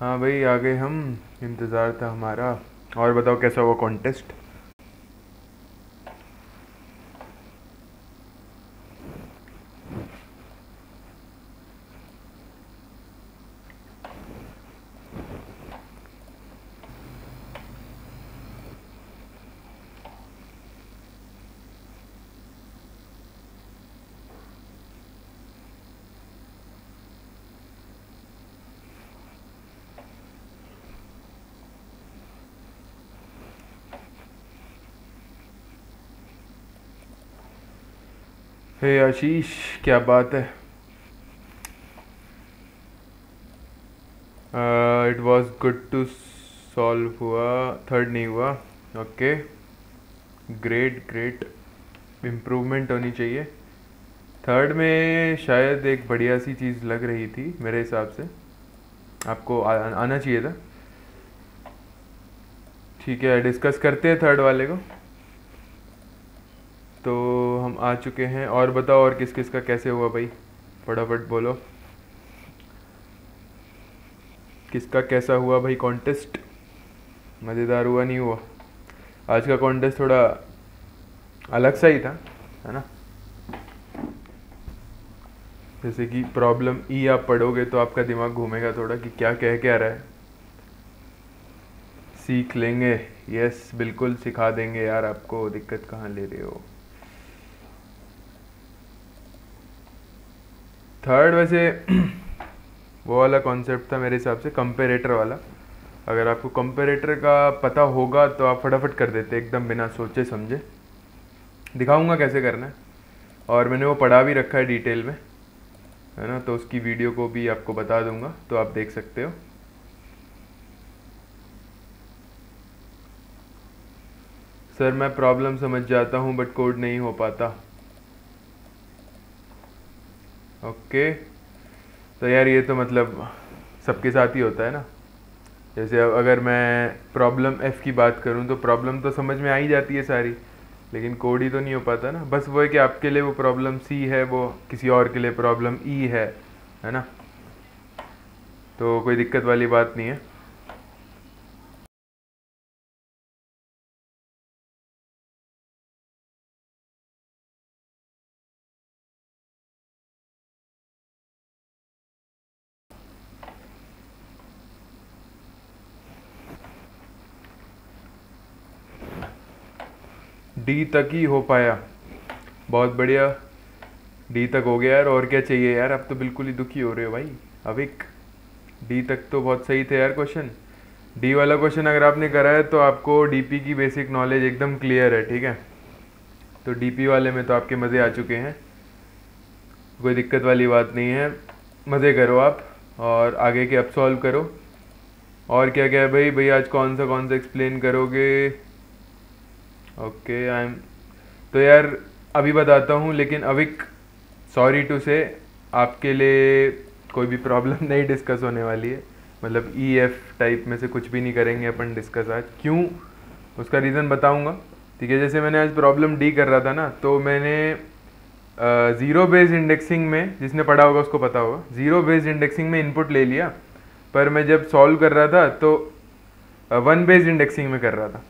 हाँ भाई आ गए हम इंतज़ार था हमारा। और बताओ कैसा हुआ कॉन्टेस्ट हे आशीष क्या बात है? It was good to solve हुआ थर्ड नहीं हुआ. ओके ग्रेट ग्रेट इम्प्रूवमेंट होनी चाहिए. थर्ड में शायद एक बढ़िया सी चीज़ लग रही थी मेरे हिसाब से. आपको आ, आना चाहिए था. ठीक है डिस्कस करते हैं थर्ड वाले को. तो हम आ चुके हैं। और बताओ, और किस किस का कैसे हुआ भाई? फटाफट बोलो। किसका कैसा हुआ भाई कॉन्टेस्ट मज़ेदार हुआ, नहीं हुआ? आज का कॉन्टेस्ट थोड़ा अलग सा ही था, है ना? जैसे कि प्रॉब्लम ई आप पढ़ोगे तो आपका दिमाग घूमेगा थोड़ा कि क्या कह क्या रहा है। सीख लेंगे। यस बिल्कुल सिखा देंगे यार आपको। दिक्कत कहाँ ले रहे हो? थर्ड वैसे, वो वाला कॉन्सेप्ट था मेरे हिसाब से कंपेरेटर वाला। अगर आपको कंपेरेटर का पता होगा तो आप फटाफट कर देते, एकदम बिना सोचे समझे। दिखाऊँगा कैसे करना है। और मैंने वो पढ़ा भी रखा है डिटेल में, है ना? तो उसकी वीडियो को भी आपको बता दूँगा तो आप देख सकते हो। सर मैं प्रॉब्लम समझ जाता हूँ बट कोड नहीं हो पाता। ओके तो यार ये तो मतलब सबके साथ ही होता है ना। जैसे अब अगर मैं प्रॉब्लम एफ़ की बात करूँ तो प्रॉब्लम तो समझ में आ ही जाती है सारी, लेकिन कोड ही तो नहीं हो पाता ना। बस वो है कि आपके लिए वो प्रॉब्लम सी है, वो किसी और के लिए प्रॉब्लम ई e है है ना। तो कोई दिक्कत वाली बात नहीं है। डी तक ही हो पाया। बहुत बढ़िया। डी तक हो गया यार, और क्या चाहिए यार? अब तो बिल्कुल ही दुखी हो रहे हो भाई। अविक डी तक तो बहुत सही थे यार क्वेश्चन डी वाला क्वेश्चन अगर आपने करा है तो आपको डीपी की बेसिक नॉलेज एकदम क्लियर है, ठीक है? तो डीपी वाले में तो आपके मज़े आ चुके हैं। कोई दिक्कत वाली बात नहीं है। मज़े करो आप, और आगे के अब सॉल्व करो। और क्या क्या है भाई? भाई आज कौन सा कौन सा एक्सप्लेन करोगे? ओके आई एम तो यार, अभी बताता हूँ, लेकिन अविक सॉरी टू से आपके लिए कोई भी प्रॉब्लम नहीं डिस्कस होने वाली है। मतलब ई एफ़ टाइप में से कुछ भी नहीं करेंगे अपन डिस्कस आज। क्यों? उसका रीज़न बताऊँगा। ठीक है, जैसे मैंने आज प्रॉब्लम डी कर रहा था ना तो मैंने ज़ीरो बेस्ड इंडेक्सिंग में, जिसने पढ़ा होगा उसको पता होगा ज़ीरो बेस्ड इंडेक्सिंग में इनपुट ले लिया। पर मैं जब सॉल्व कर रहा था तो वन बेस्ड इंडेक्सिंग में कर रहा था।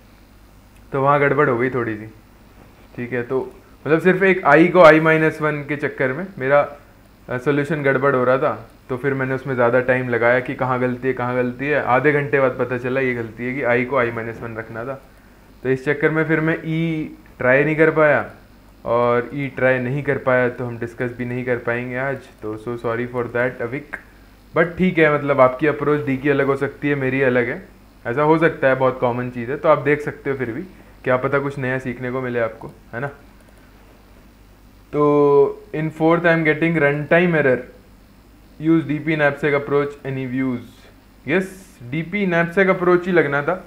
तो वहाँ गड़बड़ हो गई थोड़ी सी। ठीक है तो मतलब सिर्फ़ एक आई को आई माइनस वन के चक्कर में मेरा सोल्यूशन गड़बड़ हो रहा था तो फिर मैंने उसमें ज़्यादा टाइम लगाया कि कहाँ गलती है, कहाँ गलती है। आधे घंटे बाद पता चला ये गलती है कि आई को आई माइनस वन रखना था। तो इस चक्कर में फिर मैं ई e ट्राई नहीं कर पाया और ई e ट्राई नहीं कर पाया तो हम डिस्कस भी नहीं कर पाएँगे आज। तो so sorry for that Avik. But ठीक है मतलब आपकी अप्रोच डी की अलग हो सकती है, मेरी अलग है। ऐसा हो सकता है बहुत कॉमन चीज़ है तो आप देख सकते हो फिर भी क्या पता कुछ नया सीखने को मिले आपको, है ना? तो in fourth I am getting run time error use D P knapsack approach any views yes D P knapsack approach ही लगना था।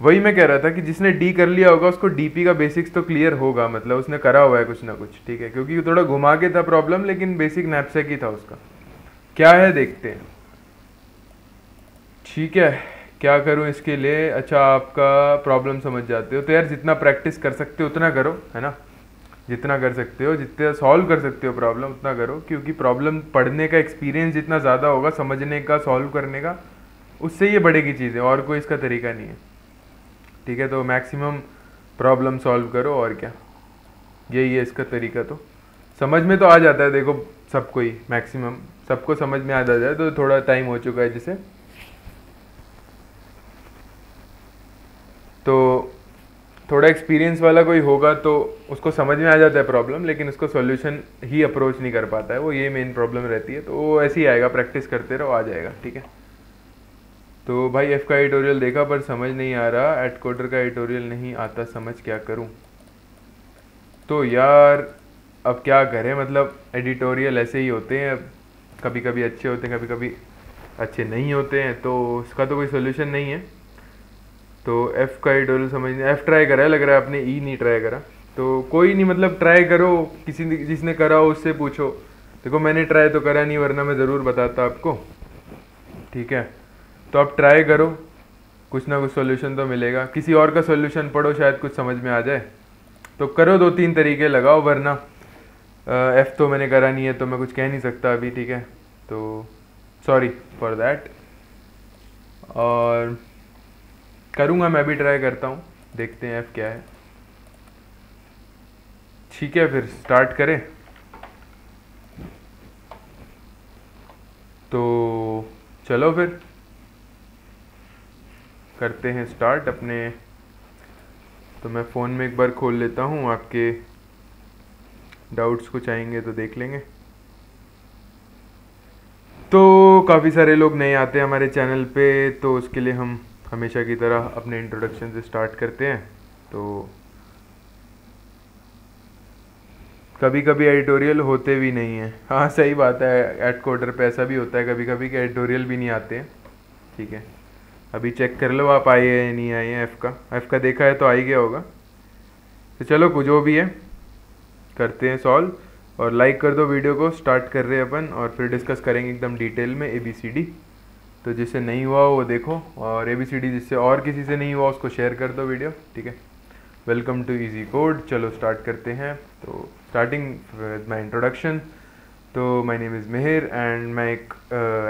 वही मैं कह रहा था कि जिसने डी कर लिया होगा, उसको डीपी का बेसिक्स तो क्लियर होगा मतलब उसने करा हुआ है कुछ ना कुछ, ठीक है? क्योंकि थोड़ा घुमा के था प्रॉब्लम लेकिन बेसिक नैपसेक ही था उसका। क्या है, देखते हैं। ठीक है। क्या करूँ इसके लिए? अच्छा आपका प्रॉब्लम समझ जाते हो। तो यार, जितना प्रैक्टिस कर सकते हो, उतना करो, है ना? जितना कर सकते हो, जितना सॉल्व कर सकते हो प्रॉब्लम उतना करो। क्योंकि प्रॉब्लम पढ़ने का एक्सपीरियंस जितना ज़्यादा होगा, समझने का सॉल्व करने का, उससे ये बढ़ेगी चीज़ें। और कोई इसका तरीका नहीं है। ठीक है तो मैक्सिमम प्रॉब्लम सॉल्व करो, और क्या? यही है इसका तरीका तो। समझ में तो आ जाता है, देखो, सबको ही मैक्सिमम सबको समझ में आ जाता है तो थोड़ा टाइम हो चुका है जिसे। तो थोड़ा एक्सपीरियंस वाला कोई होगा तो उसको समझ में आ जाता है प्रॉब्लम लेकिन उसको सॉल्यूशन ही अप्रोच नहीं कर पाता है। वो ये मेन प्रॉब्लम रहती है। तो वो ऐसे ही आएगा प्रैक्टिस करते रहो, आ जाएगा, ठीक है? तो भाई एफ़ का एडिटोरियल देखा, पर समझ नहीं आ रहा। एट कोडर का एडिटोरियल नहीं आता, समझ क्या करूँ? तो यार, अब क्या करें? मतलब एडिटोरियल ऐसे ही होते हैं। कभी कभी अच्छे होते हैं कभी कभी अच्छे नहीं होते हैं। तो उसका तो कोई सोल्यूशन नहीं है। तो एफ़ का एडिटोरियल समझ नहीं एफ़ ट्राई करा है, लग रहा है आपने ई e नहीं ट्राई करा। तो कोई नहीं मतलब ट्राई करो, किसी जिसने करा हो उससे पूछो। देखो, मैंने ट्राई तो करा नहीं, वरना मैं ज़रूर बताता आपको। ठीक है? तो आप ट्राई करो, कुछ ना कुछ सोल्यूशन तो मिलेगा। किसी और का सोल्यूशन पढ़ो, शायद कुछ समझ में आ जाए। तो करो दो तीन तरीके, लगाओ, वरना एफ़ तो मैंने करा नहीं है तो मैं कुछ कह नहीं सकता अभी, ठीक है? तो सॉरी फॉर दैट और करूँगा, मैं भी ट्राई करता हूँ। देखते हैं एफ़ क्या है। ठीक है, फिर स्टार्ट करें। तो चलो फिर। करते हैं स्टार्ट अपने। तो मैं फ़ोन में एक बार खोल लेता हूँ, आपके डाउट्स कुछ आएँगे तो देख लेंगे। तो काफ़ी सारे लोग नए आते हैं हमारे चैनल पे तो उसके लिए हम हमेशा की तरह अपने इंट्रोडक्शन से स्टार्ट करते हैं। तो कभी कभी एडिटोरियल होते भी नहीं हैं। हाँ सही बात है एड क्वार्टर पे ऐसा भी होता है कभी कभी कि एडिटोरियल भी नहीं आते। हैं ठीक है। अभी चेक कर लो आप, आए हैं नहीं आए हैं एफ़ का। एफ़ का देखा है तो आ ही गया होगा। तो चलो, कुछ जो भी है, करते हैं सॉल्व और लाइक कर दो वीडियो को स्टार्ट कर रहे हैं अपन और फिर डिस्कस करेंगे एकदम डिटेल में ए बी सी डी तो जिससे नहीं हुआ वो देखो, और ए बी सी डी जिससे और किसी से नहीं हुआ उसको शेयर कर दो वीडियो ठीक है? वेलकम टू इजी कोड चलो स्टार्ट करते हैं। तो स्टार्टिंग विद माई इंट्रोडक्शन तो my name is Mehar and मैं एक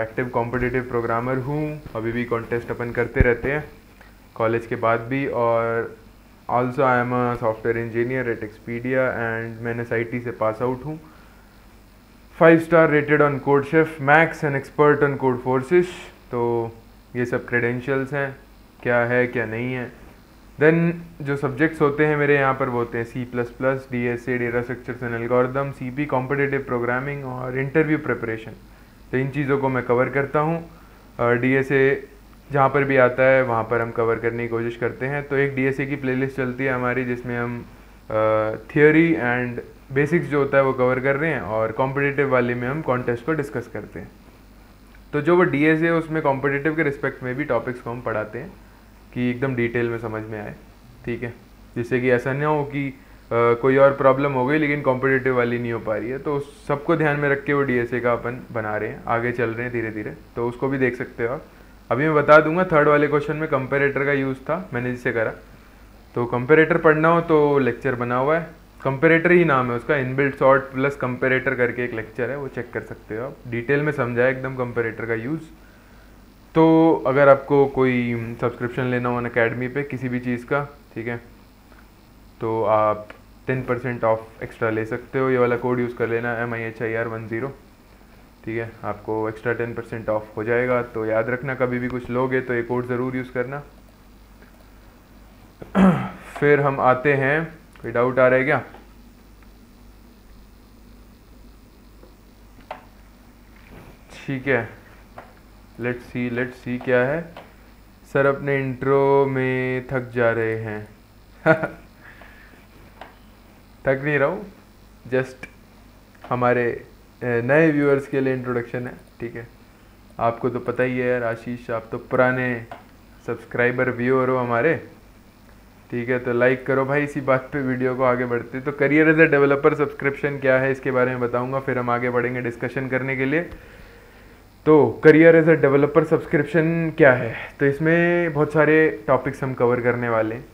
एक्टिव कॉम्पिटिटिव प्रोग्रामर हूँ। अभी भी कॉन्टेस्ट अपन करते रहते हैं कॉलेज के बाद भी, और also I am a software engineer at Expedia and मैंने टी से पास आउट हूँ। Five star rated on CodeChef max and expert on Codeforces तो ये सब क्रेडेंशियल्स हैं, क्या है, क्या नहीं है। देन जो सब्जेक्ट्स होते हैं मेरे यहाँ पर वो होते हैं C plus plus D S A data structures and algorithm C P competitive programming और इंटरव्यू प्रिपरेशन तो इन चीज़ों को मैं कवर करता हूँ। डी एस ए जहाँ पर भी आता है, वहाँ पर हम कवर करने की कोशिश करते हैं। तो एक डी एस ए की प्लेलिस्ट चलती है हमारी, जिसमें हम थियोरी एंड बेसिक्स जो होता है वो कवर कर रहे हैं और कॉम्पिटेटिव वाले में हम कॉन्टेस्ट को डिस्कस करते हैं। तो जो वो डी एस है उसमें कॉम्पिटेटिव के रिस्पेक्ट में भी टॉपिक्स को हम पढ़ाते हैं, कि एकदम डिटेल में समझ में आए, ठीक है? जिससे कि ऐसा ना हो कि कोई और प्रॉब्लम हो गई लेकिन कॉम्पिटेटिव वाली नहीं हो पा रही है तो सबको ध्यान में रख के वो डीएसए का अपन बना रहे हैं, आगे चल रहे हैं धीरे धीरे तो उसको भी देख सकते हो आप। अभी मैं बता दूँगा थर्ड वाले क्वेश्चन में कंपेरेटर का यूज़ था, मैंने जिसे करा। तो कंपेरेटर पढ़ना हो तो लेक्चर बना हुआ है। कंपेरेटर ही नाम है उसका इनबिल्ट सॉर्ट प्लस कंपेरेटर करके एक लेक्चर है, वो चेक कर सकते हो आप। डिटेल में समझाया एकदम कंपेरेटर का यूज़ तो अगर आपको कोई सब्सक्रिप्शन लेना हो अकेडमी पे, किसी भी चीज़ का, ठीक है तो आप टेन परसेंट ऑफ़ एक्स्ट्रा ले सकते हो। ये वाला कोड यूज़ कर लेना M I H I R one zero ठीक है, आपको एक्स्ट्रा टेन परसेंट ऑफ़ हो जाएगा। तो याद रखना, कभी भी कुछ लोगे तो ये कोड ज़रूर यूज़ करना। फिर हम आते हैं, कोई डाउट आ रहा है क्या? ठीक है। लेट्स सी लेट्स सी क्या है। सर अपने इंट्रो में थक जा रहे हैं। थक नहीं रहा हूँ। जस्ट हमारे नए व्यूअर्स के लिए इंट्रोडक्शन है। ठीक है। आपको तो पता ही है यार, आशीष, आप तो पुराने सब्सक्राइबर व्यूअर हो हमारे। ठीक है तो लाइक करो भाई इसी बात पे वीडियो को आगे बढ़ते। तो career as a developer subscription क्या है, इसके बारे में बताऊँगा, फिर हम आगे बढ़ेंगे डिस्कशन करने के लिए। तो career as a developer subscription क्या है? तो इसमें बहुत सारे टॉपिक्स हम कवर करने वाले हैं।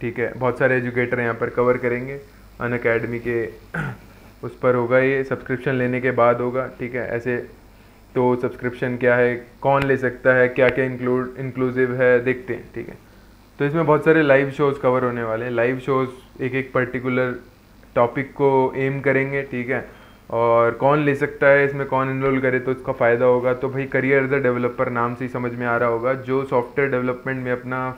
ठीक है? बहुत सारे एजुकेटर यहाँ पर कवर करेंगे। अन अकेडमी के उस पर होगा ये। सब्सक्रिप्शन लेने के बाद होगा। ठीक है? ऐसे तो सब्सक्रिप्शन क्या है? कौन ले सकता है? क्या क्या इंक्लूड इंक्लूसिव है? देखते हैं। ठीक है? तो इसमें बहुत सारे लाइव शोज़ कवर होने वाले हैं। लाइव शोज़ एक एक पर्टिकुलर टॉपिक को एम करेंगे। ठीक है? और कौन ले सकता है, इसमें कौन इनरोल करे तो इसका फ़ायदा होगा। तो भाई करियर एज अ डेवलपर नाम से ही समझ में आ रहा होगा, जो सॉफ्टवेयर डेवलपमेंट में अपना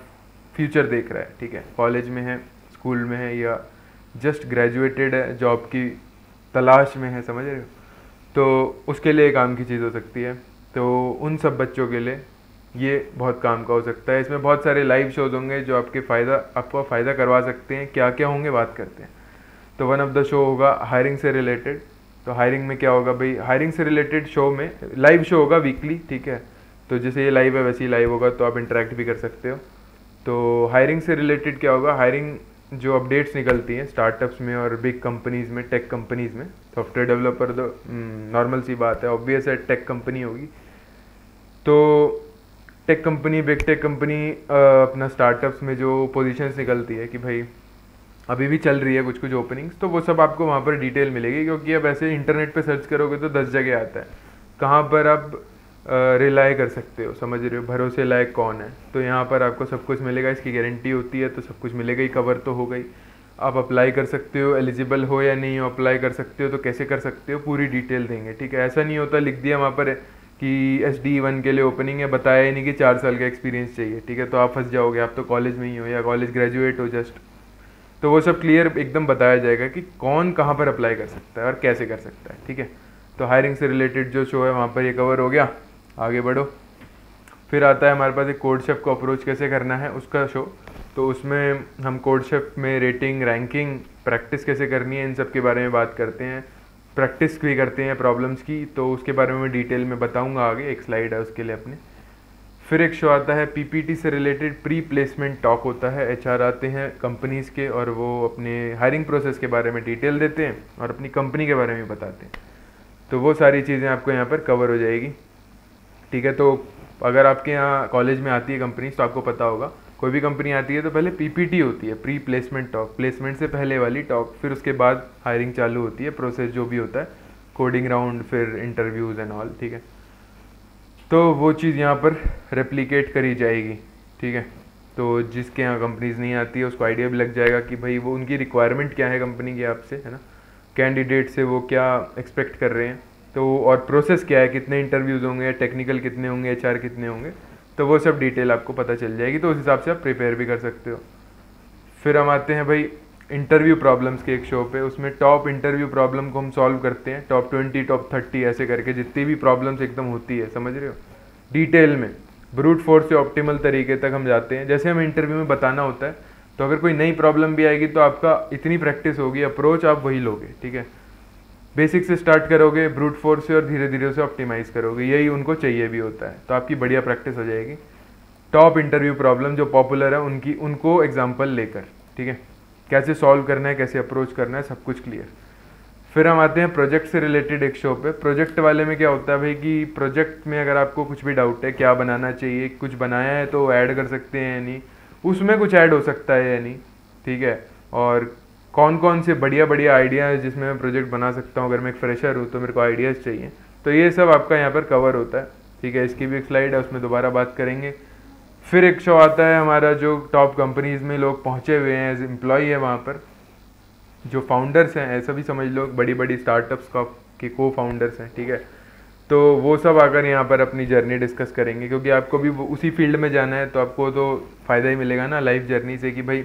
फ्यूचर देख रहा है, ठीक है? कॉलेज में है स्कूल में है, या जस्ट ग्रेजुएटेड है जॉब की तलाश में है, समझ रहे हो? तो उसके लिए काम की चीज़ हो सकती है। तो उन सब बच्चों के लिए ये बहुत काम का हो सकता है। इसमें बहुत सारे लाइव शोज़ होंगे जो आपके फ़ायदा, आपको फ़ायदा करवा सकते हैं क्या क्या होंगे बात करते हैं। तो वन ऑफ़ द शो होगा हायरिंग से रिलेटेड तो हायरिंग में क्या होगा भाई? हायरिंग से रिलेटेड शो में लाइव शो होगा वीकली ठीक है? तो जैसे ये लाइव है, वैसे ही लाइव होगा तो आप इंटरेक्ट भी कर सकते हो। तो हायरिंग से रिलेटेड क्या होगा? हायरिंग जो अपडेट्स निकलती हैं स्टार्टअप्स में और बिग कंपनीज़ में टेक कंपनीज़ में सॉफ्टवेयर डेवलपर तो नॉर्मल सी बात है ऑब्वियस है टेक कंपनी होगी। तो tech company big tech company अपना स्टार्टअप्स में जो पोजीशंस निकलती है कि भाई अभी भी चल रही है कुछ कुछ ओपनिंग्स तो वो सब आपको वहाँ पर डिटेल मिलेगी, क्योंकि अब ऐसे इंटरनेट पे सर्च करोगे तो दस जगह आता है। कहाँ पर आप रिलाई कर सकते हो, समझ रहे हो? भरोसे लायक कौन है? तो यहाँ पर आपको सब कुछ मिलेगा, इसकी गारंटी होती है तो सब कुछ मिलेगा ही कवर तो हो। गई आप अप्लाई कर सकते हो एलिजिबल हो या नहीं हो अप्लाई कर सकते हो तो कैसे कर सकते हो, पूरी डिटेल देंगे, ठीक है? ऐसा नहीं होता, लिख दिया वहाँ पर कि एस डी वन के लिए ओपनिंग है, बताया ही नहीं कि चार साल का एक्सपीरियंस चाहिए, ठीक है? तो आप फंस जाओगे, आप तो कॉलेज में ही हो या कॉलेज ग्रेजुएट हो जस्ट तो वो सब क्लियर एकदम बताया जाएगा कि कौन कहाँ पर अप्लाई कर सकता है और कैसे कर सकता है, ठीक है? तो हायरिंग से रिलेटेड जो शो है, वहाँ पर ये कवर हो गया। आगे बढ़ो। फिर आता है हमारे पास एक कोड शेफ को अप्रोच कैसे करना है, उसका शो तो उसमें हम कोड शेफ में रेटिंग रैंकिंग प्रैक्टिस कैसे करनी है, इन सब के बारे में बात करते हैं। प्रैक्टिस भी करते हैं प्रॉब्लम्स की तो उसके बारे में डिटेल में बताऊँगा आगे, एक स्लाइड है उसके लिए अपने। फिर एक शो आता है पीपीटी से रिलेटेड प्री प्लेसमेंट टॉक होता है एचआर आते हैं कंपनीज़ के और वो अपने हायरिंग प्रोसेस के बारे में डिटेल देते हैं और अपनी कंपनी के बारे में बताते हैं। तो वो सारी चीज़ें आपको यहाँ पर कवर हो जाएगी। ठीक है तो अगर आपके यहाँ कॉलेज में आती है कंपनी तो आपको पता होगा, कोई भी कंपनी आती है तो पहले पीपीटी होती है प्री प्लेसमेंट टॉक प्लेसमेंट से पहले वाली टॉक फिर उसके बाद हायरिंग चालू होती है प्रोसेस जो भी होता है कोडिंग राउंड फिर इंटरव्यूज़ एंड ऑल ठीक है। तो वो चीज़ यहाँ पर रेप्लिकेट करी जाएगी, ठीक है? तो जिसके यहाँ कंपनीज़ नहीं आती है उसको आइडिया भी लग जाएगा कि भाई वो उनकी रिक्वायरमेंट क्या है कंपनी की आपसे, है ना? कैंडिडेट से वो क्या एक्सपेक्ट कर रहे हैं? तो और प्रोसेस क्या है? कितने इंटरव्यूज़ होंगे? टेक्निकल कितने होंगे? एचआर कितने होंगे? तो वो सब डिटेल आपको पता चल जाएगी तो उस हिसाब से आप प्रिपेयर भी कर सकते हो। फिर हम आते हैं भाई इंटरव्यू प्रॉब्लम्स के एक शो पे, उसमें टॉप इंटरव्यू प्रॉब्लम को हम सॉल्व करते हैं टॉप ट्वेंटी टॉप थर्टी ऐसे करके, जितनी भी प्रॉब्लम्स एकदम होती है, समझ रहे हो? डिटेल में ब्रूट फोर्स से ऑप्टिमल तरीके तक हम जाते हैं। जैसे हमें इंटरव्यू में बताना होता है तो अगर कोई नई प्रॉब्लम भी आएगी तो आपका इतनी प्रैक्टिस होगी अप्रोच आप वही लोगे, ठीक है? बेसिक से स्टार्ट करोगे ब्रूट फोर्स से और धीरे धीरे उसे ऑप्टिमाइज करोगे, यही उनको चाहिए भी होता है। तो आपकी बढ़िया प्रैक्टिस हो जाएगी। टॉप इंटरव्यू प्रॉब्लम जो पॉपुलर है, उनकी, उनको एग्ज़ाम्पल लेकर, ठीक है? कैसे सॉल्व करना है, कैसे अप्रोच करना है, सब कुछ क्लियर फिर हम आते हैं प्रोजेक्ट से रिलेटेड एक शो पे. प्रोजेक्ट वाले में क्या होता है भाई कि प्रोजेक्ट में अगर आपको कुछ भी डाउट है, क्या बनाना चाहिए, कुछ बनाया है तो ऐड कर सकते हैं या नहीं. उसमें कुछ ऐड हो सकता है या नहीं, ठीक है? और कौन कौन से बढ़िया बढ़िया आइडिया है जिसमें मैं प्रोजेक्ट बना सकता हूँ, अगर मैं एक फ्रेशर हूँ तो मेरे को आइडियाज़ चाहिए. तो ये सब आपका यहाँ पर कवर होता है, ठीक है? इसकी भी एक स्लाइड है, उसमें दोबारा बात करेंगे. फिर एक शो आता है हमारा जो टॉप कंपनीज़ में लोग पहुँचे हुए हैं एज एम्प्लॉय है वहाँ पर, जो फाउंडर्स हैं, ऐसा भी समझ लो बड़ी बड़ी स्टार्टअप्स का, के को फाउंडर्स हैं, ठीक है? तो वो सब आकर यहाँ पर अपनी जर्नी डिस्कस करेंगे, क्योंकि आपको भी उसी फ़ील्ड में जाना है तो आपको तो फ़ायदा ही मिलेगा ना लाइफ जर्नी से कि भाई,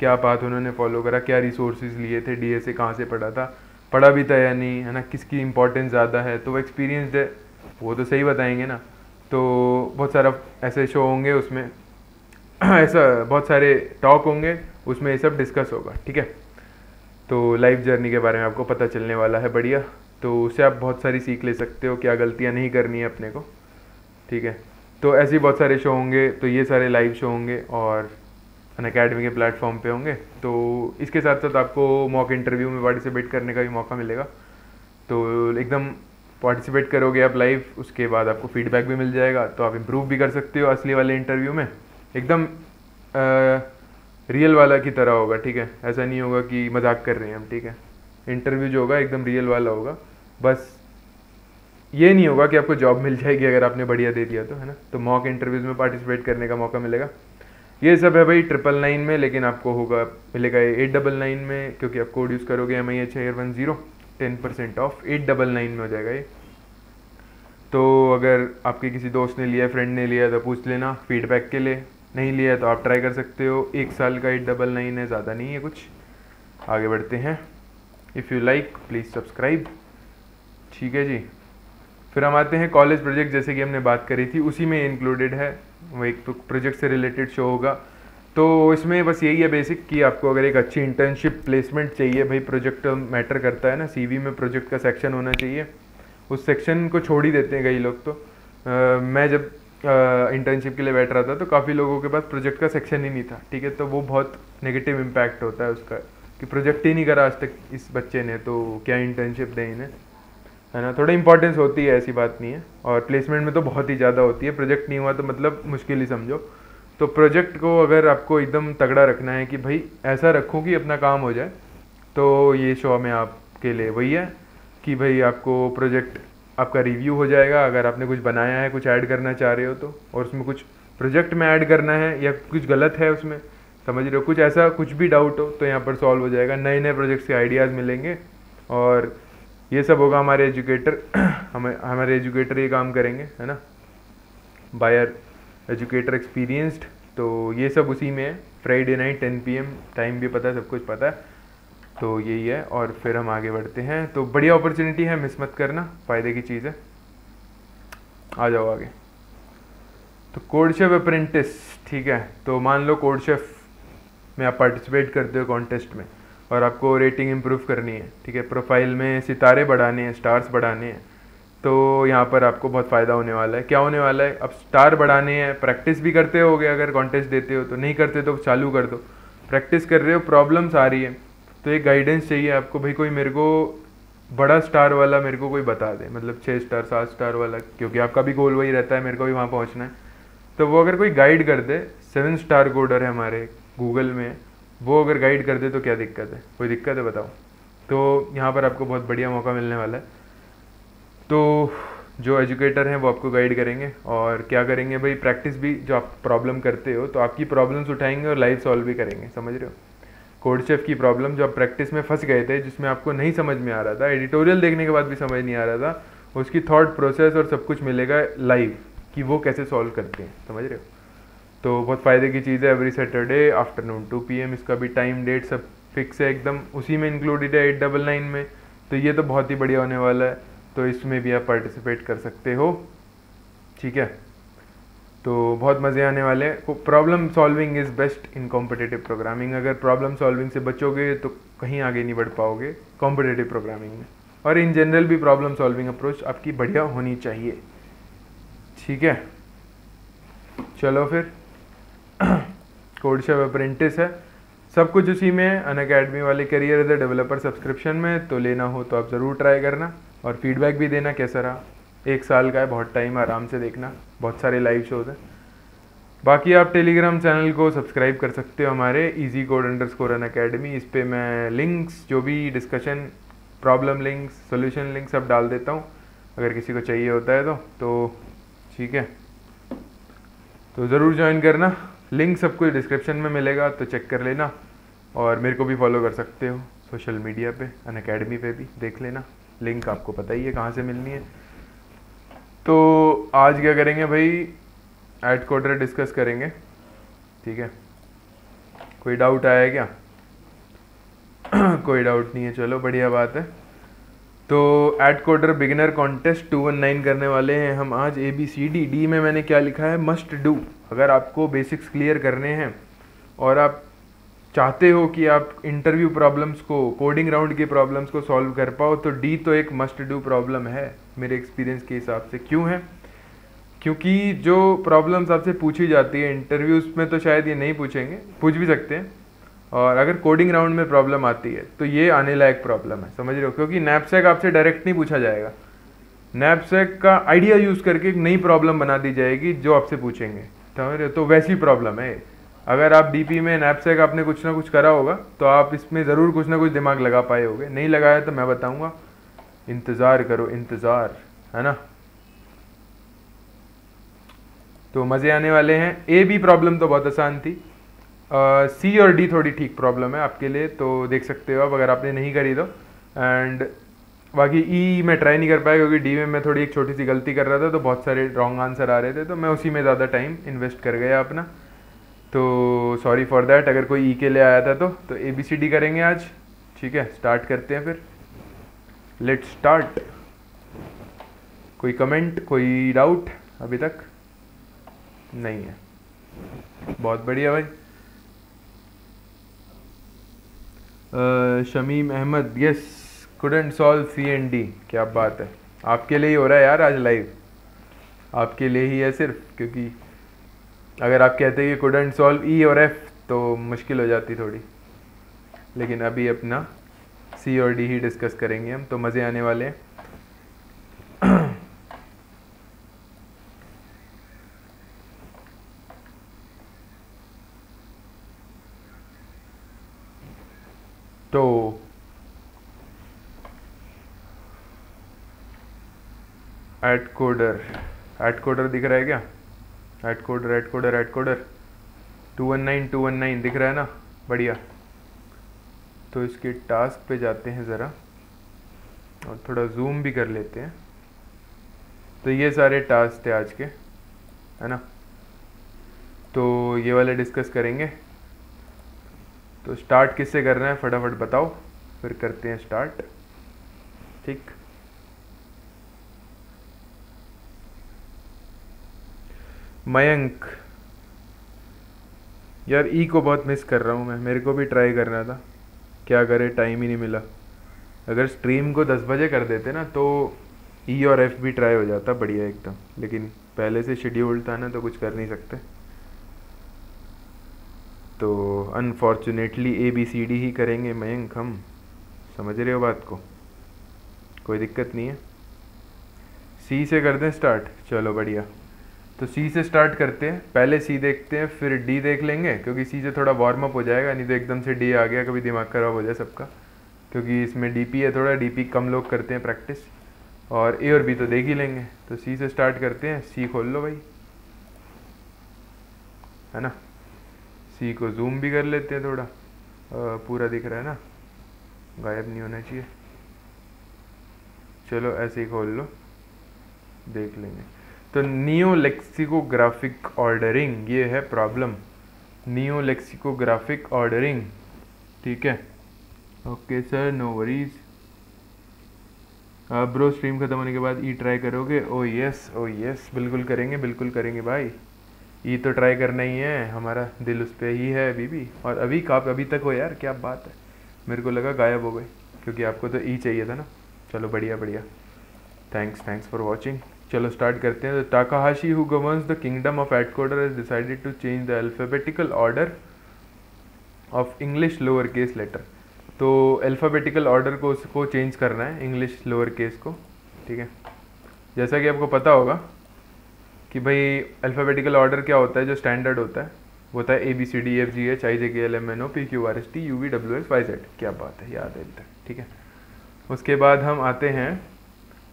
क्या पाथ उन्होंने फॉलो करा, क्या रिसोर्सेज लिए थे डी एस कहाँ से पढ़ा था, पढ़ा भी था या नहीं, है ना? किसकी इंपॉर्टेंस ज़्यादा है? तो वो एक्सपीरियंस है, वो तो सही बताएँगे ना। तो बहुत सारा ऐसे शो होंगे, उसमें ऐसा बहुत सारे टॉक होंगे, उसमें ये सब डिस्कस होगा, ठीक है? तो लाइफ जर्नी के बारे में आपको पता चलने वाला है बढ़िया तो उससे आप बहुत सारी सीख ले सकते हो, क्या गलतियाँ नहीं करनी है अपने को, ठीक है? तो ऐसे ही बहुत सारे शो होंगे तो ये सारे लाइव शो होंगे और अन अकेडमी के प्लेटफॉर्म पे होंगे तो इसके साथ साथ आपको मॉक इंटरव्यू में पार्टिसिपेट करने का भी मौका मिलेगा। तो एकदम पार्टिसिपेट करोगे आप लाइव उसके बाद आपको फीडबैक भी मिल जाएगा तो आप इम्प्रूव भी कर सकते हो असली वाले इंटरव्यू में। एकदम रियल वाला की तरह होगा, ठीक है? ऐसा नहीं होगा कि मज़ाक कर रहे हैं हम, ठीक है? इंटरव्यू जो होगा, एकदम रियल वाला होगा। बस, ये नहीं होगा कि आपको जॉब मिल जाएगी अगर आपने बढ़िया दे दिया तो है ना? तो मॉक इंटरव्यूज़ में पार्टिसिपेट करने का मौका मिलेगा। ये सब है भाई ट्रिपल नाइन में, लेकिन आपको होगा, मिलेगा एट डबल नाइन में, क्योंकि आप कोड यूज़ करोगे M I H one zero ten percent off eight double nine में हो जाएगा ये। तो अगर आपके किसी दोस्त ने लिया फ्रेंड ने लिया तो पूछ लेना फीडबैक के लिए। नहीं लिया तो आप ट्राई कर सकते हो। एक साल का एट डबल नाइन है, ज़्यादा नहीं है कुछ। आगे बढ़ते हैं। If you like please subscribe ठीक है जी। फिर हम आते हैं कॉलेज प्रोजेक्ट जैसे कि हमने बात करी थी, उसी में इंक्लूडेड है। वो एक तो प्रोजेक्ट से रिलेटेड शो होगा। तो इसमें बस यही है बेसिक कि आपको अगर एक अच्छी इंटर्नशिप प्लेसमेंट चाहिए भाई प्रोजेक्ट मैटर करता है ना सीवी में प्रोजेक्ट का सेक्शन होना चाहिए। उस सेक्शन को छोड़ ही देते हैं कई लोग तो। आ, मैं जब इंटर्नशिप के लिए बैठ रहा था तो काफ़ी लोगों के पास प्रोजेक्ट का सेक्शन ही नहीं था ठीक है? तो वो बहुत नेगेटिव इम्पैक्ट होता है उसका कि प्रोजेक्ट ही नहीं करा आज तक इस बच्चे ने तो क्या इंटर्नशिप दें इन्हें? है ना? थोड़ा इंपॉर्टेंस होती है ऐसी बात नहीं है। और प्लेसमेंट में तो बहुत ही ज़्यादा होती है। प्रोजेक्ट नहीं हुआ तो मतलब मुश्किल ही समझो। तो प्रोजेक्ट को अगर आपको एकदम तगड़ा रखना है कि भाई ऐसा रखूँ कि अपना काम हो जाए तो ये शो में आपके लिए वही है कि भाई आपको प्रोजेक्ट, आपका रिव्यू हो जाएगा। अगर आपने कुछ बनाया है, कुछ ऐड करना चाह रहे हो तो और उसमें कुछ प्रोजेक्ट में ऐड करना है या कुछ गलत है उसमें, समझ रहे हो, कुछ ऐसा, कुछ भी डाउट हो तो यहाँ पर सॉल्व हो जाएगा। नए नए प्रोजेक्ट्स के आइडियाज़ मिलेंगे और ये सब होगा हमारे एजुकेटर हमें, हमारे एजुकेटर ये काम करेंगे, है ना? बायर एजुकेटर एक्सपीरियंस्ड तो ये सब उसी में है। Friday night ten P time भी पता है, सब कुछ पता है। तो यही है, और फिर हम आगे बढ़ते हैं। तो बढ़िया अपॉर्चुनिटी है मिस मत करना, फ़ायदे की चीज़ है। आ जाओ आगे। तो कोड शेफ अप्रेंटिस ठीक है। तो मान लो कोड शेफ में आप पार्टिसिपेट करते हो कॉन्टेस्ट में, और आपको रेटिंग इम्प्रूव करनी है, ठीक है। प्रोफ़ाइल में सितारे बढ़ाने हैं स्टार्स बढ़ाने हैं। तो यहाँ पर आपको बहुत फ़ायदा होने वाला है। क्या होने वाला है? अब स्टार बढ़ाने हैं, प्रैक्टिस भी करते हो गए अगर कॉन्टेस्ट देते हो तो। नहीं करते तो चालू कर दो। प्रैक्टिस कर रहे हो प्रॉब्लम्स आ रही है। तो एक गाइडेंस चाहिए आपको, भाई, कोई मेरे को बड़ा स्टार वाला मेरे को कोई बता दे। मतलब छः स्टार सात स्टार वाला, क्योंकि आपका भी गोल वही रहता है, मेरे को भी वहाँ पहुँचना है। तो वो अगर कोई गाइड कर दे सेवन स्टार कोडर है हमारे गूगल में, वो अगर गाइड कर दे तो क्या दिक्कत है? कोई दिक्कत है बताओ। तो यहाँ पर आपको बहुत बढ़िया मौका मिलने वाला है। तो जो एजुकेटर हैं वो आपको गाइड करेंगे और क्या करेंगे भाई प्रैक्टिस भी जो आप प्रॉब्लम करते हो तो आपकी प्रॉब्लम्स उठाएँगे और लाइव सॉल्व भी करेंगे, समझ रहे हो? कोड शेफ की प्रॉब्लम जो आप प्रैक्टिस में फंस गए थे, जिसमें आपको नहीं समझ में आ रहा था एडिटोरियल देखने के बाद भी समझ नहीं आ रहा था, उसकी थॉट प्रोसेस और सब कुछ मिलेगा लाइव कि वो कैसे सॉल्व करते हैं, समझ रहे हो? तो बहुत फ़ायदे की चीज़ है every Saturday afternoon two P इसका भी टाइम डेट सब फिक्स है, एकदम उसी में इंक्लूडेड है एट डबल नाइन में तो ये तो बहुत ही बढ़िया होने वाला है। तो इसमें भी आप पार्टिसिपेट कर सकते हो। ठीक है? तो बहुत मज़े आने वाले हैं। Problem solving is best in competitive programming अगर प्रॉब्लम सॉल्विंग से बचोगे तो कहीं आगे नहीं बढ़ पाओगे कॉम्पिटेटिव प्रोग्रामिंग में। और इन जनरल भी प्रॉब्लम सॉल्विंग अप्रोच आपकी बढ़िया होनी चाहिए। ठीक है? चलो फिर। कोड अप्रेंटिस है। सब कुछ उसी में अन अकेडमी वाले करियर एज डेवलपर सब्सक्रिप्शन में तो लेना हो तो आप ज़रूर ट्राई करना। और फीडबैक भी देना कैसा रहा? एक साल का है, बहुत टाइम आराम से देखना। बहुत सारे लाइव शोज़ हैं। बाकी आप टेलीग्राम चैनल को सब्सक्राइब कर सकते हो हमारे Easy Code under Unacademy अकेडमी इस पर मैं लिंक्स जो भी discussion problem links solution links सब डाल देता हूँ। अगर किसी को चाहिए होता है तो तो ठीक है। तो ज़रूर ज्वाइन करना। लिंक सब कुछ डिस्क्रिप्शन में मिलेगा तो चेक कर लेना। और मेरे को भी फॉलो कर सकते हो। सोशल मीडिया पे अन अकेडमी पे भी देख लेना। लिंक आपको पता ही है कहाँ से मिलनी है। तो आज क्या करेंगे भाई? एड कोडर डिस्कस करेंगे। ठीक है? कोई डाउट आया क्या? कोई डाउट नहीं है, चलो बढ़िया बात है। तो AtCoder beginner contest two one nine करने वाले हैं हम आज A B C D D में मैंने क्या लिखा है? मस्ट डू अगर आपको बेसिक्स क्लियर करने हैं और आप चाहते हो कि आप इंटरव्यू प्रॉब्लम्स को कोडिंग राउंड की प्रॉब्लम्स को सॉल्व कर पाओ तो डी तो एक मस्ट डू प्रॉब्लम है, मेरे एक्सपीरियंस के हिसाब से। क्यों है? क्योंकि जो प्रॉब्लम्स आपसे पूछी जाती है इंटरव्यूज़ में तो शायद ये नहीं पूछेंगे, पूछ भी सकते हैं। और अगर कोडिंग राउंड में प्रॉब्लम आती है तो ये आने लायक प्रॉब्लम है, समझ रहे हो? क्योंकि नैपसेक आपसे डायरेक्ट नहीं पूछा जाएगा। नैपसेक का आइडिया यूज़ करके एक नई प्रॉब्लम बना दी जाएगी, जो आपसे पूछेंगे, समझ रहे हो? तो वैसी प्रॉब्लम है अगर आप डीपी में नैपसेक आपने कुछ ना कुछ करा होगा तो आप इसमें ज़रूर कुछ ना कुछ दिमाग लगा पाए होगे। नहीं लगाया तो मैं बताऊँगा। इंतज़ार करो, इंतज़ार, है ना? तो मज़े आने वाले हैं। ए बी प्रॉब्लम तो बहुत आसान थी। सी और डी थोड़ी ठीक प्रॉब्लम है आपके लिए तो देख सकते हो आप, अगर आपने नहीं करी तो। एंड बाकी ई e मैं ट्राई नहीं कर पाया, क्योंकि डी में मैं थोड़ी एक छोटी सी गलती कर रहा था तो बहुत सारे रॉन्ग आंसर आ रहे थे तो मैं उसी में ज़्यादा टाइम इन्वेस्ट कर गया अपना। तो सॉरी फॉर दैट अगर कोई ई e के लिए आया था तो तो ए बी सी डी करेंगे आज। ठीक है स्टार्ट करते हैं फिर। लेट स्टार्ट कोई कमेंट कोई डाउट अभी तक? नहीं है। बहुत बढ़िया भाई। Shamim Ahmed yes couldn't solve C and D क्या बात है। आपके लिए ही हो रहा है यार आज लाइव आपके लिए ही है सिर्फ़, क्योंकि अगर आप कहते कि कुडेंट सॉल्व ई और एफ़ तो मुश्किल हो जाती थोड़ी। लेकिन अभी अपना सी और डी ही डिस्कस करेंगे हम तो मज़े आने वाले हैं। तो एट कोडर एट कोडर दिख रहा है क्या? AtCoder AtCoder AtCoder two one nine two one nine दिख रहा है ना? बढ़िया। तो इसके टास्क पे जाते हैं ज़रा। और थोड़ा जूम भी कर लेते हैं। तो ये सारे टास्क थे आज के, है ना? तो ये वाले डिस्कस करेंगे। तो स्टार्ट किससे करना है? फटाफट बताओ। फिर करते हैं स्टार्ट ठीक? मयंक। यार ई को बहुत मिस कर रहा हूँ मैं। मेरे को भी ट्राई करना था। क्या करे टाइम ही नहीं मिला। अगर स्ट्रीम को दस बजे कर देते ना तो ई और एफ़ भी ट्राई हो जाता बढ़िया एकदम। लेकिन पहले से शेड्यूल था ना तो कुछ कर नहीं सकते। तो unfortunately A B C D ही करेंगे मयंक हम। समझ रहे हो बात को? कोई दिक्कत नहीं है। सी से कर दें स्टार्ट चलो बढ़िया। तो सी से स्टार्ट करते हैं पहले सी देखते हैं फिर डी देख लेंगे क्योंकि सी से थोड़ा वार्म अप हो जाएगा नहीं तो एकदम से डी आ गया कभी दिमाग खराब हो जाए सबका। क्योंकि इसमें डीपी है थोड़ा डीपी कम लोग करते हैं प्रैक्टिस और ए और बी तो देख ही लेंगे। तो सी से स्टार्ट करते हैं सी खोल लो भाई। है ना? सी को जूम भी कर लेते हैं थोड़ा। आ, पूरा दिख रहा है ना? गायब नहीं होना चाहिए। चलो ऐसे ही खोल लो। देख लेंगे। तो नियो लेक्सिकोग्राफिक ऑर्डरिंग ये है प्रॉब्लम नियो लेक्सिकोग्राफिक ऑर्डरिंग ठीक है? ओके सर नो वरीज आप ब्रो स्ट्रीम खत्म होने के बाद ई ट्राई करोगे? ओ यस ओ यस बिल्कुल करेंगे बिल्कुल करेंगे भाई. ई तो ट्राई करना ही है, हमारा दिल उस पर ही है अभी भी. और अभी कब, अभी तक हो यार, क्या बात है. मेरे को लगा गायब हो गए, क्योंकि आपको तो ई चाहिए था ना. चलो, बढ़िया बढ़िया. थैंक्स थैंक्स फॉर वॉचिंग चलो स्टार्ट करते हैं। Takahashi who governs the kingdom of AtCoder has decided to change the alphabetical order of English lower case letter तो अल्फ़ाबेटिकल ऑर्डर को उसको चेंज करना है इंग्लिश लोअर केस को। ठीक है? जैसा कि आपको पता होगा कि भाई अल्फ़ाबेटिकल ऑर्डर क्या होता है, जो स्टैंडर्ड होता है, वो होता है A B C D F G H I J K L M N O P Q R S T U V W S Y Z क्या बात है, याद है ठीक है? उसके बाद हम आते हैं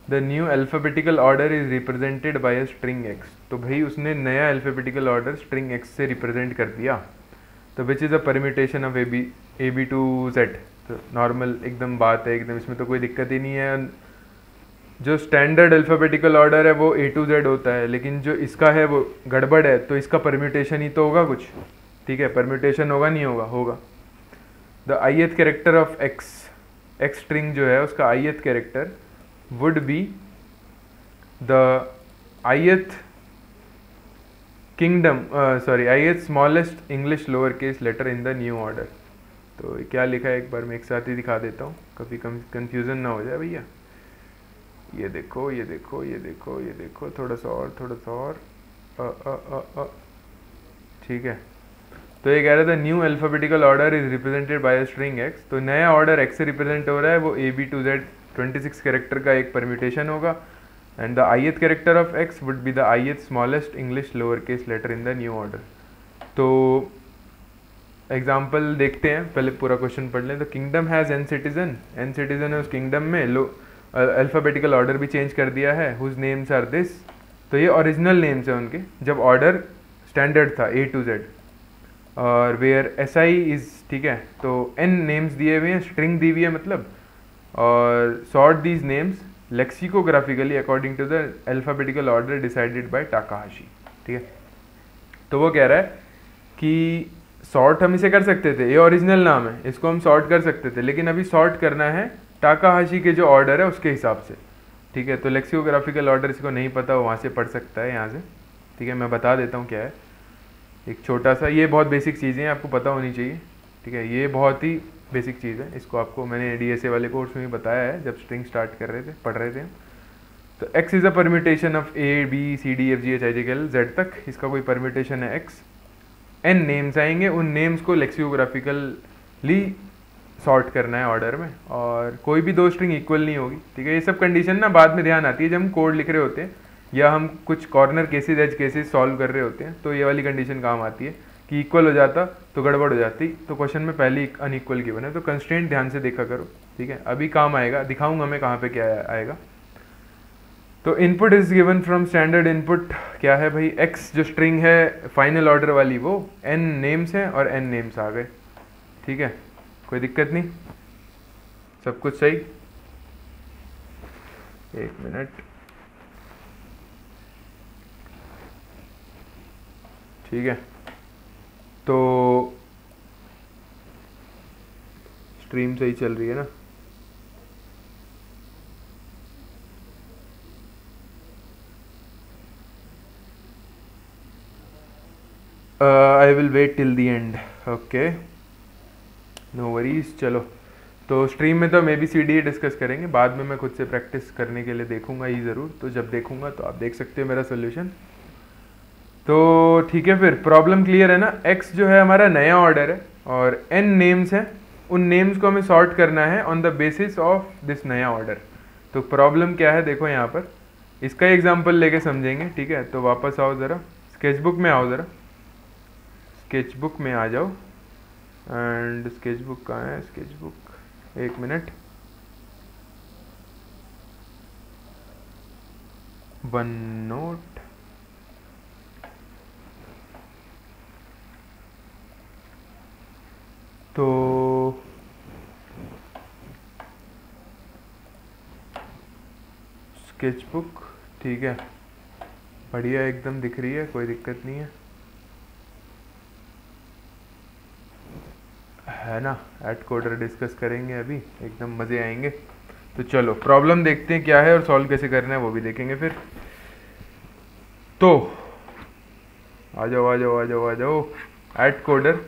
the new alphabetical order is represented by a string X तो भाई उसने नया अल्फ़ाबेटिकल ऑर्डर स्ट्रिंग एक्स से रिप्रेजेंट कर दिया। तो which is a permutation of A B A B to Z तो नॉर्मल एकदम बात है, एकदम इसमें तो कोई दिक्कत ही नहीं है। जो स्टैंडर्ड अल्फ़ाबेटिकल ऑर्डर है, वो ए टू जेड होता है, लेकिन जो इसका है, वो गड़बड़ है तो इसका परम्यूटेशन ही तो होगा कुछ। ठीक है परम्यूटेशन होगा, नहीं होगा? होगा। The ith character of X X string जो है, उसका ith character would be the ith kingdom uh, sorry ith smallest english lowercase letter in the new order. तो क्या लिखा है एक बार? मैं एक साथ ही दिखा देता हूँ। कभी कंफ्यूजन ना हो जाए भैया। ये देखो ये देखो ये देखो ये देखो। थोड़ा सा और थोड़ा सा और। ठीक है। तो ये कह रहा था new alphabetical order is represented by string X तो नया ऑर्डर एक्स से रिप्रेजेंट हो रहा है वो A B to Z 26 character का एक परमिटेशन होगा, and the ith character of x would be the smallest English lower case letter in the new order तो एग्ज़ाम्पल देखते हैं, पहले पूरा क्वेश्चन पढ़ लें। तो kingdom has N citizen N citizen है उस किंगडम में। लो अल्फ़ाबेटिकल ऑर्डर भी चेंज कर दिया है। हुज नेम्स आर दिस तो ये ओरिजिनल नेम्स हैं उनके। जब ऑर्डर स्टैंडर्ड था ए टू जेड और वेयर एस आई इज़ ठीक है? तो एन नेम्स दिए हुए हैं स्ट्रिंग दी हुई है मतलब। और sort these names lexicographically according to the alphabetical order decided by Takahashi ठीक है? तो वो कह रहा है कि सॉर्ट हम इसे कर सकते थे, ये ओरिजिनल नाम है, इसको हम सॉर्ट कर सकते थे, लेकिन अभी सॉर्ट करना है टाकाहाशी के जो ऑर्डर है उसके हिसाब से, ठीक है? तो लेक्सियोग्राफिकल ऑर्डर इसको नहीं पता, वो वहाँ से पढ़ सकता है, यहाँ से, ठीक है? मैं बता देता हूँ क्या है। एक छोटा सा, ये बहुत बेसिक चीज़ें हैं, आपको पता होनी चाहिए, ठीक है? ये बहुत ही बेसिक चीज़ है। इसको आपको मैंने डीएसए वाले कोर्स में भी बताया है, जब स्ट्रिंग स्टार्ट कर रहे थे, पढ़ रहे थे। तो x is a permutation of A B C D F G H I G L Z तक। इसका कोई परमिटेशन है x एन नेम्स आएँगे, उन नेम्स को लेक्सियोग्राफिकली सॉर्ट करना है ऑर्डर में। और कोई भी दो स्ट्रिंग इक्वल नहीं होगी, ठीक है? ये सब कंडीशन ना बाद में ध्यान आती है, जब हम कोड लिख रहे होते हैं, या हम कुछ corner cases edge cases solve कर रहे होते हैं तो ये वाली कंडीशन काम आती है। कि इक्वल हो जाता तो गड़बड़ हो जाती। तो क्वेश्चन में पहले अनइक्वल गिवन है। तो कंस्टेंट ध्यान से देखा करो, ठीक है? अभी काम आएगा। दिखाऊँगा मैं कहाँ पे क्या आएगा। तो input is given from standard input क्या है भाई? एक्स जो स्ट्रिंग है फाइनल ऑर्डर वाली वो एन नेम्स हैं और एन नेम्स आ गए। ठीक है? कोई दिक्कत नहीं? सब कुछ सही? एक मिनट ठीक है? तो स्ट्रीम सही चल रही है ना? I will wait till the end okay no worries चलो. तो स्ट्रीम में तो maybe C D discuss करेंगे. बाद में मैं खुद से प्रैक्टिस करने के लिए देखूँगा ही ज़रूर. तो जब देखूँगा तो आप देख सकते हो मेरा सोल्यूशन तो ठीक है फिर प्रॉब्लम क्लियर है ना? एक्स जो है हमारा नया ऑर्डर है और एन नेम्स हैं। उन नेम्स को हमें सॉर्ट करना है on the basis of this नया ऑर्डर तो प्रॉब्लम क्या है देखो यहाँ पर। इसका एग्ज़ाम्पल लेके समझेंगे, ठीक है? तो वापस आओ ज़रा। स्केचबुक में आओ ज़रा। स्केचबुक में आ जाओ। एंड स्केचबुक कहाँ है? स्केचबुक एक मिनट वन नोट तो स्केचबुक ठीक है। बढ़िया एकदम दिख रही है, कोई दिक्कत नहीं है। है ना? एट कोडर डिस्कस करेंगे अभी, एकदम मज़े आएँगे। तो चलो प्रॉब्लम देखते हैं क्या है और सॉल्व कैसे करना है, वो भी देखेंगे फिर। तो आ जाओ आ जाओ आ जाओ आ जाओ। AtCoder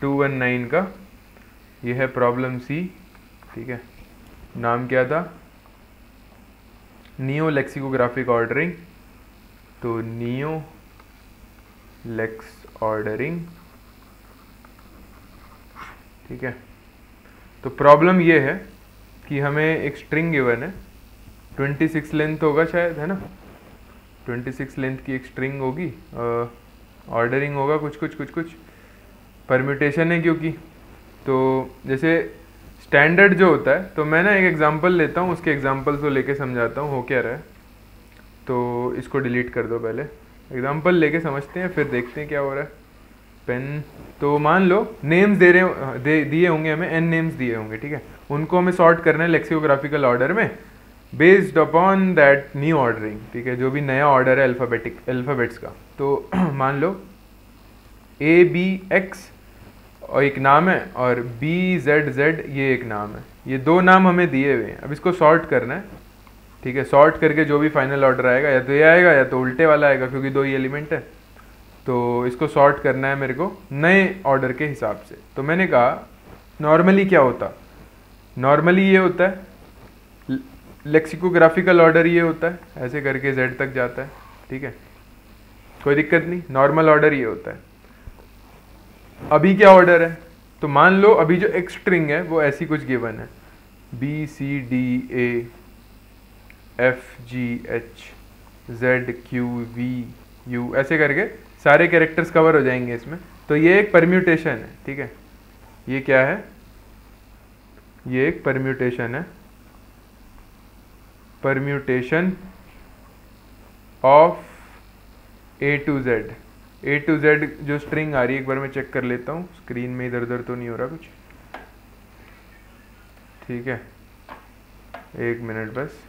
two one nine का ये है प्रॉब्लम सी ठीक है? नाम क्या था? नियो लेक्सिकोग्राफिक ऑर्डरिंग तो नियो लेक्स ऑर्डरिंग ठीक है? तो प्रॉब्लम ये है कि हमें एक स्ट्रिंग गिवन है। 26 लेंथ होगा शायद, है ना? 26 लेंथ की एक स्ट्रिंग होगी। ऑर्डरिंग होगा कुछ कुछ कुछ कुछ परम्यूटेशन है क्योंकि तो जैसे स्टैंडर्ड जो होता है तो मैं ना एक एग्जांपल लेता हूँ, उसके एग्जांपल को लेके समझाता हूँ, हो क्या रहा है। तो इसको डिलीट कर दो पहले। एग्जांपल लेके समझते हैं, फिर देखते हैं क्या हो रहा है। पेन तो मान लो नेम्स दे रहे, दे, दिए होंगे हमें एन नेम्स दिए होंगे, ठीक है। उनको हमें सॉर्ट करना है लेक्सियोग्राफिकल ऑर्डर में based upon that new ordering ठीक है, जो भी नया ऑर्डर है अल्फ़ाबेटिक अल्फ़ाबेट्स का। तो मान लो ए बी एक्स और एक नाम है, और बी जेड जेड ये एक नाम है। ये दो नाम हमें दिए हुए हैं। अब इसको सॉर्ट करना है। ठीक है सॉर्ट करके जो भी फाइनल ऑर्डर आएगा, या तो ये आएगा, या तो उल्टे वाला आएगा, क्योंकि दो ही एलिमेंट है। तो इसको सॉर्ट करना है मेरे को नए ऑर्डर के हिसाब से। तो मैंने कहा नॉर्मली क्या होता? नॉर्मली ये होता है लेक्सिकोग्राफिकल ऑर्डर ये होता है, ऐसे करके जेड तक जाता है। ठीक है? कोई दिक्कत नहीं नॉर्मल ऑर्डर ये होता है। अभी क्या ऑर्डर है? तो मान लो अभी जो एक स्ट्रिंग है, वो ऐसी कुछ गिवन है। B C D A F G H Z Q V U ऐसे करके सारे कैरेक्टर्स कवर हो जाएँगे इसमें। तो ये एक परम्यूटेशन है, ठीक है? ये क्या है? ये एक परम्यूटेशन है। Permutation of A to Z A to Z जो स्ट्रिंग आ रही है एक बार मैं चेक कर लेता हूँ। स्क्रीन में इधर उधर तो नहीं हो रहा कुछ। ठीक है। एक मिनट बस।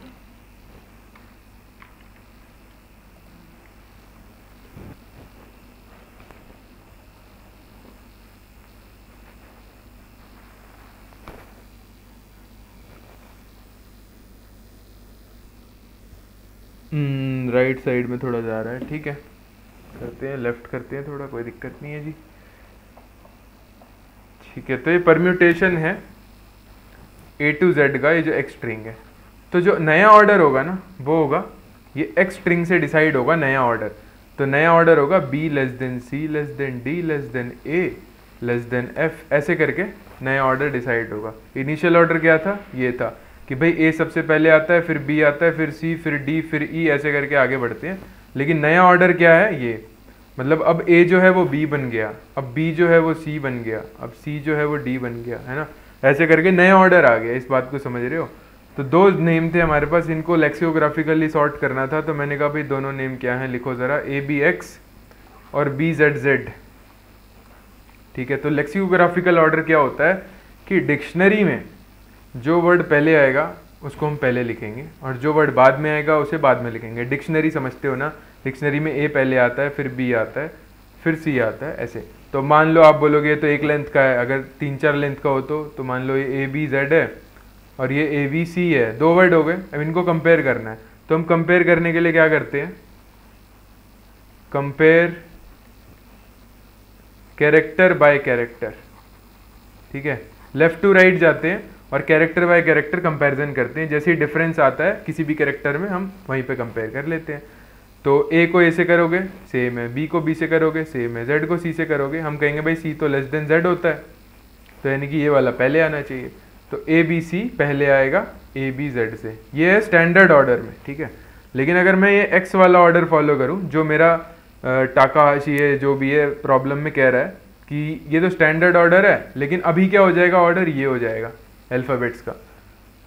राइट hmm, साइड में थोड़ा जा रहा है। ठीक है। करते हैं लेफ़्ट करते हैं थोड़ा कोई दिक्कत नहीं है जी। ठीक है तो ये परम्यूटेशन है ए टू जेड का ये जो एक्स स्ट्रिंग है। तो जो नया ऑर्डर होगा ना वो होगा ये एक्स स्ट्रिंग से डिसाइड होगा नया ऑर्डर तो नया ऑर्डर होगा B less than C less than D less than A less than F ऐसे करके नया ऑर्डर डिसाइड होगा। इनिशियल ऑर्डर क्या था? ये था कि भाई ए सबसे पहले आता है फिर बी आता है फिर सी फिर डी फिर ई e, ऐसे करके आगे बढ़ते हैं। लेकिन नया ऑर्डर क्या है? ये। मतलब अब ए जो है वो बी बन गया। अब बी जो है वो सी बन गया। अब सी जो है वो डी बन गया, है ना? ऐसे करके नया ऑर्डर आ गया। इस बात को समझ रहे हो? तो दो नेम थे हमारे पास। इनको लेक्सियोग्राफिकली सॉर्ट करना था। तो मैंने कहा, भाई, दोनों नेम क्या हैं? लिखो ज़रा। ए बी एक्स और बी जेड जेड ठीक है? तो लेक्सियोग्राफिकल ऑर्डर क्या होता है? कि डिक्शनरी में जो वर्ड पहले आएगा उसको हम पहले लिखेंगे। और जो वर्ड बाद में आएगा, उसे बाद में लिखेंगे। डिक्शनरी समझते हो ना? डिक्शनरी में ए पहले आता है, फिर बी आता है, फिर सी आता है, ऐसे। तो मान लो आप बोलोगे तो एक लेंथ का है। अगर तीन चार लेंथ का हो तो तो मान लो ये ए बी जेड है और ये ए बी सी है। दो वर्ड हो गए। अब इनको कंपेयर करना है। तो हम कंपेयर करने के लिए क्या करते हैं? कंपेयर कैरेक्टर बाय कैरेक्टर ठीक है? लेफ़्ट टू राइट जाते हैं। और कैरेक्टर बाय कैरेक्टर कंपैरिजन करते हैं। जैसे ही डिफरेंस आता है, किसी भी कैरेक्टर में हम वहीं पे कंपेयर कर लेते हैं। तो ए को ए से करोगे सेम है। बी को बी से करोगे सेम है। जेड को सी से करोगे, हम कहेंगे, भाई सी तो लेस देन जेड होता है। तो यानी कि ये वाला पहले आना चाहिए। तो ए बी सी पहले आएगा ए बी जेड से। ये है स्टैंडर्ड ऑर्डर में, ठीक है? लेकिन अगर मैं ये एक्स वाला ऑर्डर फॉलो करूँ, जो मेरा टाका हाशी है, जो भी है प्रॉब्लम में कह रहा है कि ये तो स्टैंडर्ड ऑर्डर है, लेकिन अभी क्या हो जाएगा? ऑर्डर ये हो जाएगा। अल्फ़ाबेट्स का,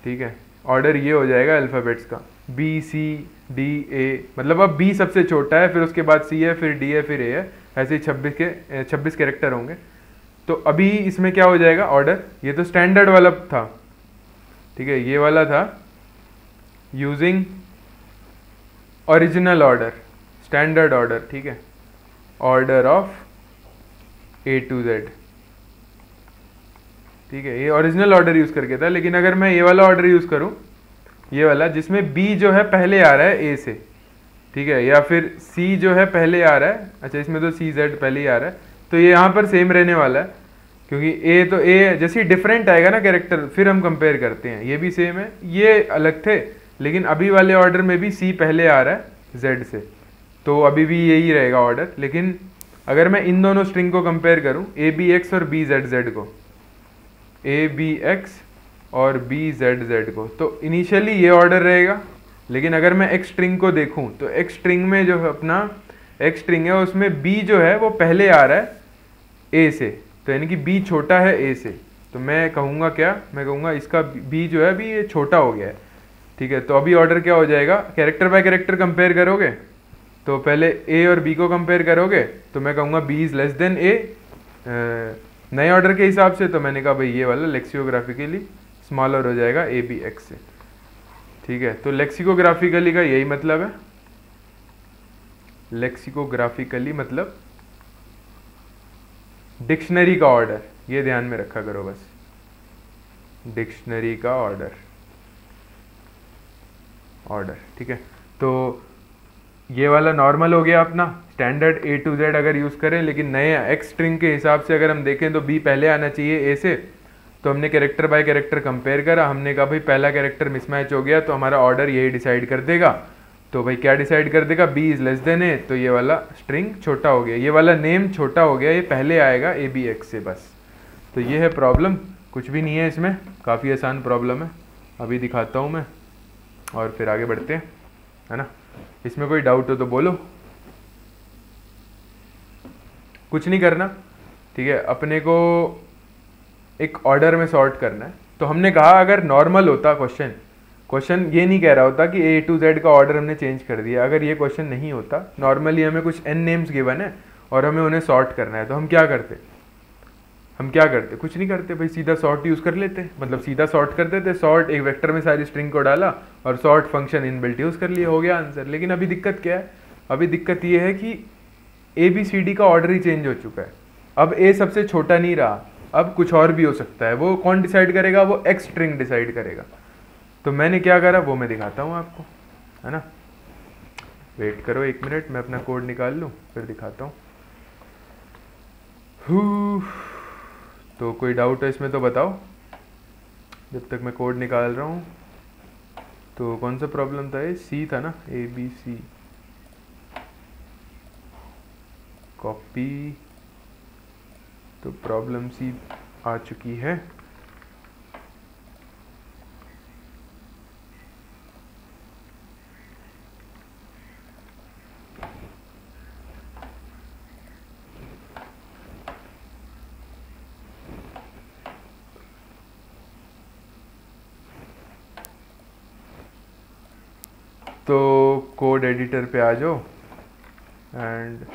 ठीक है? ऑर्डर ये हो जाएगा अल्फ़ाबेट्स का। बी सी डी ए मतलब अब बी सबसे छोटा है, फिर उसके बाद सी है, फिर डी है, फिर ए है। ऐसे ही छब्बीस के छब्बीस कैरेक्टर होंगे। तो अभी इसमें क्या हो जाएगा? ऑर्डर ये तो स्टैंडर्ड वाला था, ठीक है? ये वाला था using original order standard order ठीक है? Order of A to Z ठीक है, ये ओरिजिनल ऑर्डर यूज़ करके था, लेकिन अगर मैं ये वाला ऑर्डर यूज़ करूँ, ये वाला, जिसमें बी जो है पहले आ रहा है ए से, ठीक है, या फिर सी जो है पहले आ रहा है अच्छा इसमें तो सी जेड पहले ही आ रहा है तो ये यहाँ पर सेम रहने वाला है, क्योंकि ए तो ए जैसे डिफरेंट आएगा ना कैरेक्टर फिर हम कंपेयर करते हैं, ये भी सेम है, ये अलग थे, लेकिन अभी वाले ऑर्डर में भी सी पहले आ रहा है जेड से तो अभी भी यही रहेगा ऑर्डर लेकिन अगर मैं इन दोनों स्ट्रिंग को कंपेयर करूँ ए बी एक्स और बी जेड जेड को ए बी एक्स और बी जेड जेड को। तो इनिशियली ये ऑर्डर रहेगा, लेकिन अगर मैं एक्स स्ट्रिंग को देखूँ तो एक्स स्ट्रिंग में जो है अपना एक्स स्ट्रिंग है, उसमें बी जो है, वो पहले आ रहा है ए से। तो यानी कि बी छोटा है ए से। तो मैं कहूँगा क्या? मैं कहूँगा इसका बी जो है, अभी ये छोटा हो गया है। ठीक है तो अभी ऑर्डर क्या हो जाएगा? कैरेक्टर बाय कैरेक्टर कंपेयर करोगे? तो पहले ए और बी को कंपेयर करोगे? तो मैं कहूँगा B is less than A नए ऑर्डर के हिसाब से तो मैंने कहा भाई ये वाला लेक्सियोग्राफिकली स्मॉलर हो जाएगा ए बी एक्स से। ठीक है? तो लेक्सिकोग्राफिकली का यही मतलब है। लेक्सिकोग्राफिकली मतलब डिक्शनरी का ऑर्डर ये ध्यान में रखा करो बस। डिक्शनरी का ऑर्डर ऑर्डर ठीक है? तो ये वाला नॉर्मल हो गया अपना। स्टैंडर्ड ए टू जेड अगर यूज़ करें, लेकिन नए एक्स स्ट्रिंग के हिसाब से अगर हम देखें तो बी पहले आना चाहिए ए से। तो हमने कैरेक्टर बाय कैरेक्टर कंपेयर करा। हमने कहा, भाई, पहला कैरेक्टर मिसमैच हो गया तो हमारा ऑर्डर यही डिसाइड कर देगा। तो भाई, क्या डिसाइड कर देगा? B is less than A तो ये वाला स्ट्रिंग छोटा हो गया। ये वाला नेम छोटा हो गया। ये पहले आएगा ए बी एक्स से बस। तो ये है प्रॉब्लम कुछ भी नहीं है इसमें। काफ़ी आसान प्रॉब्लम है। अभी दिखाता हूँ मैं। और फिर आगे बढ़ते हैं। है ना? इसमें कोई डाउट हो तो बोलो। कुछ नहीं करना, ठीक है? अपने को एक ऑर्डर में सॉर्ट करना है। तो हमने कहा, अगर नॉर्मल होता क्वेश्चन क्वेश्चन ये नहीं कह रहा होता कि ए टू जेड का ऑर्डर हमने चेंज कर दिया। अगर ये क्वेश्चन नहीं होता नॉर्मली हमें कुछ एन नेम्स गिवन है और हमें उन्हें सॉर्ट करना है तो हम क्या करते? हम क्या करते? कुछ नहीं करते, भाई सीधा सॉर्ट यूज़ कर लेते। मतलब सीधा सॉर्ट कर देते सॉर्ट एक वेक्टर में सारी स्ट्रिंग को डाला और sort function in built use कर लिया हो गया आंसर लेकिन अभी दिक्कत क्या है? अभी दिक्कत ये है कि ए बी सी डी का ऑर्डर ही चेंज हो चुका है। अब ए सबसे छोटा नहीं रहा। अब कुछ और भी हो सकता है। वो कौन डिसाइड करेगा? वो एक्स स्ट्रिंग डिसाइड करेगा। तो मैंने क्या करा? वो मैं दिखाता हूँ आपको। है ना? वेट करो एक मिनट मैं अपना कोड निकाल लूँ, फिर दिखाता हूँ। तो कोई डाउट है इसमें तो बताओ। जब तक मैं कोड निकाल रहा हूँ। तो कौन सा प्रॉब्लम था ये? सी था ना? ए बी सी कॉपी तो प्रॉब्लम सी आ चुकी है। तो कोड एडिटर पे आ जाओ। एंड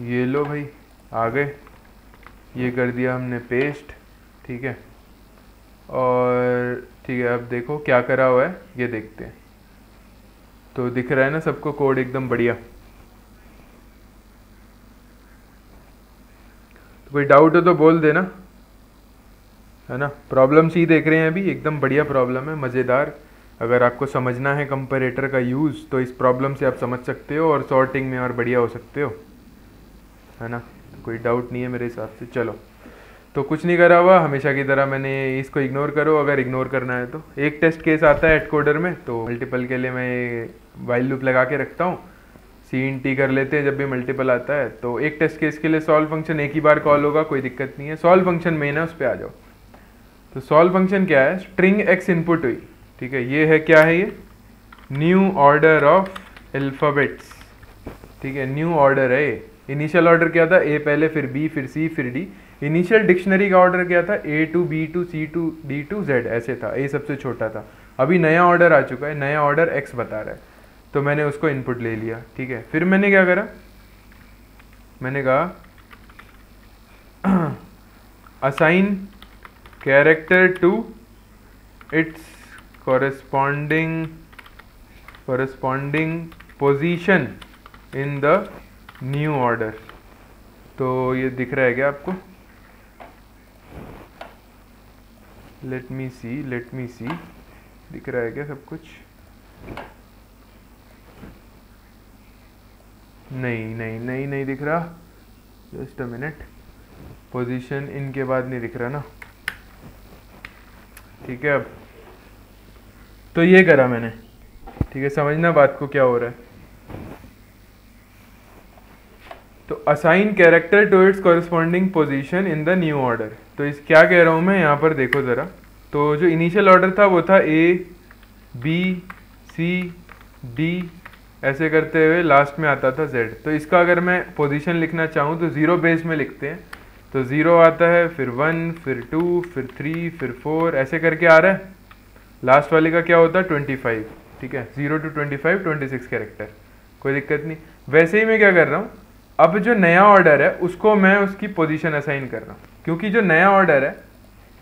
ये लो भाई आ गए ये कर दिया हमने पेस्ट ठीक है? और ठीक है, अब देखो क्या करा हुआ है, ये देखते हैं। तो दिख रहा है ना सबको कोड एकदम बढ़िया। तो कोई डाउट हो तो बोल देना, है ना? प्रॉब्लम सी देख रहे हैं अभी, एकदम बढ़िया प्रॉब्लम है, मज़ेदार। अगर आपको समझना है कंपेरेटर का यूज़ तो इस प्रॉब्लम से आप समझ सकते हो और सॉर्टिंग में और बढ़िया हो सकते हो। है ना? कोई डाउट नहीं है मेरे हिसाब से। चलो। तो कुछ नहीं करा हुआ, हमेशा की तरह मैंने इसको इग्नोर करो। अगर इग्नोर करना है तो। एक टेस्ट केस आता है एडकोडर में तो मल्टीपल के लिए मैं वाइल लूप लगा के रखता हूँ। सी इन टी कर लेते हैं जब भी मल्टीपल आता है। तो एक टेस्ट केस के लिए सॉल्व फ़ंक्शन एक ही बार कॉल होगा, कोई दिक्कत नहीं है। सॉल्व फ़ंक्शन मेन है, उस पर आ जाओ। तो सॉल्व फ़ंक्शन क्या है? स्ट्रिंग एक्स इनपुट हुई। ठीक है, ये है क्या है ये? न्यू ऑर्डर ऑफ़ एल्फाबेट्स ठीक है न्यू ऑर्डर है इनिशियल ऑर्डर क्या था? ए पहले, फिर बी फिर सी फिर डी इनिशियल डिक्शनरी का ऑर्डर क्या था? A to B to C to D to Z ऐसे था। ए सबसे छोटा था। अभी नया ऑर्डर आ चुका है, नया ऑर्डर एक्स बता रहा है। तो मैंने उसको इनपुट ले लिया, ठीक है। फिर मैंने क्या करा? मैंने कहा assign character to its corresponding corresponding position in the new order. तो ये दिख रहा है क्या आपको? लेट मी सी लेट मी सी दिख रहा है क्या सब कुछ? नहीं नहीं नहीं नहीं दिख रहा। जस्ट अ मिनट पोजीशन इनके बाद नहीं दिख रहा ना। ठीक है अब। तो ये करा मैंने। ठीक है, समझना बात को क्या हो रहा है। तो assign character to its corresponding position in the new order तो इस क्या कह रहा हूँ मैं, यहाँ पर देखो ज़रा। तो जो इनिशियल ऑर्डर था, वो था ए बी सी डी ऐसे करते हुए लास्ट में आता था जेड तो इसका अगर मैं पोजीशन लिखना चाहूँ तो ज़ीरो बेस में लिखते हैं। तो ज़ीरो आता है, फिर वन फिर टू फिर थ्री फिर फोर ऐसे करके आ रहा है। लास्ट वाले का क्या होता है? ट्वेंटी फाइव ठीक है? Zero to twenty five twenty six character कोई दिक्कत नहीं। वैसे ही मैं क्या कर रहा हूँ? अब जो नया ऑर्डर है, उसको मैं उसकी पोजीशन असाइन कर रहा हूँ। क्योंकि जो नया ऑर्डर है,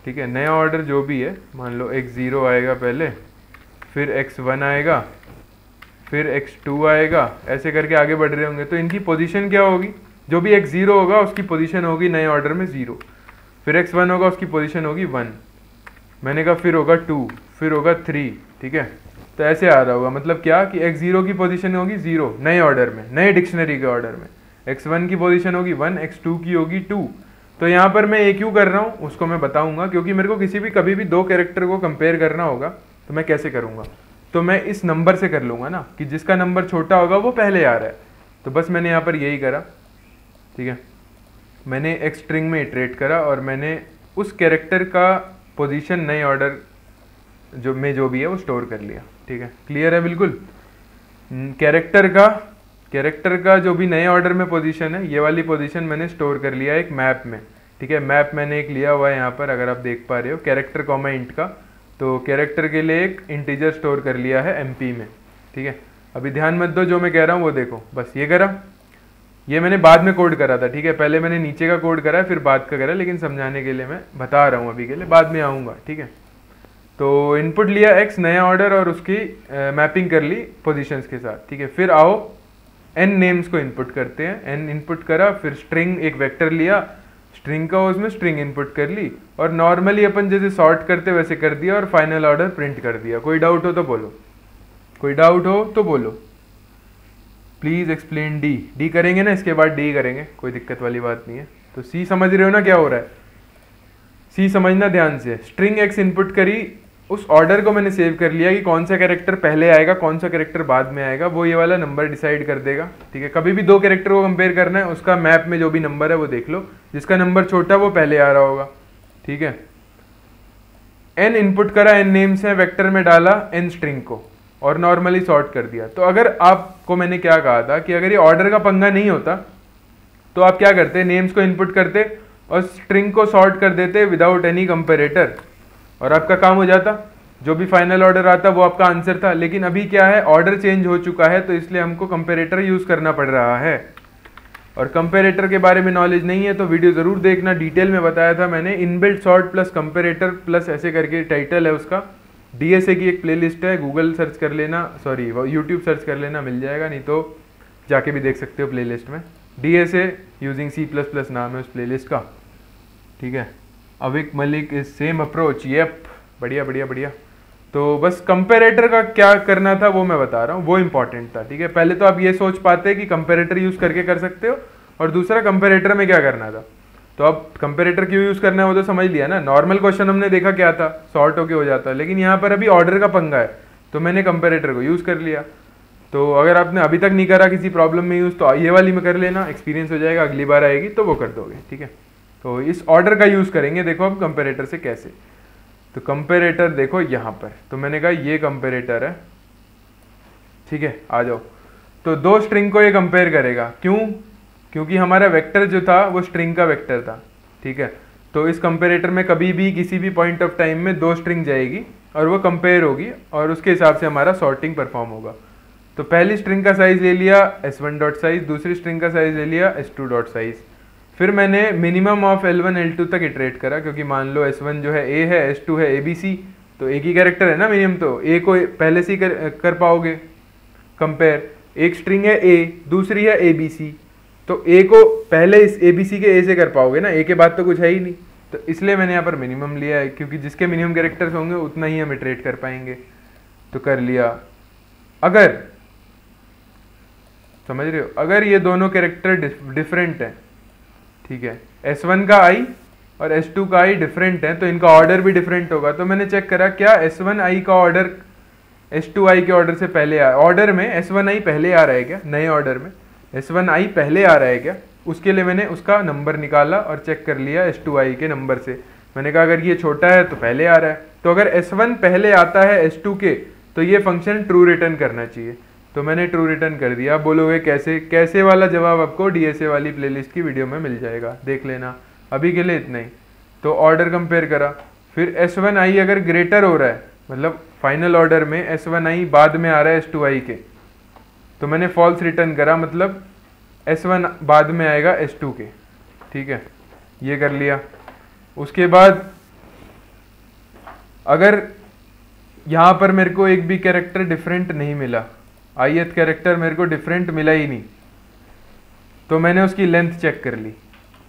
ठीक है, नया ऑर्डर जो भी है, मान लो एक्स ज़ीरो आएगा पहले, फिर एक्स वन आएगा, फिर एक्स टू आएगा, ऐसे करके आगे बढ़ रहे होंगे। तो इनकी पोजीशन क्या होगी? जो भी एक्स ज़ीरो होगा, उसकी पोजीशन होगी नए ऑर्डर में ज़ीरो फिर एक्स वन होगा, उसकी पोजीशन होगी वन मैंने कहा, फिर होगा टू फिर होगा थ्री ठीक है? तो ऐसे आ रहा होगा। मतलब क्या कि एक्स ज़ीरो की पोजीशन होगी ज़ीरो नए ऑर्डर में, नए डिक्शनरी के ऑर्डर में। एक्स वन की पोजीशन होगी वन एक्स टू की होगी टू तो यहाँ पर मैं ए क्यू कर रहा हूँ, उसको मैं बताऊँगा, क्योंकि मेरे को किसी भी, कभी भी दो कैरेक्टर को कंपेयर करना होगा तो मैं कैसे करूँगा? तो मैं इस नंबर से कर लूँगा ना, कि जिसका नंबर छोटा होगा, वो पहले आ रहा है। तो बस मैंने यहाँ पर यही करा, ठीक है? मैंने एक स्ट्रिंग में इटरेट करा, और मैंने उस कैरेक्टर का पोजीशन नए ऑर्डर जो में जो भी है वो स्टोर कर लिया। ठीक है? क्लियर है बिल्कुल? कैरेक्टर का कैरेक्टर का जो भी नए ऑर्डर में पोजीशन है, ये वाली पोजीशन मैंने स्टोर कर लिया एक मैप में। ठीक है? मैप मैंने एक लिया हुआ है यहाँ पर, अगर आप देख पा रहे हो। कैरेक्टर कॉमा इंट का। तो कैरेक्टर के लिए एक इंटीजर स्टोर कर लिया है एमपी में। ठीक है? अभी ध्यान मत दो, जो मैं कह रहा हूँ वो देखो। बस ये करा। ये मैंने बाद में कोड करा था, ठीक है? पहले मैंने नीचे का कोड करा, फिर बाद का करा, लेकिन समझाने के लिए मैं बता रहा हूँ अभी के लिए। बाद में आऊँगा, ठीक है? तो इनपुट लिया एक्स नया ऑर्डर और उसकी मैपिंग कर ली पोजीशंस के साथ, ठीक है? फिर आओ एन नेम्स को इनपुट करते हैं। एन इनपुट करा, फिर स्ट्रिंग एक वेक्टर लिया स्ट्रिंग का उसमें स्ट्रिंग इनपुट कर ली और नॉर्मली अपन जैसे सॉर्ट करते वैसे कर दिया और फाइनल ऑर्डर प्रिंट कर दिया। कोई डाउट हो तो बोलो। कोई डाउट हो तो बोलो। प्लीज़ एक्सप्लेन डी डी करेंगे ना, इसके बाद डी करेंगे, कोई दिक्कत वाली बात नहीं है। तो सी समझ रहे हो ना क्या हो रहा है? सी समझना ध्यान से। स्ट्रिंग एक्स इनपुट करी, उस ऑर्डर को मैंने सेव कर लिया कि कौन सा कैरेक्टर पहले आएगा, कौन सा कैरेक्टर बाद में आएगा, वो ये वाला नंबर डिसाइड कर देगा, ठीक है? कभी भी दो कैरेक्टर को कंपेयर करना है, उसका मैप में जो भी नंबर है वो देख लो। जिसका नंबर छोटा है, वो पहले आ रहा होगा, ठीक है? एन इनपुट करा एन नेम्स है वेक्टर में डाला एन स्ट्रिंग को। और नॉर्मली सॉर्ट कर दिया। तो अगर आपको मैंने क्या कहा था कि अगर ये ऑर्डर का पंगा नहीं होता तो आप क्या करते नेम्स को इनपुट करते और स्ट्रिंग को सॉर्ट कर देते विदाउट एनी कंपेरेटर और आपका काम हो जाता। जो भी फाइनल ऑर्डर आता, वो आपका आंसर था। लेकिन अभी क्या है ऑर्डर चेंज हो चुका है तो इसलिए हमको कंपेरेटर यूज़ करना पड़ रहा है। और कंपेरेटर के बारे में नॉलेज नहीं है तो वीडियो ज़रूर देखना। डिटेल में बताया था मैंने। Inbuilt sort plus comparator plus ऐसे करके टाइटल है उसका। डीएसए की एक प्लेलिस्ट है गूगल सर्च कर लेना सॉरी यूट्यूब सर्च कर लेना, मिल जाएगा, नहीं तो जाके भी देख सकते हो प्लेलिस्ट में। DSA using C plus plus नाम है उस प्लेलिस्ट का। ठीक है? Avik Malik is same approach yep बढ़िया बढ़िया बढ़िया। तो बस कंपेरेटर का क्या करना था, वो मैं बता रहा हूँ, वो इंपॉर्टेंट था, ठीक है? पहले तो आप ये सोच पाते कि कंपेरेटर यूज़ करके कर सकते हो, और दूसरा कंपेरेटर में क्या करना था? तो अब कंपेरेटर क्यों यूज़ करना है, वो तो समझ लिया ना। नॉर्मल क्वेश्चन हमने देखा क्या था? शॉर्ट होके हो जाता। है लेकिन यहाँ पर अभी ऑर्डर का पंगा है तो मैंने कंपेरेटर को यूज़ कर लिया। तो अगर आपने अभी तक नहीं करा किसी प्रॉब्लम में यूज़ तो ये वाली में कर लेना। एक्सपीरियंस हो जाएगा, अगली बार आएगी तो वो कर दोगे, ठीक है? तो इस ऑर्डर का यूज़ करेंगे, देखो अब कंपेरेटर से कैसे। तो कंपेरेटर देखो यहाँ पर। तो मैंने कहा ये कंपेरेटर है, ठीक है? आ जाओ। तो दो स्ट्रिंग को ये कंपेयर करेगा। क्यों? क्योंकि हमारा वेक्टर जो था वो स्ट्रिंग का वेक्टर था ठीक है? तो इस कंपेरेटर में कभी भी किसी भी पॉइंट ऑफ़ टाइम में दो स्ट्रिंग जाएगी और वो कंपेयर होगी और उसके हिसाब से हमारा सॉर्टिंग परफॉर्म होगा। तो पहली स्ट्रिंग का साइज़ ले लिया एस वन डॉट साइज़ दूसरी स्ट्रिंग का साइज़ ले लिया एस टू डॉट साइज़ फिर मैंने minimum of L one L two तक इटरेट करा क्योंकि मान लो एस वन जो है ए है एस टू है ए बी सी तो एक ही कैरेक्टर है ना मिनिमम तो ए को पहले से ही कर, कर पाओगे। कंपेयर एक स्ट्रिंग है ए दूसरी है ए बी सी तो ए को पहले इस ए बी सी के ए से कर पाओगे ना? ए के बाद तो कुछ है ही नहीं। तो इसलिए मैंने यहाँ पर मिनिमम लिया है, क्योंकि जिसके मिनिमम कैरेक्टर्स होंगे, उतना ही हम इटरेट कर पाएँगे। तो कर लिया। अगर, समझ रहे हो? अगर ये दोनों कैरेक्टर डिफरेंट हैं, ठीक है। एस वन का आई और एस टू का आई डिफरेंट है तो इनका ऑर्डर भी डिफरेंट होगा। तो मैंने चेक करा, क्या एस वन आई का ऑर्डर एस टू आई के ऑर्डर से पहले आ ऑर्डर में एस वन आई पहले आ रहा है क्या? नए ऑर्डर में। एस वन आई पहले आ रहा है क्या? उसके लिए मैंने उसका नंबर निकाला और चेक कर लिया एस टू आई के नंबर से। मैंने कहा, अगर ये छोटा है तो पहले आ रहा है। तो अगर एस वन पहले आता है एस टू के तो ये फ़ंक्शन ट्रू रिटर्न करना चाहिए। तो मैंने ट्रू रिटर्न कर दिया। आप बोलोगे, कैसे कैसे वाला जवाब आपको डीएसए वाली प्लेलिस्ट की वीडियो में मिल जाएगा? देख लेना। अभी के लिए इतना ही। तो ऑर्डर कंपेयर करा। फिर एस वन आई अगर ग्रेटर हो रहा है मतलब फाइनल ऑर्डर में एस वन आई बाद में आ रहा है एस टू आई के तो मैंने फॉल्स रिटर्न करा मतलब एस वन बाद में आएगा एस टू के। ठीक है? ये कर लिया। उसके बाद अगर यहाँ पर मेरे को एक भी कैरेक्टर डिफरेंट नहीं मिला आई एथ कैरेक्टर मेरे को डिफरेंट मिला ही नहीं तो मैंने उसकी लेंथ चेक कर ली।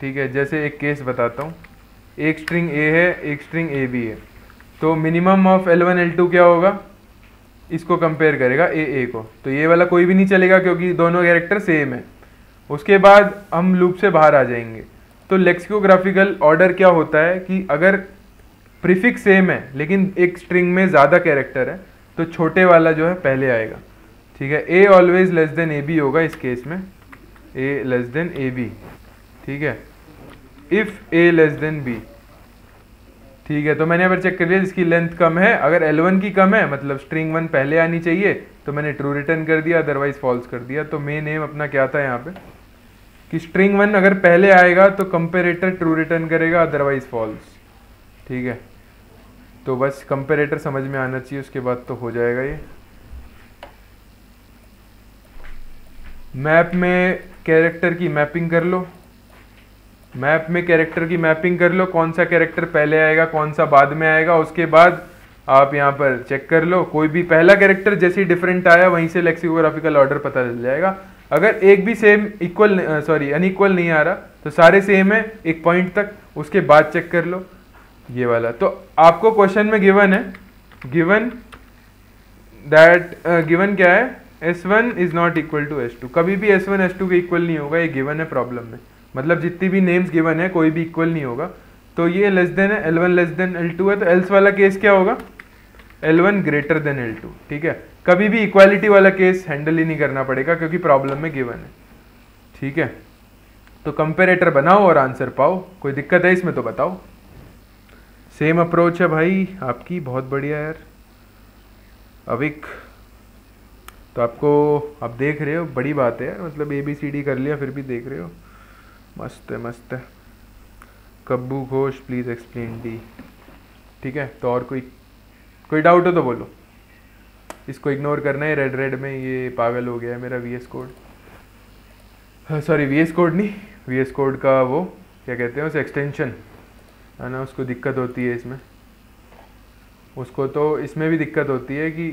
ठीक है? जैसे एक केस बताता हूँ। एक स्ट्रिंग ए है, एक स्ट्रिंग ए बी है। तो minimum of L one L two क्या होगा? इसको कंपेयर करेगा ए ए को। तो ये वाला कोई भी नहीं चलेगा क्योंकि दोनों कैरेक्टर सेम है। उसके बाद हम लूप से बाहर आ जाएँगे। तो लेक्सिकोग्राफिकल ऑर्डर क्या होता है कि अगर प्रीफिक्स सेम है, लेकिन एक स्ट्रिंग में ज़्यादा कैरेक्टर है तो छोटे वाला जो है पहले आएगा। ठीक है? A always less than A B होगा इस केस में। A less than A B ठीक है? If A less than B ठीक है तो मैंने अगर चेक कर लिया इसकी लेंथ कम है, अगर L1 की कम है मतलब स्ट्रिंग वन पहले आनी चाहिए तो मैंने ट्रू रिटर्न कर दिया अदरवाइज़ फॉल्स कर दिया। तो मेन एम अपना क्या था यहाँ पे? कि स्ट्रिंग वन अगर पहले आएगा तो कंपेरेटर ट्रू रिटर्न करेगा अदरवाइज़ फॉल्स ठीक है? तो बस कंपेरेटर समझ में आना चाहिए, उसके बाद तो हो जाएगा ये। मैप में कैरेक्टर की मैपिंग कर लो। मैप में कैरेक्टर की मैपिंग कर लो, कौन सा कैरेक्टर पहले आएगा, कौन सा बाद में आएगा, उसके बाद आप यहाँ पर चेक कर लो। कोई भी पहला कैरेक्टर जैसे ही डिफरेंट आया, वहीं से लेक्सिकोग्राफिकल ऑर्डर पता चल जाएगा। अगर एक भी सेम इक्वल सॉरी अनइक्वल नहीं आ रहा तो सारे सेम है, एक पॉइंट तक, उसके बाद चेक कर लो। ये वाला। तो आपको क्वेश्चन में गिवन है। गिवन दैट गिवन क्या है? S one is not equal to S two कभी भी एस वन एस टू के इक्वल नहीं होगा, ये गिवन है प्रॉब्लम में। मतलब जितनी भी नेम्स गिवन है, कोई भी इक्वल नहीं होगा। तो ये लेस देन है L one less than L two है तो एल्स वाला केस क्या होगा? L one greater than L two ठीक है? कभी भी इक्वालिटी वाला केस हैंडल ही नहीं करना पड़ेगा, क्योंकि प्रॉब्लम में गिवन है। ठीक है? तो कंपेरेटर बनाओ और आंसर पाओ। कोई दिक्कत है इसमें तो बताओ। सेम अप्रोच है भाई, आपकी, बहुत बढ़िया यार। अविक तो आपको, आप देख रहे हो, बड़ी बात है यार मतलब ए बी सी डी कर लिया, फिर भी देख रहे हो। मस्त है मस्त है। Kabbu Ghosh please explain D ठीक है तो और कोई कोई डाउट हो तो बोलो। इसको इग्नोर करना है रेड रेड में ये पागल हो गया है मेरा V S code sorry V S code नहीं वी एस कोड का वो, क्या कहते हैं उस एक्सटेंशन है ना, उसको दिक्कत होती है इसमें। उसको तो इसमें भी दिक्कत होती है कि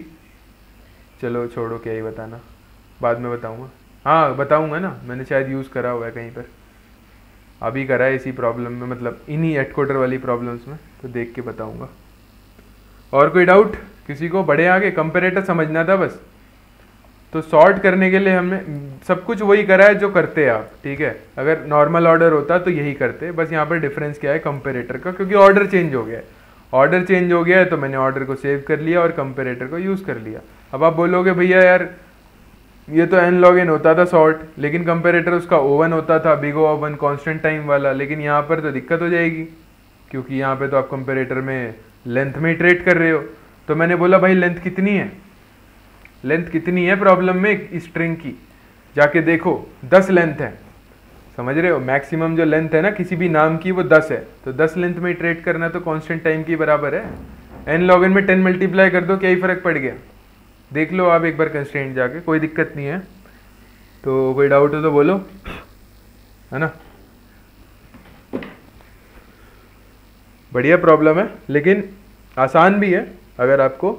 चलो, छोड़ो, क्या ही बताना। बाद में बताऊँगा। हाँ बताऊँगा ना, मैंने शायद यूज़ करा हुआ है कहीं पर। अभी करा है इसी प्रॉब्लम में मतलब इन्हीं हेडकोटर वाली प्रॉब्लम्स में तो देख के बताऊँगा। और कोई डाउट किसी को? बड़े आगे कंपेरेटर समझना था बस। तो सॉर्ट करने के लिए हमने, सब कुछ वही करा है जो करते हैं आप, ठीक है? अगर नॉर्मल ऑर्डर होता तो यही करते, बस यहाँ पर डिफरेंस क्या है? कंपेरेटर का, क्योंकि ऑर्डर चेंज हो गया है। ऑर्डर चेंज हो गया है तो मैंने ऑर्डर को सेव कर लिया और कंपेरेटर को यूज़ कर लिया। अब आप बोलोगे, भैया यार ये तो एन लॉग इन होता था शॉर्ट लेकिन कंपेरेटर उसका ओवन होता था बिगो ओवन कांस्टेंट टाइम वाला, लेकिन यहाँ पर तो दिक्कत हो जाएगी, क्योंकि यहाँ पे तो आप कंपेरेटर में लेंथ में ट्रेड कर रहे हो। तो मैंने बोला, भाई लेंथ कितनी है? लेंथ कितनी है प्रॉब्लम में स्ट्रिंग की? जाके देखो, दस लेंथ है। समझ रहे हो? मैक्सिमम जो लेंथ है ना, किसी भी नाम की, वो दस है। तो दस लेंथ में ट्रेड करना तो कांस्टेंट टाइम की बराबर है। एन लॉग इन में टेन मल्टीप्लाई कर दो, क्या ही फ़र्क पड़ गया? देख लो आप एक बार कंस्टेंट जाके, कोई दिक्कत नहीं है। तो कोई डाउट हो तो बोलो, है ना? बढ़िया प्रॉब्लम है, लेकिन आसान भी है। अगर आपको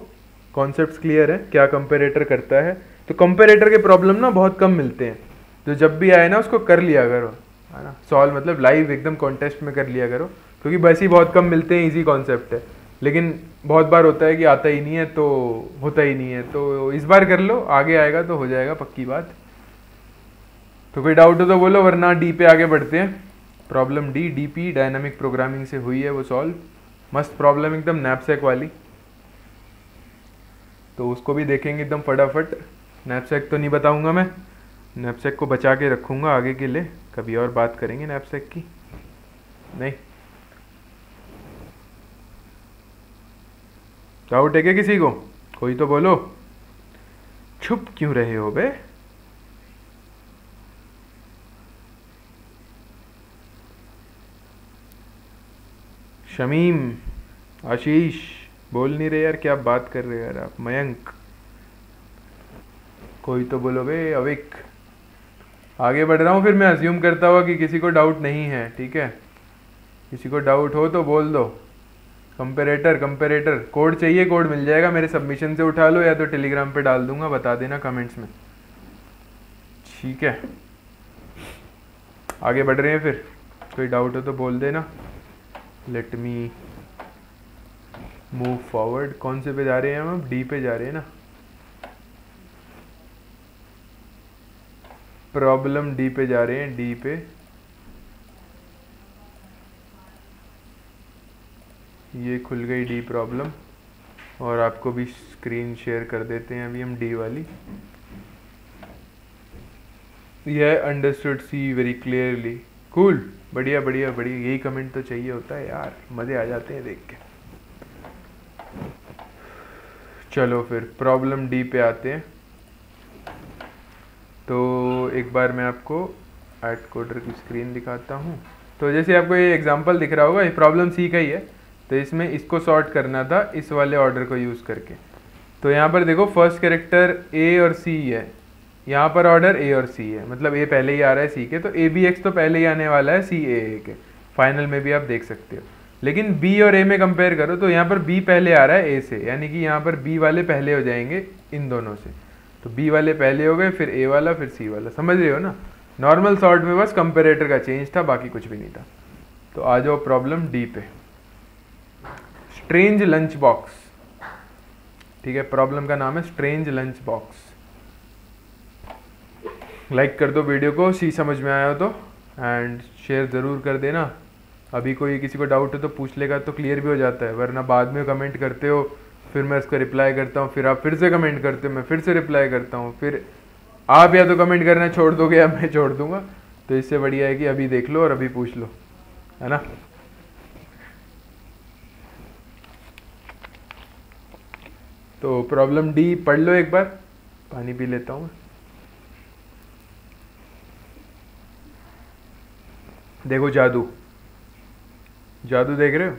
कॉन्सेप्ट क्लियर है, क्या कंपेरेटर करता है तो कंपेरेटर के प्रॉब्लम ना बहुत कम मिलते हैं। तो जब भी आए ना, उसको कर लिया करो, है ना? सॉल्व मतलब लाइव एकदम कॉन्टेस्ट में कर लिया करो, क्योंकि वैसे ही बहुत कम मिलते हैं इजी कॉन्सेप्ट है। लेकिन बहुत बार होता है कि आता ही नहीं है तो होता ही नहीं है। तो इस बार कर लो, आगे आएगा तो हो जाएगा, पक्की बात। तो कोई डाउट हो तो बोलो, वरना डी पे आगे बढ़ते हैं। Problem D D P dynamic programming से हुई है वो सॉल्व मस्त प्रॉब्लम एकदम नैपसेक वाली। तो उसको भी देखेंगे एकदम फटाफट। नैपसेक तो नहीं बताऊँगा मैं। नैपसेक को बचा के रखूँगा आगे के लिए। कभी और बात करेंगे नैपसेक की। नहीं। क्या किसी को। कोई तो बोलो, छुप क्यों रहे हो बे? शमीम, आशीष, बोल नहीं रहे यार, क्या बात कर रहे यार आप, मयंक। कोई तो बोलो बे, अविक। आगे बढ़ रहा हूँ, फिर मैं अज्यूम करता हुआ कि किसी को डाउट नहीं है, ठीक है? किसी को डाउट हो तो बोल दो। कंपेरेटर कंपेरेटर कोड चाहिए कोड मिल जाएगा। मेरे सबमिशन से उठा लो या तो टेलीग्राम पे डाल दूँगा। बता देना कमेंट्स में। ठीक है। आगे बढ़ रहे हैं फिर। कोई डाउट हो तो बोल देना। लेट मी मूव फॉरवर्ड कौन से पे जा रहे हैं हम? अब डी पे जा रहे हैं ना। प्रॉब्लम डी पे जा रहे हैं। डी पे। ये खुल गई डी प्रॉब्लम और आपको भी स्क्रीन शेयर कर देते हैं अभी हम डी वाली। यह understood see very clearly cool बढ़िया बढ़िया बढ़िया। यही कमेंट तो चाहिए होता है यार। मज़े आ जाते हैं देख के। चलो फिर प्रॉब्लम डी पे आते हैं। तो एक बार मैं आपको एट कोडर की स्क्रीन दिखाता हूँ। तो जैसे आपको ये एग्जांपल दिख रहा होगा, ये प्रॉब्लम सी का ही है। तो इसमें इसको सॉर्ट करना था, इस वाले ऑर्डर को यूज़ करके। तो यहाँ पर देखो फ़र्स्ट कैरेक्टर ए और सी है। यहाँ पर ऑर्डर ए और सी है। मतलब ए पहले ही आ रहा है सी के तो ए बी एक्स तो पहले ही आने वाला है सी ए ए के। फाइनल में भी आप देख सकते हो। लेकिन बी और ए में कंपेयर करो तो यहाँ पर बी पहले आ रहा है ए से। यानी कि यहाँ पर बी वाले पहले हो जाएँगे इन दोनों से। तो बी वाले पहले हो गए, फिर ए वाला, फिर सी वाला। समझ रहे हो ना? नॉर्मल सॉर्ट में बस कंपेरेटर का चेंज था, बाकी कुछ भी नहीं था। तो आ जाओ प्रॉब्लम डी पे। स्ट्रेंज लंच बॉक्स ठीक है प्रॉब्लम का नाम है स्ट्रेंज लंच बॉक्स लाइक कर दो वीडियो को सी समझ में आया हो तो एंड शेयर ज़रूर कर देना. अभी कोई किसी को डाउट है तो पूछ लेगा तो क्लियर भी हो जाता है, वरना बाद में कमेंट करते हो, फिर मैं उसको रिप्लाई करता हूँ, फिर आप फिर से कमेंट करते हो, मैं फिर से रिप्लाई करता हूँ, फिर आप या तो कमेंट करना छोड़ दोगे या मैं छोड़ दूँगा. तो इससे बढ़िया है कि अभी देख लो और अभी पूछ लो, है ना? तो प्रॉब्लम डी पढ़ लो एक बार। पानी पी लेता हूँ। देखो जादू। जादू देख रहे हो?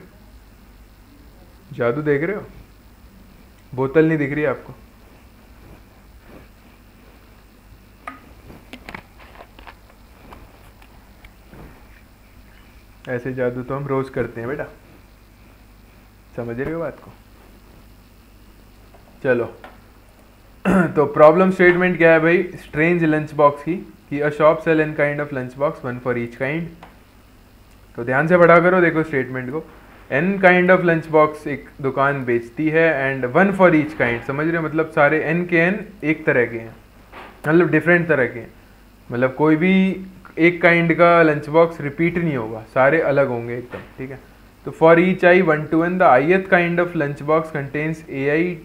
जादू देख रहे हो? बोतल नहीं दिख रही आपको। ऐसे जादू तो हम रोज करते हैं बेटा। समझ रहे हो बात को? चलो। तो प्रॉब्लम स्टेटमेंट क्या है भाई? स्ट्रेंज लंच बॉक्स की, कि a shop sell N kind of lunch box one for each kind तो ध्यान से पढ़ा करो, देखो स्टेटमेंट को। N kind of lunch box एक दुकान बेचती है and one for each kind समझ रहे हो? मतलब सारे एन के एन एक तरह के हैं। मतलब डिफरेंट तरह के हैं। मतलब कोई भी एक काइंड का लंच बॉक्स रिपीट नहीं होगा, सारे अलग होंगे एकदम, ठीक है? तो for each I one to N the ith kind of lunch box contains A I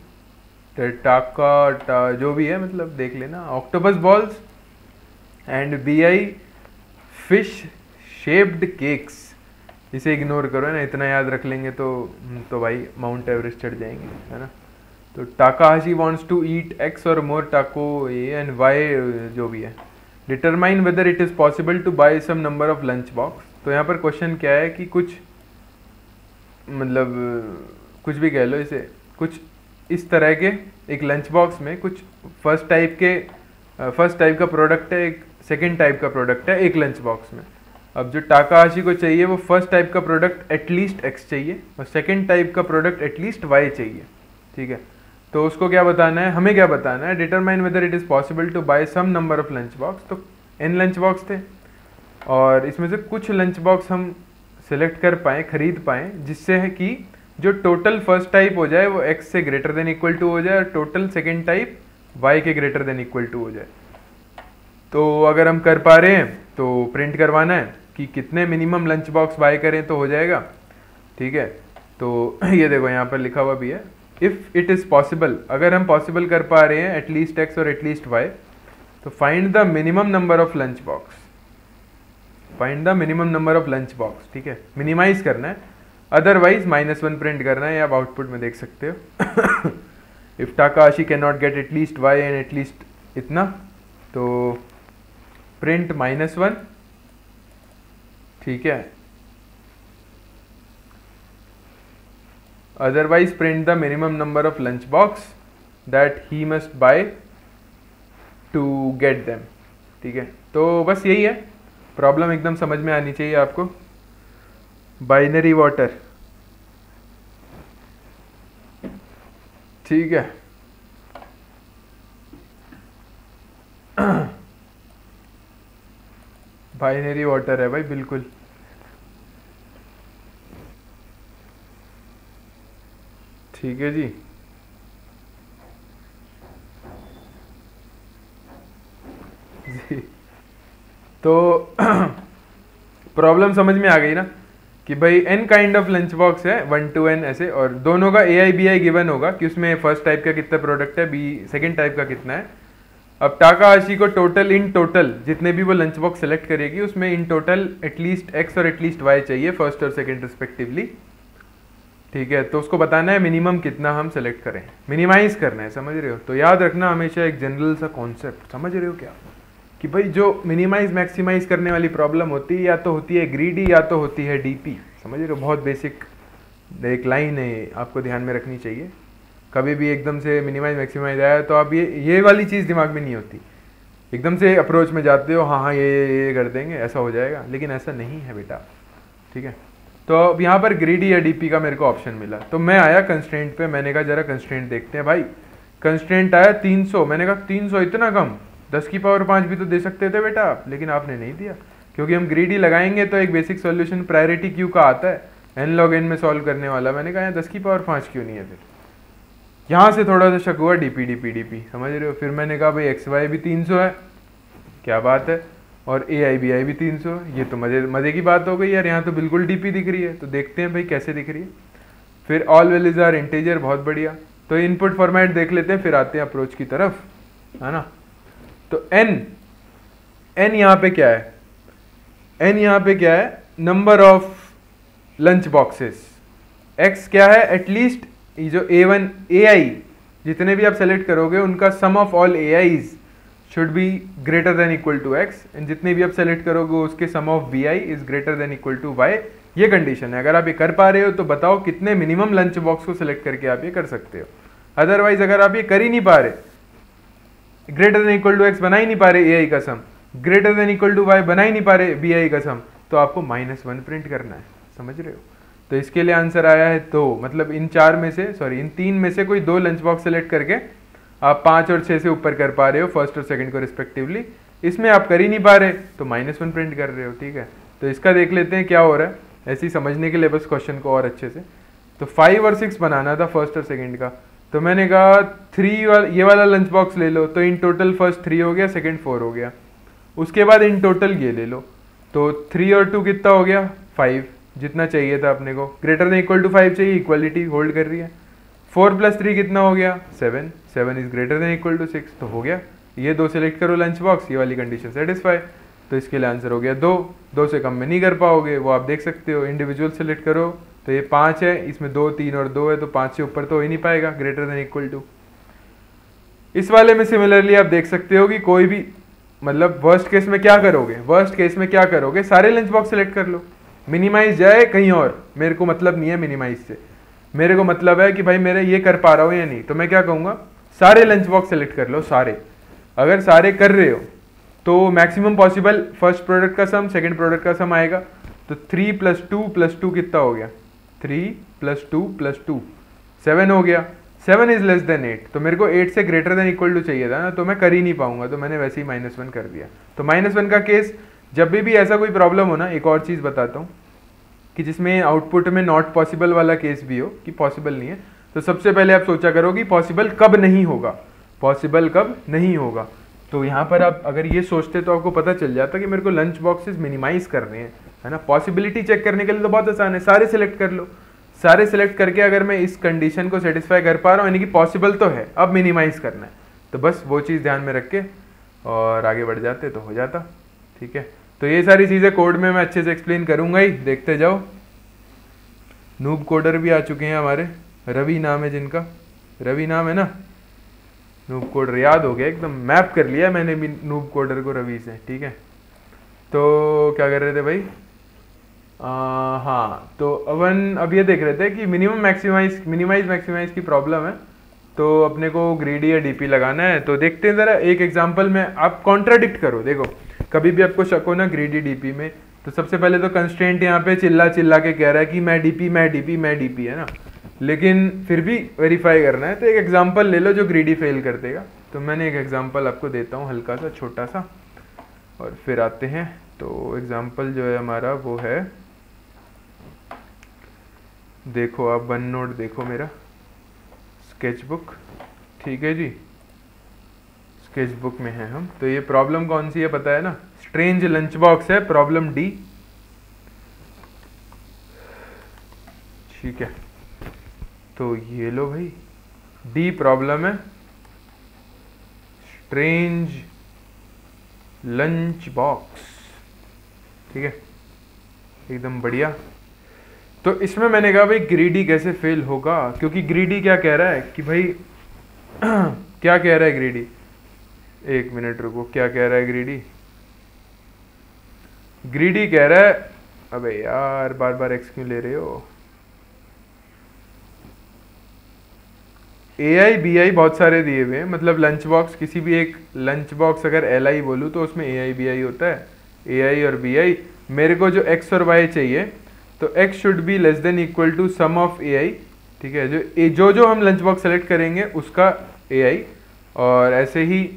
taka ta, जो भी है मतलब देख लेना। Octopus balls and B I fish shaped cakes इसे इग्नोर करो ना? इतना याद रख लेंगे तो तो भाई माउंट एवरेस्ट चढ़ जाएँगे है ना? तो Takahashi wants to eat X or more tako A and Y जो भी है। Determine whether it is possible to buy some number of lunch box तो यहाँ पर क्वेश्चन क्या है कि कुछ मतलब कुछ भी कह लो इसे। कुछ इस तरह के एक लंच बॉक्स में कुछ फ़र्स्ट टाइप के फ़र्स्ट टाइप का प्रोडक्ट है, एक सेकेंड टाइप का प्रोडक्ट है, एक लंच बॉक्स में। अब जो टाकाहाशी को चाहिए, वो फ़र्स्ट टाइप का प्रोडक्ट एटलीस्ट एक्स चाहिए और सेकेंड टाइप का प्रोडक्ट एटलीस्ट वाई चाहिए। ठीक है? तो उसको क्या बताना है? हमें क्या बताना है? Determine whether it is possible to buy some number of lunch box तो एन लंच बॉक्स थे। और इसमें से कुछ लंच बॉक्स हम सेलेक्ट कर पाएँ, खरीद पाएँ, जिससे है कि जो टोटल फ़र्स्ट टाइप हो जाए, वो एक्स से ग्रेटर देन इक्वल टू हो जाए और टोटल सेकेंड टाइप वाई के ग्रेटर देन इक्वल टू हो जाए। तो अगर हम कर पा रहे हैं तो प्रिंट करवाना है कि कितने मिनिमम लंच बॉक्स बाय करें तो हो जाएगा। ठीक है? तो ये देखो, यहाँ पर लिखा हुआ भी है। इफ़ इट इज़ पॉसिबल अगर हम पॉसिबल कर पा रहे हैं एटलीस्ट एक्स और एटलीस्ट वाई तो find the minimum number of lunch box find the minimum number of lunch box ठीक है? मिनिमाइज करना है। अदरवाइज़ माइनस वन प्रिंट करना है, आप आउटपुट में देख सकते हो। If Takahashi can not get at least Y and at least इतना तो प्रिंट माइनस वन ठीक है। Otherwise print the minimum number of lunch box that he must buy to get them ठीक है। तो बस यही है। प्रॉब्लम एकदम समझ में आनी चाहिए आपको। बाइनरी वाटर। ठीक है। बाइनरी वाटर है भाई, बिल्कुल। ठीक है जी। जी। तो प्रॉब्लम समझ में आ गई ना? कि भाई N kind of lunch box है वन टू एन ऐसे, और दोनों का ए आई बी आई गिवन होगा कि उसमें फ़र्स्ट टाइप का कितना प्रोडक्ट है बी सेकेंड टाइप का कितना है। अब टाका आशी को टोटल इन टोटल जितने भी वो लंच बॉक्स सेलेक्ट करेगी, उसमें in total at least X और एटलीस्ट वाई चाहिए फ़र्स्ट और सेकेंड रिस्पेक्टिवली ठीक है तो उसको बताना है मिनिमम कितना हम सेलेक्ट करें। मिनिमाइज करना है, समझ रहे हो? तो याद रखना हमेशा एक जनरल सा कॉन्सेप्ट समझ रहे हो क्या? कि भाई जो मिनिमाइज मैक्सिमाइज करने वाली प्रॉब्लम होती है, या तो होती है ग्रीडी या तो होती है डीपी समझ रहे हो? बहुत बेसिक एक लाइन है, आपको ध्यान में रखनी चाहिए। कभी भी एकदम से मिनिमाइज मैक्सिमाइज आया तो आप ये ये वाली चीज़ दिमाग में नहीं होती। एकदम से अप्रोच में जाते हो हाँ हाँ ये ये ये कर देंगे, ऐसा हो जाएगा। लेकिन ऐसा नहीं है बेटा, ठीक है? तो अब यहाँ पर ग्रीडी या डीपी का मेरे को ऑप्शन मिला। तो मैं आया कंस्टेंट पे, मैंने कहा, जरा कंस्टेंट देखते हैं भाई। कंस्टेंट आया 300 मैंने कहा 300 इतना कम? 10 की पावर पाँच भी तो दे सकते थे बेटा आप लेकिन आपने नहीं दिया। क्योंकि हम ग्रीडी लगाएँगे तो एक बेसिक सोल्यूशन प्रायोरिटी क्यू का आता है। एन लॉग एन में सॉल्व करने वाला। मैंने कहा दस की पावर पाँच क्यों नहीं है फिर? यहाँ से थोड़ा सा शक हुआ डीपी डीपी डीपी समझ रहे हो? फिर मैंने कहा, भाई एक्स वाई भी तीन सौ है। क्या बात है? और ए आई बी आई भी तीन सौ। ये तो मज़े मज़े की बात हो गई यार। यहाँ तो बिल्कुल डीपी दिख रही है। तो देखते हैं भाई कैसे दिख रही है। फिर all values are integer बहुत बढ़िया। तो इनपुट फॉर्मेट देख लेते हैं, फिर आते हैं अप्रोच की तरफ़। है ना? तो एन एन यहाँ पे क्या है? एन यहाँ पे क्या है? Number of lunch boxes X क्या है? एटलीस्ट जो ए वन ए आई जितने भी आप सेलेक्ट करोगे, उनका sum of all a i's should be greater than equal to x and जितने भी आप सेलेक्ट करोगे, उसके sum of b i is greater than equal to y ये कंडीशन है। अगर आप ये कर पा रहे हो तो बताओ कितने मिनिमम लंच बॉक्स को सिलेक्ट करके आप ये कर सकते हो। अदरवाइज़ अगर आप ये कर ही नहीं पा रहे greater than equal to x बना ही नहीं पा रहे ए आई का sum greater than equal to y बना ही नहीं पा रहे बी आई का सम तो आपको माइनस वन प्रिंट करना है। समझ रहे हो? तो इसके लिए आंसर आया है दो। मतलब इन चार में से सॉरी इन तीन में से कोई दो लंच बॉक्स सेलेक्ट करके आप पाँच और छः से ऊपर कर पा रहे हो फ़र्स्ट और सेकंड को रिस्पेक्टिवली इसमें आप कर ही नहीं पा रहे तो माइनस वन प्रिंट कर रहे हो, ठीक है? तो इसका देख लेते हैं क्या हो रहा है। ऐसे ही समझने के लिए बस क्वेश्चन को और अच्छे से। तो फाइव और सिक्स बनाना था फ़र्स्ट और सेकेंड का। तो मैंने कहा, थ्री वाला, ये वाला लंच बॉक्स ले लो। तो इन टोटल फ़र्स्ट थ्री हो गया सेकेंड फोर हो गया। उसके बाद इन टोटल ये ले लो। तो थ्री और टू कितना हो गया? फाइव जितना चाहिए था अपने को। Greater than equal to five चाहिए इक्वलिटी होल्ड कर रही है। फोर प्लस थ्री कितना हो गया? Seven seven is greater than equal to six तो हो गया। ये दो सेलेक्ट करो लंच बॉक्स ये वाली कंडीशन सेटिस्फाई तो इसके लिए आंसर हो गया दो। दो से कम में नहीं कर पाओगे। वो आप देख सकते हो। इंडिविजुअल सेलेक्ट करो। तो ये पाँच है, इसमें दो, तीन और दो है तो पाँच से ऊपर तो हो ही नहीं पाएगा ग्रेटर देन इक्वल टू इस वाले में सिमिलरली आप देख सकते हो कि कोई भी मतलब वर्स्ट केस में क्या करोगे? वर्स्ट केस में क्या करोगे? सारे लंच बॉक्स सेलेक्ट कर लो। मिनिमाइज जाए कहीं और। मेरे को मतलब नहीं है मिनिमाइज से। मेरे को मतलब है कि भाई मेरे ये कर पा रहा हूँ या नहीं। तो मैं क्या कहूँगा? सारे लंच बॉक्स सेलेक्ट कर लो, सारे। अगर सारे कर रहे हो तो मैक्सिमम पॉसिबल फ़र्स्ट प्रोडक्ट का सम सेकंड प्रोडक्ट का सम आएगा। तो three plus two plus two कितना हो गया? Three plus two plus two seven हो गया. Seven is less than eight तो मेरे को एट से ग्रेटर देन इक्वल टू चाहिए था ना तो मैं कर ही नहीं पाऊँगा तो मैंने वैसे ही माइनस वन कर दिया. तो माइनस वन का केस जब भी भी ऐसा कोई प्रॉब्लम हो ना, एक और चीज़ बताता हूँ, कि जिसमें आउटपुट में नॉट पॉसिबल वाला केस भी हो, कि पॉसिबल नहीं है तो सबसे पहले आप सोचा करो कि पॉसिबल कब नहीं होगा. पॉसिबल कब नहीं होगा. तो यहाँ पर आप अगर ये सोचते तो आपको पता चल जाता कि मेरे को लंच बॉक्सेस मिनिमाइज करने हैं, है ना? पॉसिबिलिटी चेक करने के लिए तो बहुत आसान है, सारे सिलेक्ट कर लो। सारे सिलेक्ट करके अगर मैं इस कंडीशन को सेटिस्फाई कर पा रहा हूँ, यानी कि पॉसिबल तो है, अब मिनिमाइज करना है। तो बस वो चीज़ ध्यान में रख के और आगे बढ़ जाते तो हो जाता, ठीक है? तो ये सारी चीज़ें कोड में मैं अच्छे से एक्सप्लेन करूँगा ही, देखते जाओ। नूब कोडर भी आ चुके हैं हमारे, रवि नाम है जिनका। रवि नाम है ना? नूब कोडर याद हो गया एकदम मैप कर लिया मैंने भी नूब कोडर को रवि से ठीक है? तो क्या कर रहे थे भाई? आ, हाँ तो अपन अब ये देख रहे थे कि मिनिमम मैक्सिमाइज मिनिमाइज मैक्सिमाइज की प्रॉब्लम है तो अपने को ग्रेडी या डीपी लगाना है तो देखते हैं ज़रा एक एग्जांपल में आप कॉन्ट्राडिक्ट करो देखो कभी भी आपको शक हो ना ग्रेडी डीपी में तो सबसे पहले तो कंस्टेंट यहाँ पे चिल्ला चिल्ला के कह रहा है कि मैं डीपी मैं डीपी मैं डीपी है ना? लेकिन फिर भी वेरीफाई करना है। तो एक एग्ज़ाम्पल ले लो जो ग्रीडी फेल कर देगा। तो मैंने एक एग्ज़ाम्पल आपको देता हूँ, हल्का सा, छोटा सा। और फिर आते हैं। तो एग्ज़ाम्पल जो है हमारा वो है, देखो आप वन नोट देखो मेरा। स्केचबुक ठीक है जी? स्केचबुक में है हम। तो ये प्रॉब्लम कौन सी है पता है ना? स्ट्रेंज लंच बॉक्स है प्रॉब्लम डी ठीक है। तो ये लो भाई। डी प्रॉब्लम है। स्ट्रेंज लंच बॉक्स ठीक है? एकदम बढ़िया। तो इसमें मैंने कहा भाई ग्रीडी कैसे फेल होगा? क्योंकि ग्रीडी क्या कह रहा है? कि भाई, क्या कह रहा है ग्रीडी एक मिनट रुको, क्या कह रहा है ग्रीडी ग्रीडी कह रहा है, अबे यार बार बार एक्स क्यों ले रहे हो? ए आई बी आई बहुत सारे दिए हुए हैं। मतलब लंच बॉक्स किसी भी एक लंच बॉक्स अगर एल आई बोलूँ तो उसमें ए आई बी आई होता है। ए आई और बी आई मेरे को जो एक्स और वाई चाहिए तो x should be less than equal to sum of a i ठीक है? जो, ए, जो जो हम लंच बॉक्स सेलेक्ट करेंगे, उसका ए आई और ऐसे ही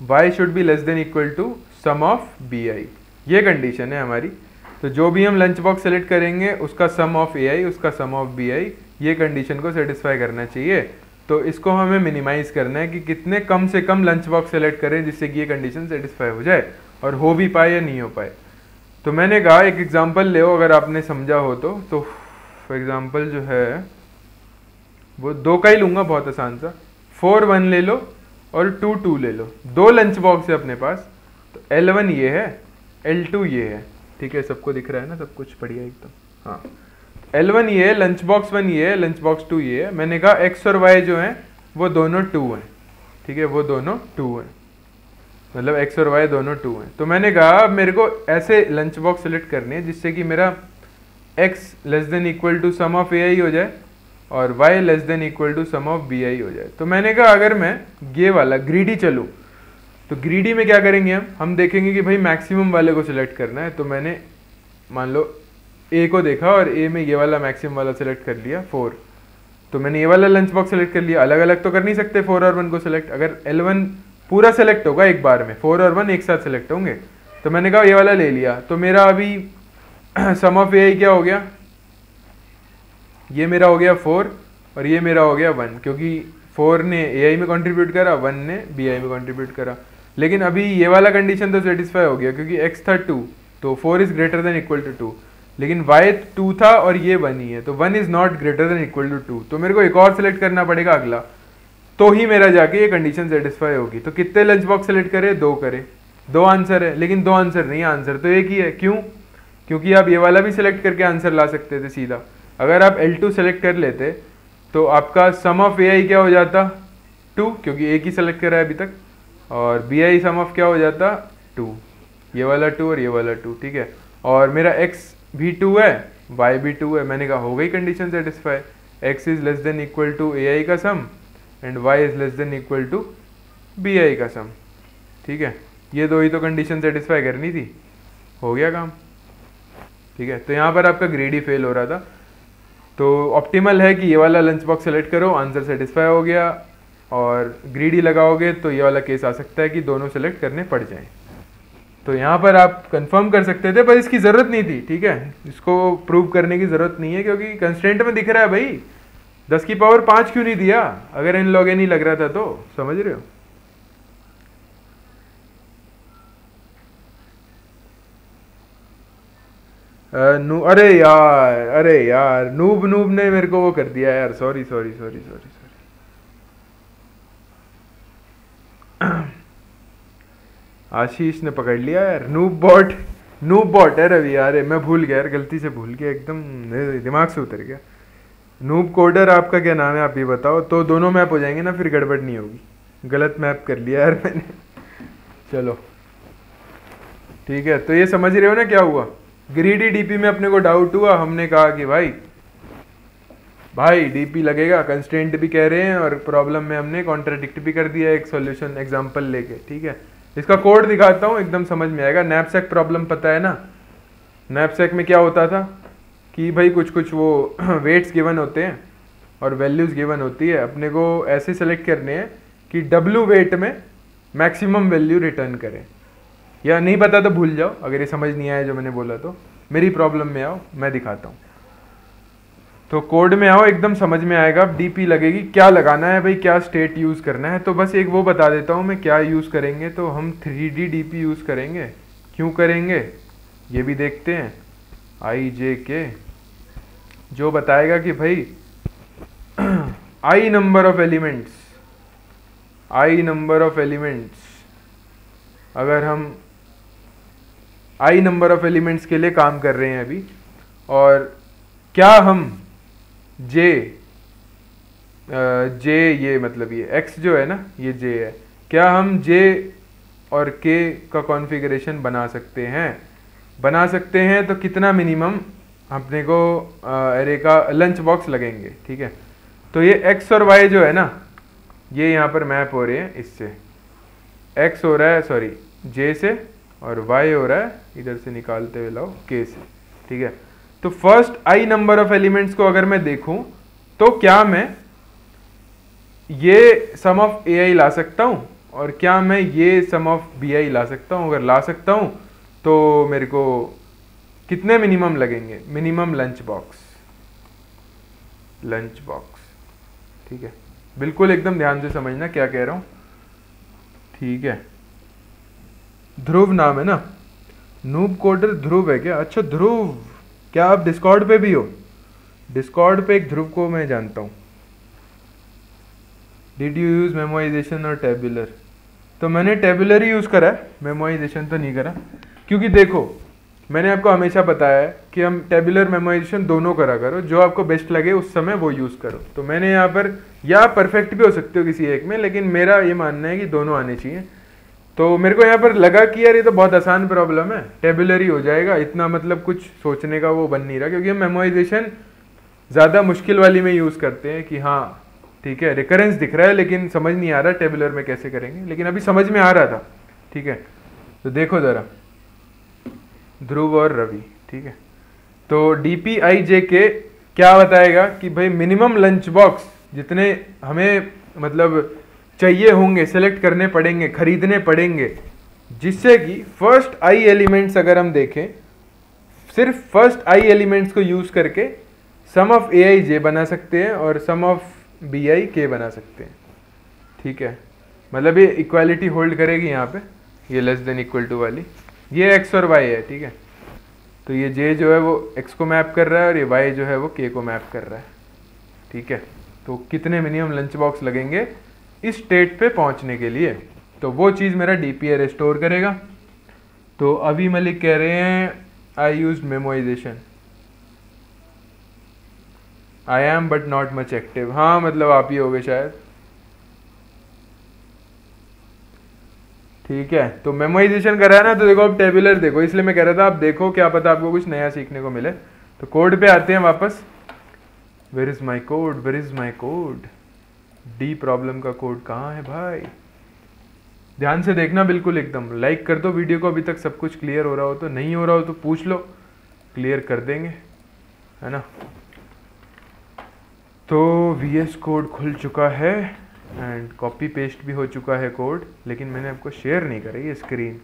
y should be less than equal to sum of b i ये कंडीशन है हमारी। तो जो भी हम लंच बॉक्स सेलेक्ट करेंगे, उसका सम ऑफ़ ए आई उसका सम ऑफ़ बी आई ये कंडीशन को सेटिस्फाई करना चाहिए। तो इसको हमें मिनिमाइज करना है कि कितने कम से कम लंच बॉक्स सेलेक्ट करें जिससे कि ये कंडीशन सेटिस्फाई हो जाए और हो भी पाए या नहीं हो पाए। तो मैंने कहा, एक एग्जांपल ले अगर आपने समझा हो तो। तो फॉर एग्जांपल जो है, वो दो का ही लूँगा बहुत आसान सा। फोर वन ले लो और टू टू ले लो। दो लंच बॉक्स है अपने पास। तो एल वन ये है एल टू ये है। ठीक है, सबको दिख रहा है ना? सब कुछ बढ़िया एकदम। हाँ। एल वन ये लंच बॉक्स वन ये लंच बॉक्स टू ये, मैंने कहा एक्स और वाई जो है, वो दोनों टू हैं। ठीक है, वो दोनों टू हैं। मतलब एक्स और वाई दोनों टू हैं। तो मैंने कहा, अब मेरे को ऐसे लंच बॉक्स सेलेक्ट करनी है, जिससे कि मेरा x less than equal to sum of a i हो जाए और y less than equal to sum of b i हो जाए। तो मैंने कहा, अगर मैं ये वाला ग्रीडी चलूँ तो ग्रीडी में क्या करेंगे हम? हम देखेंगे कि भाई मैक्सिमम वाले को सिलेक्ट करना है तो मैंने, मान लो ए को देखा और ए में ये वाला मैक्सिमम वाला सेलेक्ट कर लिया फोर तो मैंने ये वाला लंच बॉक्स सेलेक्ट कर लिया अलग अलग तो कर नहीं सकते फोर और वन को सिलेक्ट अगर एल वन पूरा सेलेक्ट होगा एक बार में फोर और वन एक साथ सेलेक्ट होंगे. तो मैंने कहा ये वाला ले लिया. तो मेरा अभी सम ऑफ़ ए क्या हो गया? ये मेरा हो गया फोर और ये मेरा हो गया वन क्योंकि फोर ने ए में कंट्रीब्यूट करा वन ने बी में कंट्रीब्यूट करा. लेकिन अभी ये वाला कंडीशन तो सेटिस्फाई हो गया, क्योंकि एक्स था टू तो four is greater than equal to two लेकिन y टू था और ये वन ही है। तो one is not greater than equal to two two मेरे को एक और सेलेक्ट करना पड़ेगा अगला। तो ही मेरा जाके ये कंडीशन सेटिस्फाई होगी। तो कितने लंच बॉक्स सेलेक्ट करे? दो करे। दो आंसर है। लेकिन दो आंसर नहीं आंसर तो एक ही है। क्यों? क्योंकि आप ये वाला भी सिलेक्ट करके आंसर ला सकते थे सीधा। अगर आप L2 सेलेक्ट कर लेते तो आपका सम ऑफ़ ए क्या हो जाता? टू क्योंकि एक ही सेलेक्ट करा है अभी तक। और बी आई सम ऑफ़ क्या हो जाता? टू ये वाला टू और ये वाला टू ठीक है? और मेरा एक्स भी टू है वाई भी टू है। मैंने कहा, हो गई condition satisfy x is less than equal to a i का sum and y is less than equal to b i का सम ठीक है? ये दो ही तो कंडीशन सेटिस्फाई करनी थी। हो गया काम। ठीक है? तो यहाँ पर आपका ग्रेड फेल हो रहा था। तो ऑप्टिमल है कि ये वाला लंच बॉक्स सेलेक्ट करो आंसर सेटिस्फाई हो गया और ग्रीडी लगाओगे तो ये वाला केस आ सकता है कि दोनों सेलेक्ट करने पड़ जाएँ। तो यहाँ पर आप कंफर्म कर सकते थे, पर इसकी ज़रूरत नहीं थी, ठीक है? इसको प्रूव करने की ज़रूरत नहीं है, क्योंकि कंस्टेंट में दिख रहा है भाई। दस की पावर पाँच क्यों नहीं दिया? अगर इन लॉग नहीं लग रहा था तो समझ रहे हो? नू, अरे यार अरे यार, नूब नूब ने मेरे को वो कर दिया यार sorry sorry sorry sorry sorry Ashish ने पकड़ लिया यार। नूब बॉट नूब बॉट है रवि यार। मैं भूल गया यार, गलती से भूल गया एकदम। दिमाग से उतर गया। नूब कोडर आपका क्या नाम है आप ये बताओ। तो दोनों मैप हो जाएँगे ना, फिर गड़बड़ नहीं होगी। गलत मैप कर लिया यार मैंने। चलो। ठीक है तो ये समझ रहे हो ना क्या हुआ? ग्रीडी डीपी में अपने को डाउट हुआ। हमने कहा कि भाई भाई डीपी लगेगा कंस्टेंट भी कह रहे हैं और प्रॉब्लम में हमने कॉन्ट्राडिक्ट भी कर दिया एक सॉल्यूशन एग्जांपल लेके। ठीक है? इसका कोड दिखाता हूँ, एकदम समझ में आएगा। नैपसेक प्रॉब्लम पता है ना? नैपसेक में क्या होता था? कि भाई कुछ कुछ वो वेट्स गिवन होते हैं और वैल्यूज़ गिवन होती है। अपने को ऐसे सेलेक्ट करने हैं कि डब्लू वेट में मैक्सिमम वैल्यू रिटर्न करें। या नहीं पता तो भूल जाओ, अगर ये समझ नहीं आया जो मैंने बोला तो। मेरी प्रॉब्लम में आओ, मैं दिखाता हूँ। तो कोड में आओ, एकदम समझ में आएगा डीपी लगेगी, क्या लगाना है भाई, क्या स्टेट यूज़ करना है तो बस एक वो बता देता हूँ मैं, क्या यूज़ करेंगे तो हम three D D P use करेंगे, क्यों करेंगे, ये भी देखते हैं आई जे के जो बताएगा कि भाई i number of elements i number of elements अगर हम आई नंबर ऑफ़ एलिमेंट्स के लिए काम कर रहे हैं अभी, और क्या हम जे जे ये मतलब ये एक्स जो है ना, ये जे है। क्या हम जे और के का कॉन्फ़िगरेशन बना सकते हैं? बना सकते हैं तो कितना मिनिमम अपने को एरे का लंच बॉक्स लगेंगे, ठीक है? तो ये एक्स और वाई जो है ना, ये यहाँ पर मैप हो रहे हैं इससे। एक्स हो रहा है सॉरी जे से और वाई हो रहा है, इधर से निकालते हुए लाओ के से, ठीक है? तो first i number of elements को अगर मैं देखूँ तो क्या मैं ये सम ऑफ़ ए आई ला सकता हूँ? और क्या मैं ये सम ऑफ़ बी आई ला सकता हूँ? अगर ला सकता हूँ तो मेरे को कितने मिनिमम लगेंगे? Minimum lunch box lunch box ठीक है? बिल्कुल एकदम ध्यान से समझना क्या कह रहा हूँ। ठीक है। ध्रुव नाम है ना? नूब कोडर ध्रुव है क्या? अच्छा ध्रुव। क्या आप डिस्कॉर्ड पे भी हो? डिस्कॉर्ड पे एक ध्रुव को मैं जानता हूँ। डिड यू यूज़ मेमोइजेशन और टेबुलर तो मैंने टेबुलर ही यूज़ करा है। मेमोइजेशन तो नहीं करा। क्योंकि देखो, मैंने आपको हमेशा बताया है कि हम टेबुलर मेमोइजेशन दोनों करा करो। जो आपको बेस्ट लगे, उस समय वो यूज़ करो। तो मैंने यहाँ पर, या परफेक्ट भी हो सकते हो किसी एक में, लेकिन मेरा ये मानना है कि दोनों आने चाहिए। तो मेरे को यहाँ पर लगा कि यार ये तो बहुत आसान प्रॉब्लम है। टेबुलर ही जाएगा। इतना मतलब कुछ सोचने का वो बन नहीं रहा, क्योंकि हम मेमोराइजेशन ज़्यादा मुश्किल वाली में यूज़ करते हैं कि हाँ ठीक है रिकरेंस दिख रहा है, लेकिन समझ नहीं आ रहा टेबुलर में कैसे करेंगे। लेकिन अभी समझ में आ रहा था, ठीक है। तो देखो ज़रा, ध्रुव और रवि, ठीक है। तो डी पी आई जे के क्या बताएगा कि भाई मिनिमम लंच बॉक्स जितने हमें मतलब चाहिए होंगे सेलेक्ट करने पड़ेंगे, खरीदने पड़ेंगे, जिससे कि फ़र्स्ट आई एलिमेंट्स अगर हम देखें, सिर्फ़ फ़र्स्ट आई एलिमेंट्स को यूज़ करके सम ऑफ़ ए आई जे बना सकते हैं और सम ऑफ़ बी आई के बना सकते हैं। ठीक है? मतलब ये इक्वालिटी होल्ड करेगी यहाँ पे, ये लेस देन इक्वल टू वाली। ये एक्स और वाई है, ठीक है? तो ये जे जो है वो एक्स को मैप कर रहा है और ये वाई जो है वो के को मैप कर रहा है। ठीक है? तो कितने मिनिमम लंच बॉक्स लगेंगे। इस स्टेट पे पहुँचने के लिए। तो वो चीज़ मेरा डी पी रिस्टोर करेगा। तो अभी मलिक कह रहे हैं I use memoization I am but not much active हाँ मतलब आप ही हो गए शायद। ठीक है तो मेमोइजेशन करा है ना तो देखो अब टेबुलर देखो। इसलिए मैं कह रहा था, आप देखो क्या पता आपको कुछ नया सीखने को मिले। तो कोड पे आते हैं वापस। Where is my code where is my code D problem का कोड कहाँ है भाई? ध्यान से देखना बिल्कुल एकदम। लाइक कर दो वीडियो को, अभी तक सब कुछ क्लियर हो रहा हो तो। नहीं हो रहा हो तो पूछ लो। क्लियर कर देंगे। है ना? तो वी एस कोड खुल चुका है एंड कॉपी पेस्ट भी हो चुका है कोड लेकिन मैंने आपको शेयर नहीं करी, ये स्क्रीन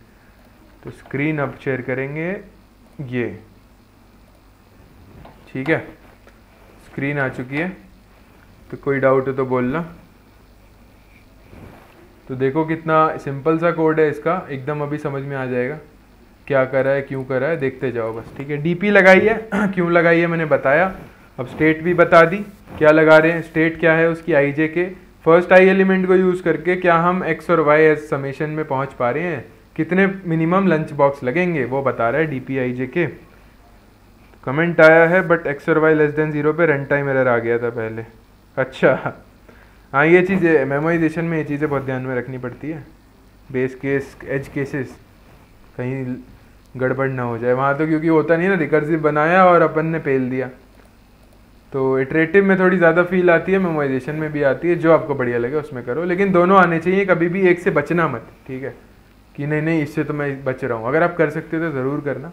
तो स्क्रीन अब शेयर करेंगे ये। ठीक है? स्क्रीन आ चुकी है। तो कोई डाउट हो तो बोलना। तो देखो कितना सिंपल सा कोड है इसका, एकदम अभी समझ में आ जाएगा। क्या कर रहा है, क्यों कर रहा है, देखते जाओ बस, ठीक है? डीपी लगाई है, क्यों लगाई है मैंने बताया। अब स्टेट भी बता दी, क्या लगा रहे हैं स्टेट क्या है उसकी i j k first i element को यूज़ करके क्या हम एक्स और वाई एस समेशन में पहुँच पा रहे हैं? कितने मिनिमम लंच बॉक्स लगेंगे, वो बता रहा है डी पी आई जे के कमेंट आया है बट एक्स और वाई लेस देन ज़ीरो पे रन टाइम एरर आ गया था पहले। अच्छा। हाँ ये चीज़ें मेमोइजेशन में ये चीज़ें बहुत ध्यान में रखनी पड़ती है। बेस केस एज केसेस कहीं गड़बड़ ना हो जाए। वहाँ तो क्योंकि होता नहीं ना रिकर्सिव बनाया और अपन ने पेल दिया। तो इटरेटिव में थोड़ी ज़्यादा फील आती है मेमोराइजेशन में भी आती है, जो आपको बढ़िया लगे उसमें करो। लेकिन दोनों आने चाहिए, कभी भी एक से बचना मत, ठीक है? कि नहीं नहीं, इससे तो मैं बच रहा हूँ। अगर आप कर सकते हो तो ज़रूर करना।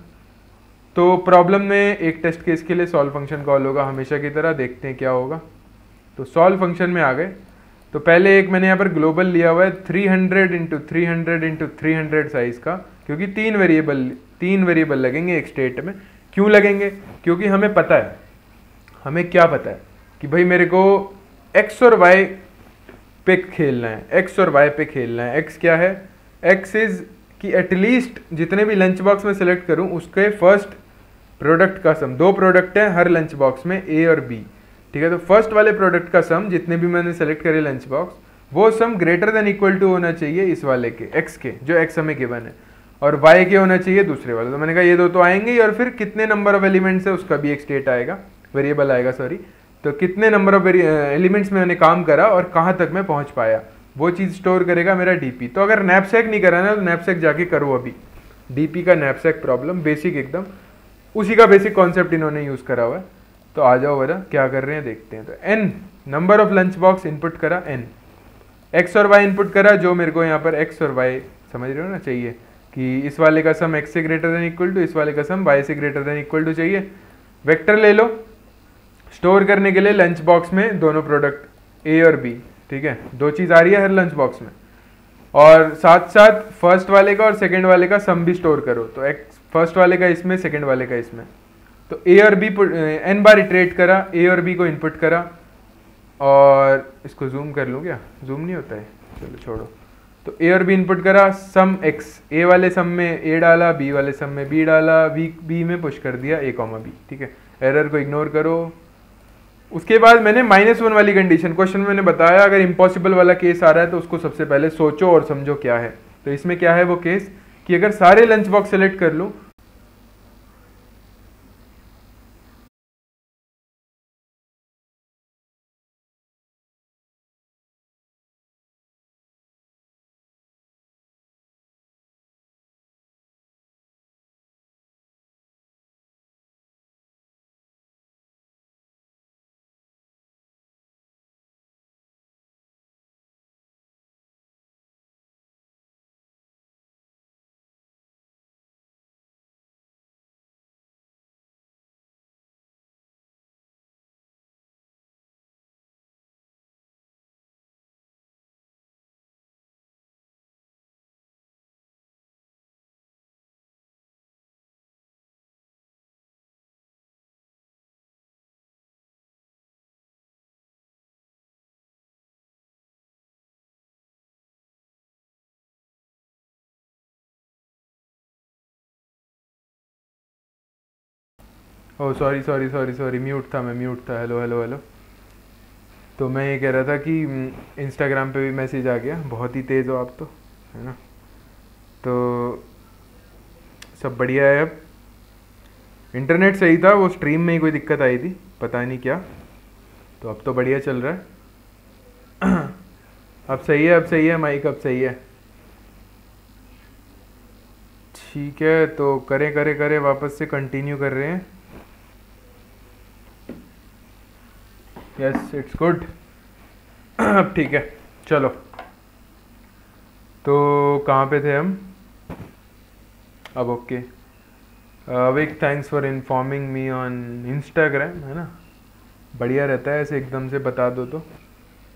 तो प्रॉब्लम में एक टेस्ट केस के लिए सॉल्व फ़ंक्शन कॉल होगा। हमेशा की तरह देखते हैं क्या होगा। तो सॉल्व फ़ंक्शन में आ गए। तो पहले एक मैंने यहाँ पर ग्लोबल लिया हुआ है 300 hundred into three hundred into three hundred size का, क्योंकि तीन वेरिएबल तीन वेरिएबल लगेंगे एक स्टेट में। क्यों लगेंगे? क्योंकि हमें पता है, हमें क्या पता है कि भाई मेरे को एक्स और वाई पे खेलना है एक्स और वाई पे खेलना है। एक्स क्या है? एक्स इज़ कि एटलीस्ट जितने भी लंच बॉक्स में सेलेक्ट करूँ, उसके फ़र्स्ट प्रोडक्ट का सम दो प्रोडक्ट हैं, हर लंच बॉक्स में ए और बी ठीक है तो फ़र्स्ट वाले प्रोडक्ट का सम जितने भी मैंने सेलेक्ट करे लंच बॉक्स वो sum greater than equal to होना चाहिए इस वाले के एक्स के, जो एक्स हमें गिवन है। और वाई के होना चाहिए दूसरे वाले। तो मैंने कहा, ये दो तो आएँगे ही, और फिर कितने नंबर ऑफ़ एलिमेंट्स है, उसका भी एक स्टेट आएगा। वेरिएबल आएगा सॉरी तो कितने नंबर ऑफ़ एलिमेंट्स में मैंने काम करा और कहाँ तक मैं पहुँच पाया, वो चीज़ स्टोर करेगा मेरा डीपी तो अगर नैपसेक नहीं करा ना तो नैपसेक जाके करो अभी। डीपी का नैपसेक प्रॉब्लम बेसिक एकदम। उसी का बेसिक कॉन्सेप्ट इन्होंने यूज़ करा हुआ है। तो आ जाओ बरा क्या कर रहे हैं, देखते हैं तो। N number of lunch box input करा एन एक्स और वाई इनपुट करा, जो मेरे को यहाँ पर एक्स और वाई समझ रहे हो ना, चाहिए। कि इस वाले का सम एक्स से ग्रेटर देन इक्वल टू इस वाले का सम वाई से ग्रेटर देन इक्वल टू चाहिए। वेक्टर ले लो। स्टोर करने के लिए लंच बॉक्स में दोनों प्रोडक्ट ए और बी ठीक है? दो चीज़ आ रही है हर लंच बॉक्स में। और साथ साथ फ़र्स्ट वाले का और सेकेंड वाले का सम भी स्टोर करो। तो एक्स फ़र्स्ट वाले का इसमें सेकेंड वाले का इसमें। तो ए और बी एन बार इटरेट करा ए और बी को इनपुट करा, और इसको जूम कर लूँ क्या? जूम नहीं होता है। चलो छोड़ो। तो ए और बी इनपुट करा सम एक्स ए वाले सम में ए डाला बी वाले सम में बी डाला बी बी में पुश कर दिया ए कॉमा बी ठीक है? एरर को इग्नोर करो। उसके बाद मैंने माइनस वन वाली कंडीशन क्वेश्चन में मैंने बताया, अगर इम्पॉसिबल वाला केस आ रहा है तो उसको सबसे पहले सोचो और समझो क्या है। तो इसमें क्या है वो केस कि अगर सारे लंच बॉक्स सेलेक्ट कर लूँ ओह sorry sorry sorry sorry mute था मैं म्यूट था. हेलो हेलो हेलो तो मैं ये कह रहा था कि इंस्टाग्राम पे भी मैसेज आ गया. बहुत ही तेज़ हो आप तो है ना? तो सब बढ़िया है अब. इंटरनेट सही था, वो स्ट्रीम में ही कोई दिक्कत आई थी. पता नहीं क्या. तो अब तो बढ़िया चल रहा है. अब सही है, अब सही है माइक अब सही है. ठीक है तो करें करें करें, वापस से कंटिन्यू कर रहे हैं. यस इट्स गुड अब ठीक है, चलो। तो कहाँ पे थे हम? अब okay. Wick thanks for informing me on Instagram है ना? बढ़िया रहता है ऐसे एकदम से बता दो तो।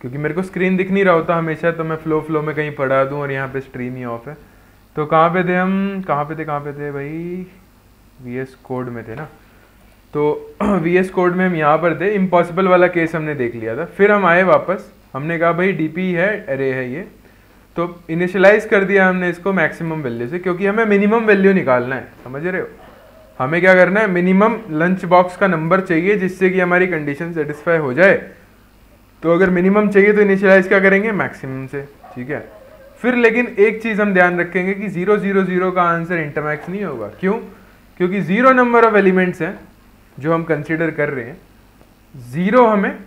क्योंकि मेरे को स्क्रीन दिख नहीं रहा होता हमेशा तो मैं फ्लो फ्लो में कहीं पढ़ा दूँ और यहाँ पे स्ट्रीम ही ऑफ़ है। तो कहाँ पे थे हम? कहाँ पे थे, कहाँ पे थे भाई? वी एस कोड में थे ना? तो वी एस कोड में हम यहाँ पर थे इम्पॉसिबल वाला केस हमने देख लिया था। फिर हम आए वापस, हमने कहा, भाई डीपी है अरे है ये। तो इनिशलाइज कर दिया हमने इसको मैक्सिमम वैल्यू से, क्योंकि हमें मिनिमम वैल्यू निकालना है। समझ रहे हो? हमें क्या करना है? मिनिमम लंच बॉक्स का नंबर चाहिए, जिससे कि हमारी कंडीशन सेटिस्फाई हो जाए। तो अगर मिनिमम चाहिए तो इनिशियलाइज क्या करेंगे? मैक्सिमम से, ठीक है? फिर लेकिन एक चीज़ हम ध्यान रखेंगे कि ज़ीरो ज़ीरो ज़ीरो का आंसर इंटरमैक्स नहीं होगा। क्यों? क्योंकि ज़ीरो नंबर ऑफ़ एलिमेंट्स हैं। जो हम कंसिडर कर रहे हैं ज़ीरो हमें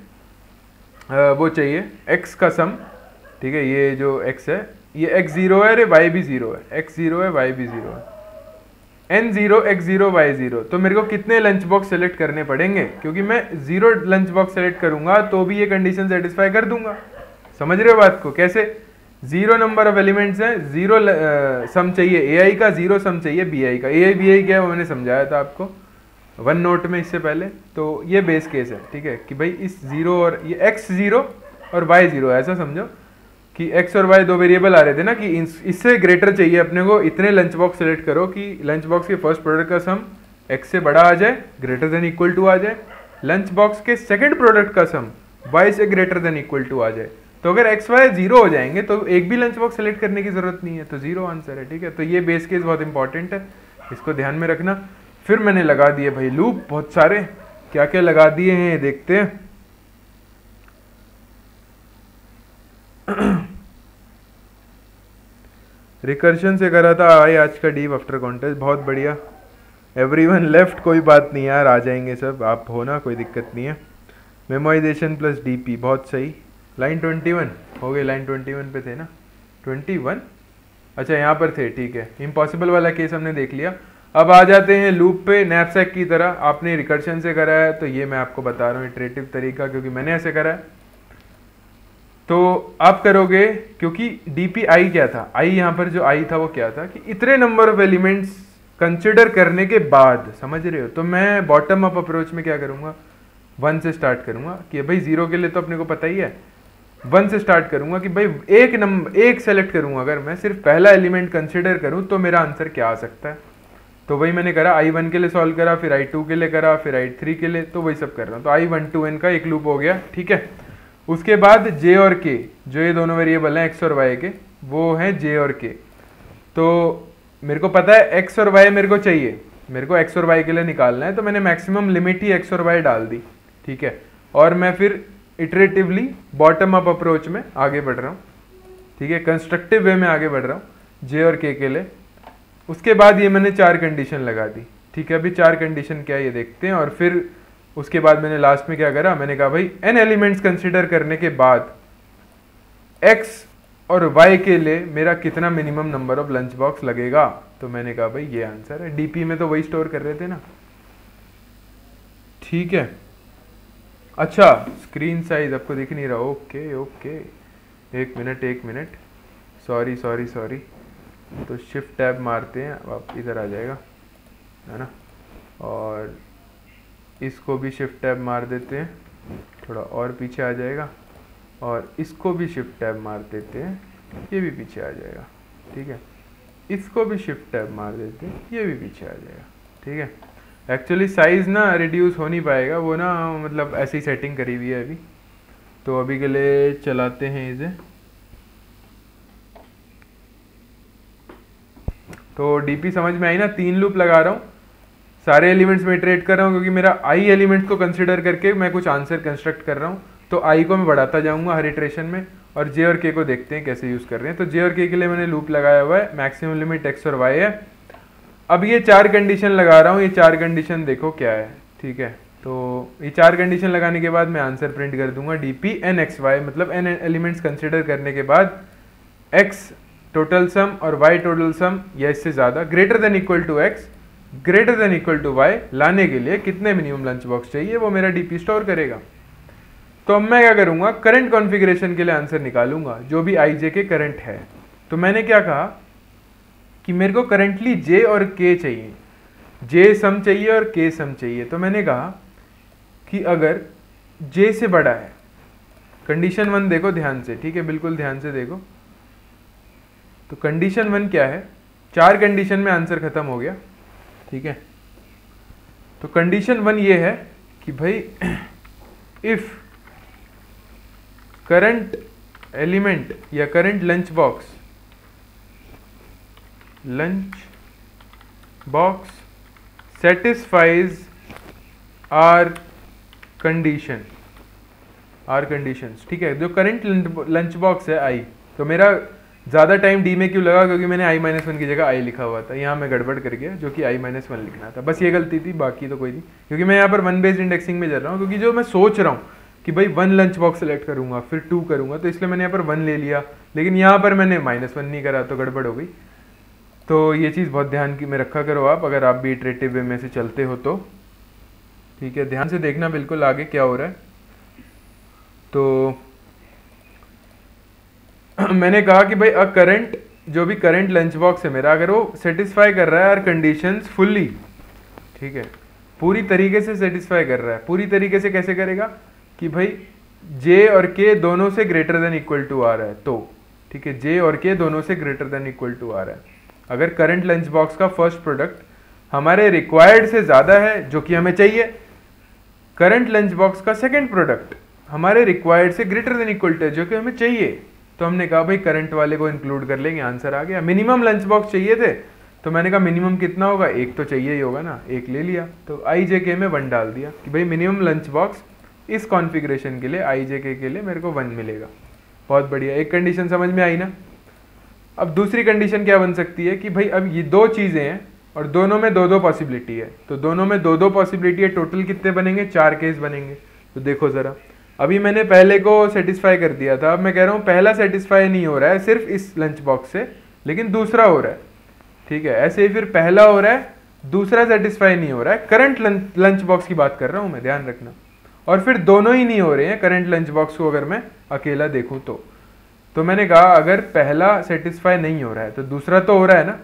वो चाहिए एक्स का सम ठीक है, ये जो एक्स है, ये एक्स ज़ीरो है, अरे वाई भी ज़ीरो है एक्स ज़ीरो है वाई भी ज़ीरो है। N zero x zero y zero तो मेरे को कितने लंच बॉक्स सेलेक्ट करने पड़ेंगे? क्योंकि मैं ज़ीरो लंच बॉक्स सेलेक्ट करूँगा तो भी ये कंडीशन सेटिस्फाई कर दूँगा। समझ रहे हो बात को? कैसे? ज़ीरो नंबर ऑफ़ एलिमेंट्स हैं ज़ीरो सम चाहिए ए आई का ज़ीरो सम चाहिए बी आई का। ए आई बी आई क्या है, वो मैंने समझाया था आपको। वन नोट में इससे पहले तो ये बेस केस है, ठीक है, कि भाई इस ज़ीरो और ये एक्स ज़ीरो और वाई ज़ीरो ऐसा समझो, कि एक्स और वाई दो वेरिएबल आ रहे थे ना, कि इससे ग्रेटर चाहिए अपने को, इतने लंच बॉक्स सेलेक्ट करो कि लंच बॉक्स के फ़र्स्ट प्रोडक्ट का सम एक्स से बड़ा आ जाए ग्रेटर देन इक्वल टू आ जाए लंच बॉक्स के सेकेंड प्रोडक्ट का सम वाई से ग्रेटर देन इक्वल टू आ जाए। तो अगर एक्स वाई ज़ीरो हो जाएँगे तो एक भी लंच बॉक्स सेलेक्ट करने की ज़रूरत नहीं है तो ज़ीरो आंसर है, ठीक है तो ये बेस केस बहुत इंपॉर्टेंट है, इसको ध्यान में रखना। फिर मैंने लगा दिए, भाई, लूप बहुत सारे क्या क्या लगा दिए हैं, देखते हैं। रिकर्शन से करा था आई आज का डीप आफ्टर कॉन्टेस्ट बहुत बढ़िया। एवरी वन लेफ़्ट कोई बात नहीं यार, आ जाएँगे सब, आप हो ना, कोई दिक्कत नहीं है। मेमोइजेशन प्लस डीपी बहुत सही। लाइन ट्वेंटी वन हो गई लाइन ट्वेंटी वन पे थे ना? ट्वेंटी वन अच्छा यहाँ पर थे, ठीक है। इम्पॉसिबल वाला केस हमने देख लिया। अब आ जाते हैं लूप पे नैपसैक की तरह। आपने रिकर्शन से करा है तो ये मैं आपको बता रहा हूँ इटरेटिव तरीका, क्योंकि मैंने ऐसे करा है। तो आप करोगे, क्योंकि डीपी आई क्या था? आई यहाँ पर जो आई था, वो क्या था? कि इतने नंबर ऑफ़ एलिमेंट्स कंसिडर करने के बाद, समझ रहे हो? तो मैं बॉटम अप अप्रोच में क्या करूँगा? वन से स्टार्ट करूँगा, कि भाई ज़ीरो के लिए तो अपने को पता ही है। वन से स्टार्ट करूँगा, कि भाई एक नंबर एक सेलेक्ट करूँगा। अगर मैं सिर्फ़ पहला एलिमेंट कंसिडर करूँ तो मेरा आंसर क्या आ सकता है? तो वही मैंने करा आई वन के लिए सॉल्व करा, फिर आई टू के लिए करा, फिर आई थ्री के लिए तो वही सब कर रहा हूँ। तो आई वन टू एन का एक लूप हो गया, ठीक है? उसके बाद जे और के जो ये दोनों वेरिएबल हैं एक्स और वाई के, वो हैं जे और के तो मेरे को पता है एक्स और वाई मेरे को चाहिए। मेरे को एक्स और वाई के लिए निकालना है तो मैंने मैक्सिमम लिमिट ही एक्स और वाई डाल दी, ठीक है? और मैं फिर इटरेटिवली बॉटम अप अप्रोच में आगे बढ़ रहा हूँ, ठीक है? कंस्ट्रक्टिव वे में आगे बढ़ रहा हूँ जे और के के लिए। उसके बाद ये मैंने चार कंडीशन लगा दी। ठीक है, अभी चार कंडीशन क्या ये देखते हैं और फिर उसके बाद मैंने लास्ट में क्या करा? मैंने कहा, भाई एन एलिमेंट्स कंसिडर करने के बाद एक्स और वाई के लिए मेरा कितना minimum number of lunch box लगेगा? तो मैंने कहा, भाई, ये आंसर है। डीपी में तो वही स्टोर कर रहे थे ना। ठीक है। अच्छा स्क्रीन साइज़ आपको दिख नहीं रहा। ओके ओके एक मिनट एक मिनट सॉरी सॉरी सॉरी तो शिफ्ट टैब मारते हैं आप इधर आ जाएगा, है ना? और इसको भी शिफ्ट टैब मार देते हैं, थोड़ा और पीछे आ जाएगा, और इसको भी शिफ्ट टैब मार देते हैं, ये भी पीछे आ जाएगा, ठीक है? इसको भी शिफ्ट टैब मार देते हैं, ये भी पीछे आ जाएगा, ठीक है? एक्चुअली साइज़ ना रिड्यूस हो नहीं पाएगा, वो ना मतलब ऐसी सेटिंग करी हुई है अभी तो अभी के लिए चलाते हैं इसे। तो डीपी समझ में आई ना? तीन लूप लगा रहा हूँ। सारे एलिमेंट्स में ट्रेड कर रहा हूँ, क्योंकि मेरा आई एलिमेंट्स को कंसिडर करके मैं कुछ आंसर कंस्ट्रक्ट कर रहा हूँ। तो आई को मैं बढ़ाता जाऊँगा हर इटरेशन में और जे और के को देखते हैं कैसे यूज़ कर रहे हैं। तो जे और के के लिए मैंने लूप लगाया हुआ है। मैक्सिमम लिमिट एक्स और वाई है। अब ये चार कंडीशन लगा रहा हूँ। ये चार कंडीशन देखो क्या है। ठीक है? तो ये चार कंडीशन लगाने के बाद मैं आंसर प्रिंट कर दूँगा D P n x y मतलब एन एलिमेंट्स कंसिडर करने के बाद एक्स टोटल सम और वाई टोटल सम या इससे ज़्यादा greater than equal to x greater than equal to y लाने के लिए कितने मिनिमम लंच बॉक्स चाहिए, वो मेरा डीपी स्टोर करेगा। तो अब मैं क्या करूँगा? करंट कॉन्फ़िगरेशन के लिए आंसर निकालूँगा, जो भी आई जे के करंट है। तो मैंने क्या कहा? कि मेरे को करंटली जे और के चाहिए। जे सम चाहिए और के सम चाहिए। तो मैंने कहा कि अगर जे से बड़ा है कंडीशन वन देखो ध्यान से, ठीक है? बिल्कुल ध्यान से देखो। तो कंडीशन वन क्या है? चार कंडीशन में आंसर खत्म हो गया। ठीक है? तो कंडीशन वन ये है कि भाई इफ़ करंट एलिमेंट या current lunch box lunch box satisfies our condition our condition ठीक है? जो करंट लंच बॉक्स है आई तो मेरा ज़्यादा टाइम डी में क्यों लगा? क्योंकि मैंने आई माइनस वन की जगह आई लिखा हुआ था। यहाँ मैं गड़बड़ कर गया, जो कि आई माइनस वन लिखना था। बस ये गलती थी, बाकी तो कोई नहीं। क्योंकि मैं यहाँ पर वन बेस्ड इंडेक्सिंग में चल रहा हूँ, क्योंकि जो मैं सोच रहा हूँ कि भाई वन लंच बॉक्स सेलेक्ट करूँगा, फिर टू करूँगा तो इसलिए मैंने यहाँ पर वन ले लिया। लेकिन यहाँ पर मैंने माइनस वन नहीं करा तो गड़बड़ हो गई। तो ये चीज़ बहुत ध्यान की में रखा करो आप, अगर आप भी इटरेटिव वे में से चलते हो तो। ठीक है, ध्यान से देखना बिल्कुल आगे क्या हो रहा है। तो मैंने कहा कि भाई अ करंट जो भी करंट लंच बॉक्स है मेरा, अगर वो सेटिस्फाई कर रहा है आर कंडीशंस फुल्ली ठीक है, पूरी तरीके से सेटिस्फाई कर रहा है, पूरी तरीके से कैसे करेगा? कि भाई जे और के दोनों से ग्रेटर देन इक्वल टू आ रहा है तो ठीक है जे और के दोनों से ग्रेटर देन इक्वल टू आ रहा है। अगर करंट लंच बॉक्स का फ़र्स्ट प्रोडक्ट हमारे रिक्वायर्ड से ज़्यादा है, जो कि हमें चाहिए करंट लंच बॉक्स का सेकंड प्रोडक्ट हमारे रिक्वायर्ड से ग्रेटर देन इक्वल टू है, जो कि हमें चाहिए तो हमने कहा, भाई करंट वाले को इंक्लूड कर लेंगे आंसर आ गया। मिनिमम लंच बॉक्स चाहिए थे तो मैंने कहा मिनिमम कितना होगा? एक तो चाहिए ही होगा ना, एक ले लिया। तो आई जे के में वन डाल दिया कि, भाई मिनिमम लंच बॉक्स इस कॉन्फ़िगरेशन के लिए आई जे के लिए मेरे को वन मिलेगा। बहुत बढ़िया। एक कंडीशन समझ में आई ना? अब दूसरी कंडीशन क्या बन सकती है कि, भाई, अब ये दो चीज़ें हैं और दोनों में दो दो पॉसिबिलिटी है। तो दोनों में दो दो पॉसिबिलिटी है टोटल कितने बनेंगे? चार केस बनेंगे। तो देखो ज़रा अभी मैंने पहले को सेटिस्फाई कर दिया था। अब मैं कह रहा हूँ, पहला सेटिस्फाई नहीं हो रहा है, सिर्फ़ इस लंच बॉक्स से, लेकिन दूसरा हो रहा है। ठीक है, ऐसे ही फिर पहला हो रहा है, दूसरा सेटिस्फाई नहीं हो रहा है। करंट लंच बॉक्स की बात कर रहा हूँ मैं, ध्यान रखना। और फिर दोनों ही नहीं हो रहे हैं करंट लंच बॉक्स को अगर मैं अकेला देखूँ तो। तो मैंने कहा, अगर पहला सेटिस्फाई नहीं हो रहा है तो दूसरा तो हो रहा है ना?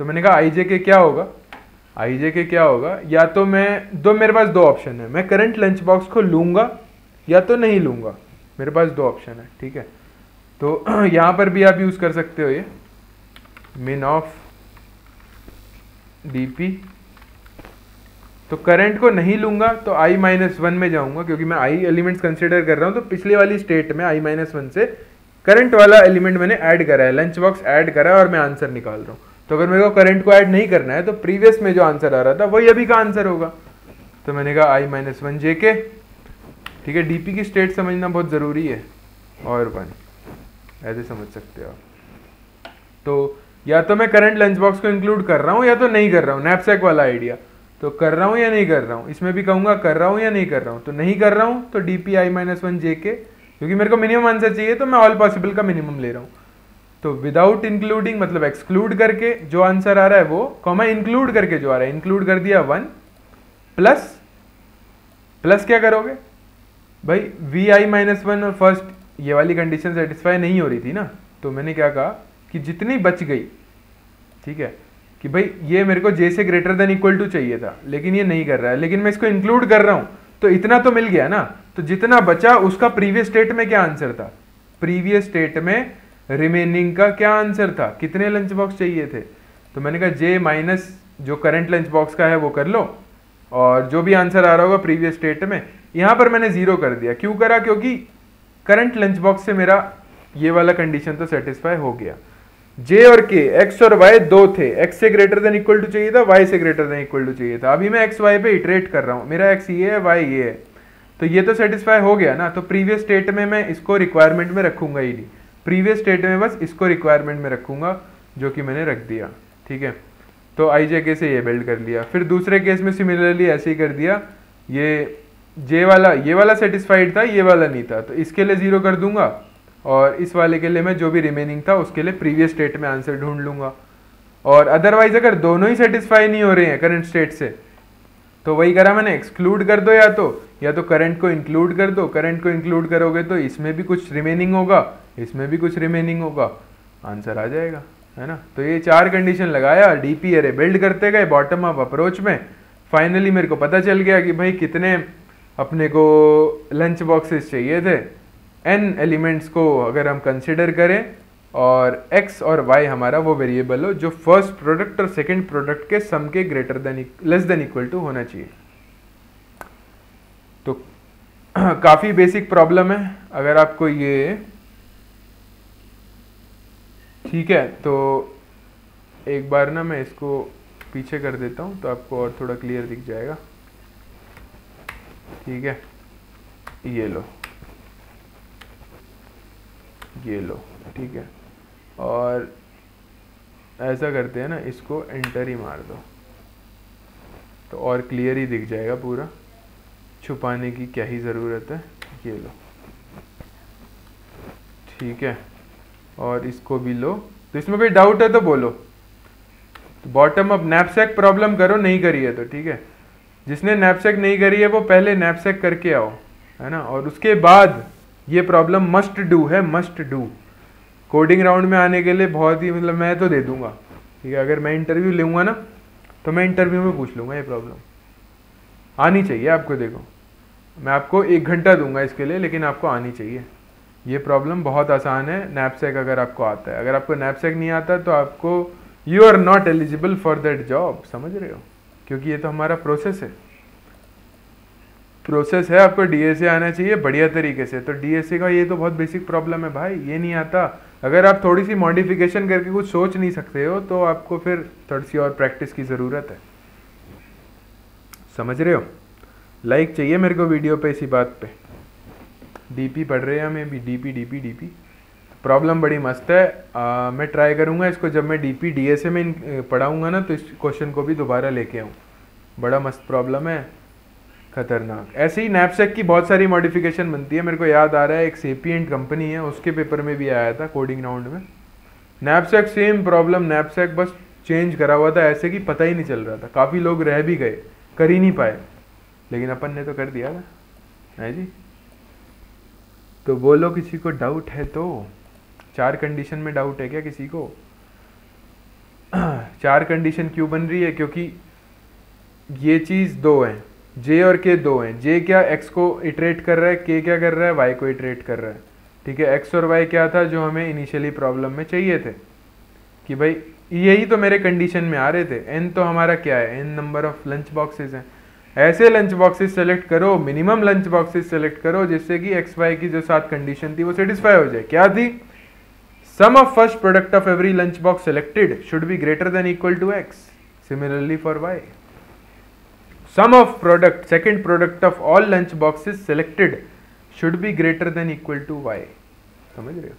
तो मैंने कहा आई जे के क्या होगा? आई जे के क्या होगा? या तो मैं, दो, मेरे पास दो ऑप्शन है। मैं करंट लंच बॉक्स को लूँगा या तो नहीं लूँगा। मेरे पास दो ऑप्शन है, ठीक है? तो यहाँ पर भी आप यूज़ कर सकते हो ये। मिन ऑफ़ डीपी तो करंट को नहीं लूँगा तो आई माइनस वन में जाऊँगा, क्योंकि मैं आई एलिमेंट्स कंसिडर कर रहा हूँ तो पिछले वाली स्टेट में आई माइनस वन से करंट वाला एलिमेंट मैंने ऐड करा है लंच बॉक्स ऐड करा है, और मैं आंसर निकाल रहा हूँ। तो अगर मेरे को करंट को ऐड नहीं करना है तो प्रीवियस में जो आंसर आ रहा था, वही अभी का आंसर होगा। तो मैंने कहा आई माइनस वन जे के ठीक है डीपी की स्टेट समझना बहुत ज़रूरी है। और वन ऐसे समझ सकते हो आप। तो या तो मैं करंट लंच बॉक्स को इंक्लूड कर रहा हूँ या तो नहीं कर रहा हूँ नैपसेक वाला आइडिया तो कर रहा हूँ या नहीं कर रहा हूँ? इसमें भी कहूँगा कर रहा हूँ या नहीं कर रहा हूँ? तो नहीं कर रहा हूँ तो D P i minus one j k क्योंकि मेरे को मिनिमम आंसर चाहिए तो मैं ऑल पॉसिबल का मिनिमम ले रहा हूँ। तो विदाउट इंक्लूडिंग मतलब एक्सक्लूड करके जो आंसर आ रहा है वो कॉमा इंक्लूड करके जो आ रहा है इंक्लूड कर दिया वन प्लस प्लस क्या करोगे? भाई वी आई माइनस वन और फ़र्स्ट ये वाली कंडीशन सेटिस्फाई नहीं हो रही थी ना? तो मैंने क्या कहा कि जितनी बच गई, ठीक है, कि भाई, ये मेरे को जे से ग्रेटर देन इक्वल टू चाहिए था, लेकिन ये नहीं कर रहा है। लेकिन मैं इसको इंक्लूड कर रहा हूँ तो इतना तो मिल गया ना? तो जितना बचा, उसका प्रीवियस स्टेट में क्या आंसर था? प्रीवियस स्टेट में रिमेनिंग का क्या आंसर था? कितने लंच बॉक्स चाहिए थे? तो मैंने कहा जे माइनस जो करंट लंच बॉक्स का है, वो कर लो, और जो भी आंसर आ रहा होगा प्रीवियस स्टेट में यहाँ पर मैंने ज़ीरो कर दिया। क्यों करा? क्योंकि करंट लंच बॉक्स से मेरा ये वाला कंडीशन तो सेटिस्फाई हो गया। जे और के एक्स और वाई दो थे। एक्स से ग्रेटर देन इक्वल टू चाहिए था वाई से ग्रेटर देन इक्वल टू चाहिए था। अभी मैं एक्स वाई पे इटरेट कर रहा हूँ। मेरा एक्स ये है वाई ये है। तो ये तो सेटिस्फाई हो गया ना? तो प्रीवियस स्टेट में मैं इसको रिक्वायरमेंट में रखूँगा ही नहीं। प्रीवियस स्टेट में बस इसको रिक्वायरमेंट में रखूँगा, जो कि मैंने रख दिया। ठीक है? तो आई जे के से ये बिल्ड कर लिया। फिर दूसरे केस में सिमिलरली ऐसे ही कर दिया। ये जे वाला, ये वाला सेटिस्फाइड था, ये वाला नहीं था। तो इसके लिए ज़ीरो कर दूँगा और इस वाले के लिए मैं जो भी रिमेनिंग था, उसके लिए प्रीवियस स्टेट में आंसर ढूंढ लूँगा। और अदरवाइज़ अगर दोनों ही सेटिस्फाई नहीं हो रहे हैं करंट स्टेट से तो वही करा मैंने एक्सक्लूड कर दो या तो या तो करंट को इंक्लूड कर दो। करंट को इंक्लूड करोगे तो इसमें भी कुछ रिमेनिंग होगा, इसमें भी कुछ रिमेनिंग होगा। आंसर आ जाएगा, है ना? तो ये चार कंडीशन लगाया डीपी अरे बिल्ड करते गए बॉटम अप अप्रोच में। फाइनली मेरे को पता चल गया कि भाई कितने अपने को लंच बॉक्सेस चाहिए थे। एन एलिमेंट्स को अगर हम कंसिडर करें और एक्स और वाई हमारा वो वेरिएबल हो, जो फ़र्स्ट प्रोडक्ट और सेकंड प्रोडक्ट के सम के greater than less than equal to होना चाहिए। तो काफ़ी बेसिक प्रॉब्लम है। अगर आपको ये ठीक है तो एक बार ना मैं इसको पीछे कर देता हूँ तो आपको और थोड़ा क्लियर दिख जाएगा। ठीक है? ये लो। ये लो, ठीक है? और ऐसा करते हैं ना, इसको एंटर ही मार दो। तो और क्लियर ही दिख जाएगा पूरा। छुपाने की क्या ही ज़रूरत है? ये लो। ठीक है? और इसको भी लो। तो इसमें कोई डाउट है तो बोलो। तो बॉटम अप नैपसेक प्रॉब्लम करो, नहीं करी है तो ठीक है? जिसने नैपसेक नहीं करी है, वो पहले नैपसेक करके आओ, है ना? और उसके बाद ये प्रॉब्लम मस्ट डू है मस्ट डू कोडिंग राउंड में आने के लिए बहुत ही मतलब मैं तो दे दूँगा, ठीक है? अगर मैं इंटरव्यू लूँगा ना तो मैं इंटरव्यू में पूछ लूँगा ये प्रॉब्लम आनी चाहिए आपको, देखो। मैं आपको एक घंटा दूँगा इसके लिए, लेकिन आपको आनी चाहिए। ये प्रॉब्लम बहुत आसान है नैपसेक अगर आपको आता है। अगर आपको नैपसेक नहीं आता तो आपको you are not eligible for that job समझ रहे हो? क्योंकि ये तो हमारा प्रोसेस है। प्रोसेस है आपको डीएसए आना चाहिए बढ़िया तरीके से। तो डीएसए का ये तो बहुत बेसिक प्रॉब्लम है भाई, ये नहीं आता। अगर आप थोड़ी सी मॉडिफिकेशन करके कुछ सोच नहीं सकते हो तो आपको फिर थोड़ी सी और प्रैक्टिस की ज़रूरत है। समझ रहे हो? लाइक चाहिए मेरे को वीडियो पे इसी बात पे। डीपी पढ़ रहे हैं हमें भी डीपी डीपी डीपी प्रॉब्लम बड़ी मस्त है। आ, मैं ट्राई करूँगा इसको। जब मैं D P D S A में पढ़ाऊँगा ना तो इस क्वेश्चन को भी दोबारा लेके आऊँ। बड़ा मस्त प्रॉब्लम है। खतरनाक। ऐसे ही नैपसेक की बहुत सारी मॉडिफिकेशन बनती है। मेरे को याद आ रहा है एक सेपियंट कंपनी है। उसके पेपर में भी आया था कोडिंग राउंड में। नैपसेक सेम प्रॉब्लम नैपसेक बस चेंज करा हुआ था। ऐसे कि पता ही नहीं चल रहा था। काफ़ी लोग रह भी गए कर ही नहीं पाए। लेकिन अपन ने तो कर दिया था। है जी? तो बोलो किसी को डाउट है तो। चार कंडीशन में डाउट है क्या किसी को? चार कंडीशन क्यों बन रही है? क्योंकि ये चीज़ दो है। जे और के दो हैं। जे क्या एक्स को इटरेट कर रहा है? के क्या कर रहा है? वाई को इटरेट कर रहा है। ठीक है? एक्स और वाई क्या था जो हमें इनिशियली प्रॉब्लम में चाहिए थे? कि भाई, यही तो मेरे कंडीशन में आ रहे थे। एन तो हमारा क्या है? N number of lunch boxes हैं। ऐसे लंच बॉक्सेस सेलेक्ट करो मिनिमम लंच बॉक्सेस सेलेक्ट करो, जिससे कि एक्स वाई की जो सात कंडीशन थी, वो सेटिस्फाई हो जाए। क्या थी? Sum of first product of every lunch box selected should be greater than equal to X similarly for Y sum of product, second product of all lunch boxes selected should be greater than equal to y. समझ रहे हो?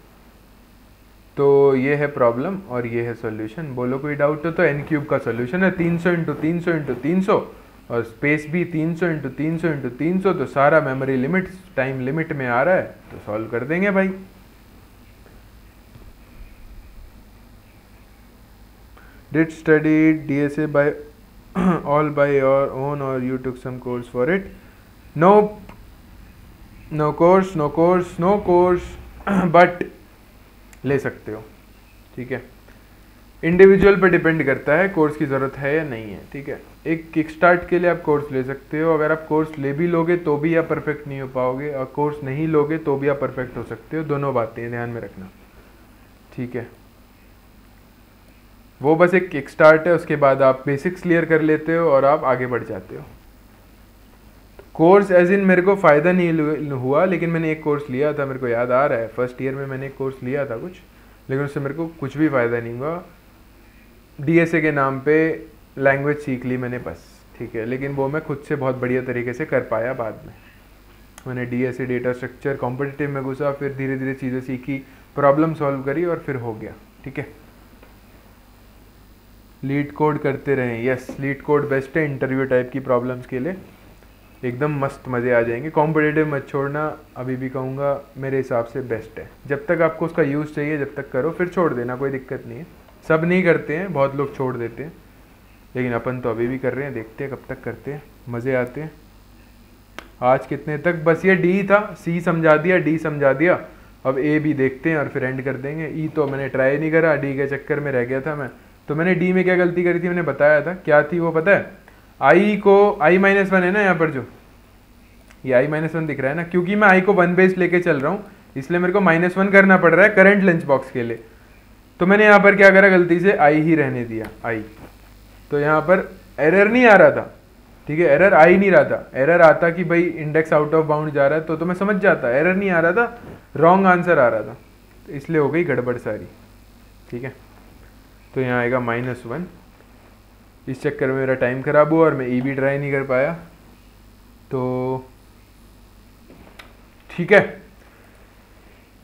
तो ये है problem और ये है solution बोलो कोई डाउट हो तो एन क्यूब का सॉल्यूशन है. 300 सौ इंटू तीन सौ इंटू तीन सौ और स्पेस भी 300 सौ इंटू तीन सौ इंटू तीन सौ तो सारा मेमोरी लिमिट टाइम लिमिट में आ रहा है तो सॉल्व कर देंगे भाई। Did study DSA by all by your own or you took some course for it? Nope. No course no course no course, but ले सकते हो। ठीक है? इंडिविजुअल पे डिपेंड करता है कोर्स की ज़रूरत है या नहीं है। ठीक है? एक किक स्टार्ट के लिए आप कोर्स ले सकते हो। अगर आप कोर्स ले भी लोगे तो भी आप परफेक्ट नहीं हो पाओगे। और कोर्स नहीं लोगे तो भी आप परफेक्ट हो सकते हो। दोनों बातें ध्यान में रखना। ठीक है? वो बस एक किक स्टार्ट है, उसके बाद आप बेसिक्स क्लियर कर लेते हो और आप आगे बढ़ जाते हो। कोर्स एज इन मेरे को फ़ायदा नहीं हुआ, लेकिन मैंने एक कोर्स लिया था, मेरे को याद आ रहा है। फ़र्स्ट ईयर में मैंने एक कोर्स लिया था कुछ, लेकिन उससे मेरे को कुछ भी फ़ायदा नहीं हुआ। डीएसए के नाम पे लैंग्वेज सीख ली मैंने बस, ठीक है। लेकिन वो मैं खुद से बहुत बढ़िया तरीके से कर पाया बाद में। मैंने D S data structure competitive में घुसा, फिर धीरे धीरे चीज़ें सीखी प्रॉब्लम सॉल्व करी और फिर हो गया, ठीक है। लीड कोड करते रहें। यस लीड कोड बेस्ट है इंटरव्यू टाइप की प्रॉब्लम्स के लिए। एकदम मस्त मज़े आ जाएँगे। कॉम्पिटेटिव मत छोड़ना। अभी भी कहूँगा, मेरे हिसाब से बेस्ट है। जब तक आपको उसका यूज़ चाहिए, जब तक करो, फिर छोड़ देना, कोई दिक्कत नहीं है। सब नहीं करते हैं, बहुत लोग छोड़ देते हैं। लेकिन अपन तो अभी भी कर रहे हैं, देखते हैं कब तक करते हैं। मज़े आते हैं। आज कितने तक? बस ये डी था। सी समझा दिया डी समझा दिया। अब ए भी देखते हैं और फिर एंड कर देंगे। ई e तो मैंने ट्राई नहीं करा। डी के चक्कर में रह गया था मैं। तो मैंने डी में क्या गलती करी थी? मैंने बताया था। क्या थी वो पता है? आई को आई माइनस वन है ना यहाँ पर जो? ये आई माइनस वन दिख रहा है ना? क्योंकि मैं आई को वन बेस लेके चल रहा हूँ, इसलिए मेरे को माइनस वन करना पड़ रहा है करंट लंच बॉक्स के लिए। तो मैंने यहाँ पर क्या करा? गलती से आई ही रहने दिया आई तो यहाँ पर एरर नहीं आ रहा था, ठीक है? एरर आ ही नहीं रहा था। एरर आता कि भाई इंडेक्स आउट ऑफ़ बाउंड जा रहा है तो तो मैं समझ जाता। एरर नहीं आ रहा था रॉन्ग आंसर आ रहा था। तो इसलिए हो गई गड़बड़ सारी, ठीक है? तो यहाँ आएगा माइनस वन इस चक्कर में मेरा टाइम ख़राब हुआ और मैं ई भी ट्राई नहीं कर पाया। तो ठीक है।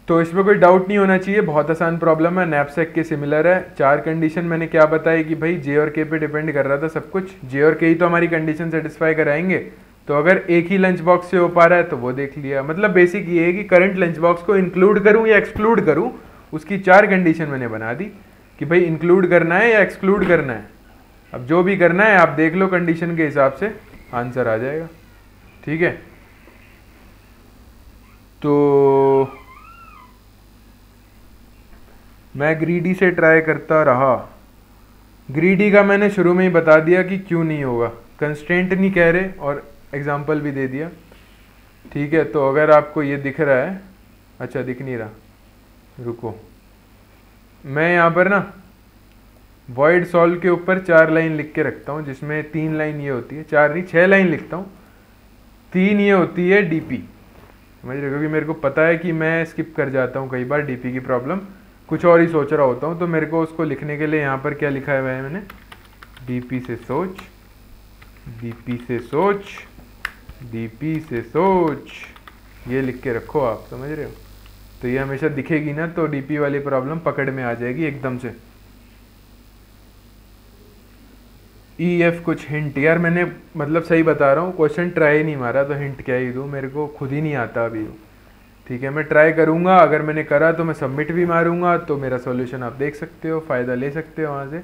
तो इसमें कोई डाउट नहीं होना चाहिए, बहुत आसान प्रॉब्लम है नैपसेक के सिमिलर है। चार कंडीशन मैंने क्या बताई कि भाई जे और के पे डिपेंड कर रहा था सब कुछ। जे और के ही तो हमारी कंडीशन सेटिस्फाई कराएँगे। तो अगर एक ही लंच बॉक्स से हो पा रहा है तो वो देख लिया। मतलब बेसिक ये है कि करंट लंच बॉक्स को इंक्लूड करूँ या एक्सक्लूड करूँ, उसकी चार कंडीशन मैंने बना दी। कि भाई इंक्लूड करना है या एक्सक्लूड करना है? अब जो भी करना है, आप देख लो कंडीशन के हिसाब से आंसर आ जाएगा। ठीक है? तो मैं ग्रीडी से ट्राई करता रहा। ग्रीडी का मैंने शुरू में ही बता दिया कि क्यों नहीं होगा। कंस्टेंट नहीं कह रहे, और एग्ज़ाम्पल भी दे दिया। ठीक है? तो अगर आपको ये दिख रहा है अच्छा दिख नहीं रहा। रुको। मैं यहाँ पर ना वॉइड सॉल्व के ऊपर चार लाइन लिख के रखता हूँ, जिसमें तीन लाइन ये होती है। चार नहीं छः लाइन लिखता हूँ। तीन ये होती है डीपी समझ रहे क्योंकि मेरे को पता है कि मैं स्किप कर जाता हूँ कई बार डीपी की प्रॉब्लम कुछ और ही सोच रहा होता हूँ तो मेरे को उसको लिखने के लिए यहाँ पर क्या लिखा हुआ है मैंने? डीपी से सोच डीपी से सोच डीपी से सोच। ये लिख के रखो आप, समझ रहे हो? तो ये हमेशा दिखेगी ना तो डीपी वाली प्रॉब्लम पकड़ में आ जाएगी एकदम से। ई e एफ़ कुछ हिंट यार मैंने मतलब सही बता रहा हूँ क्वेश्चन ट्राई नहीं मारा तो हिंट क्या ही दूँ, मेरे को खुद ही नहीं आता अभी ठीक है, मैं ट्राई करूँगा, अगर मैंने करा तो मैं सबमिट भी मारूँगा तो मेरा सॉल्यूशन आप देख सकते हो, फ़ायदा ले सकते हो वहाँ से।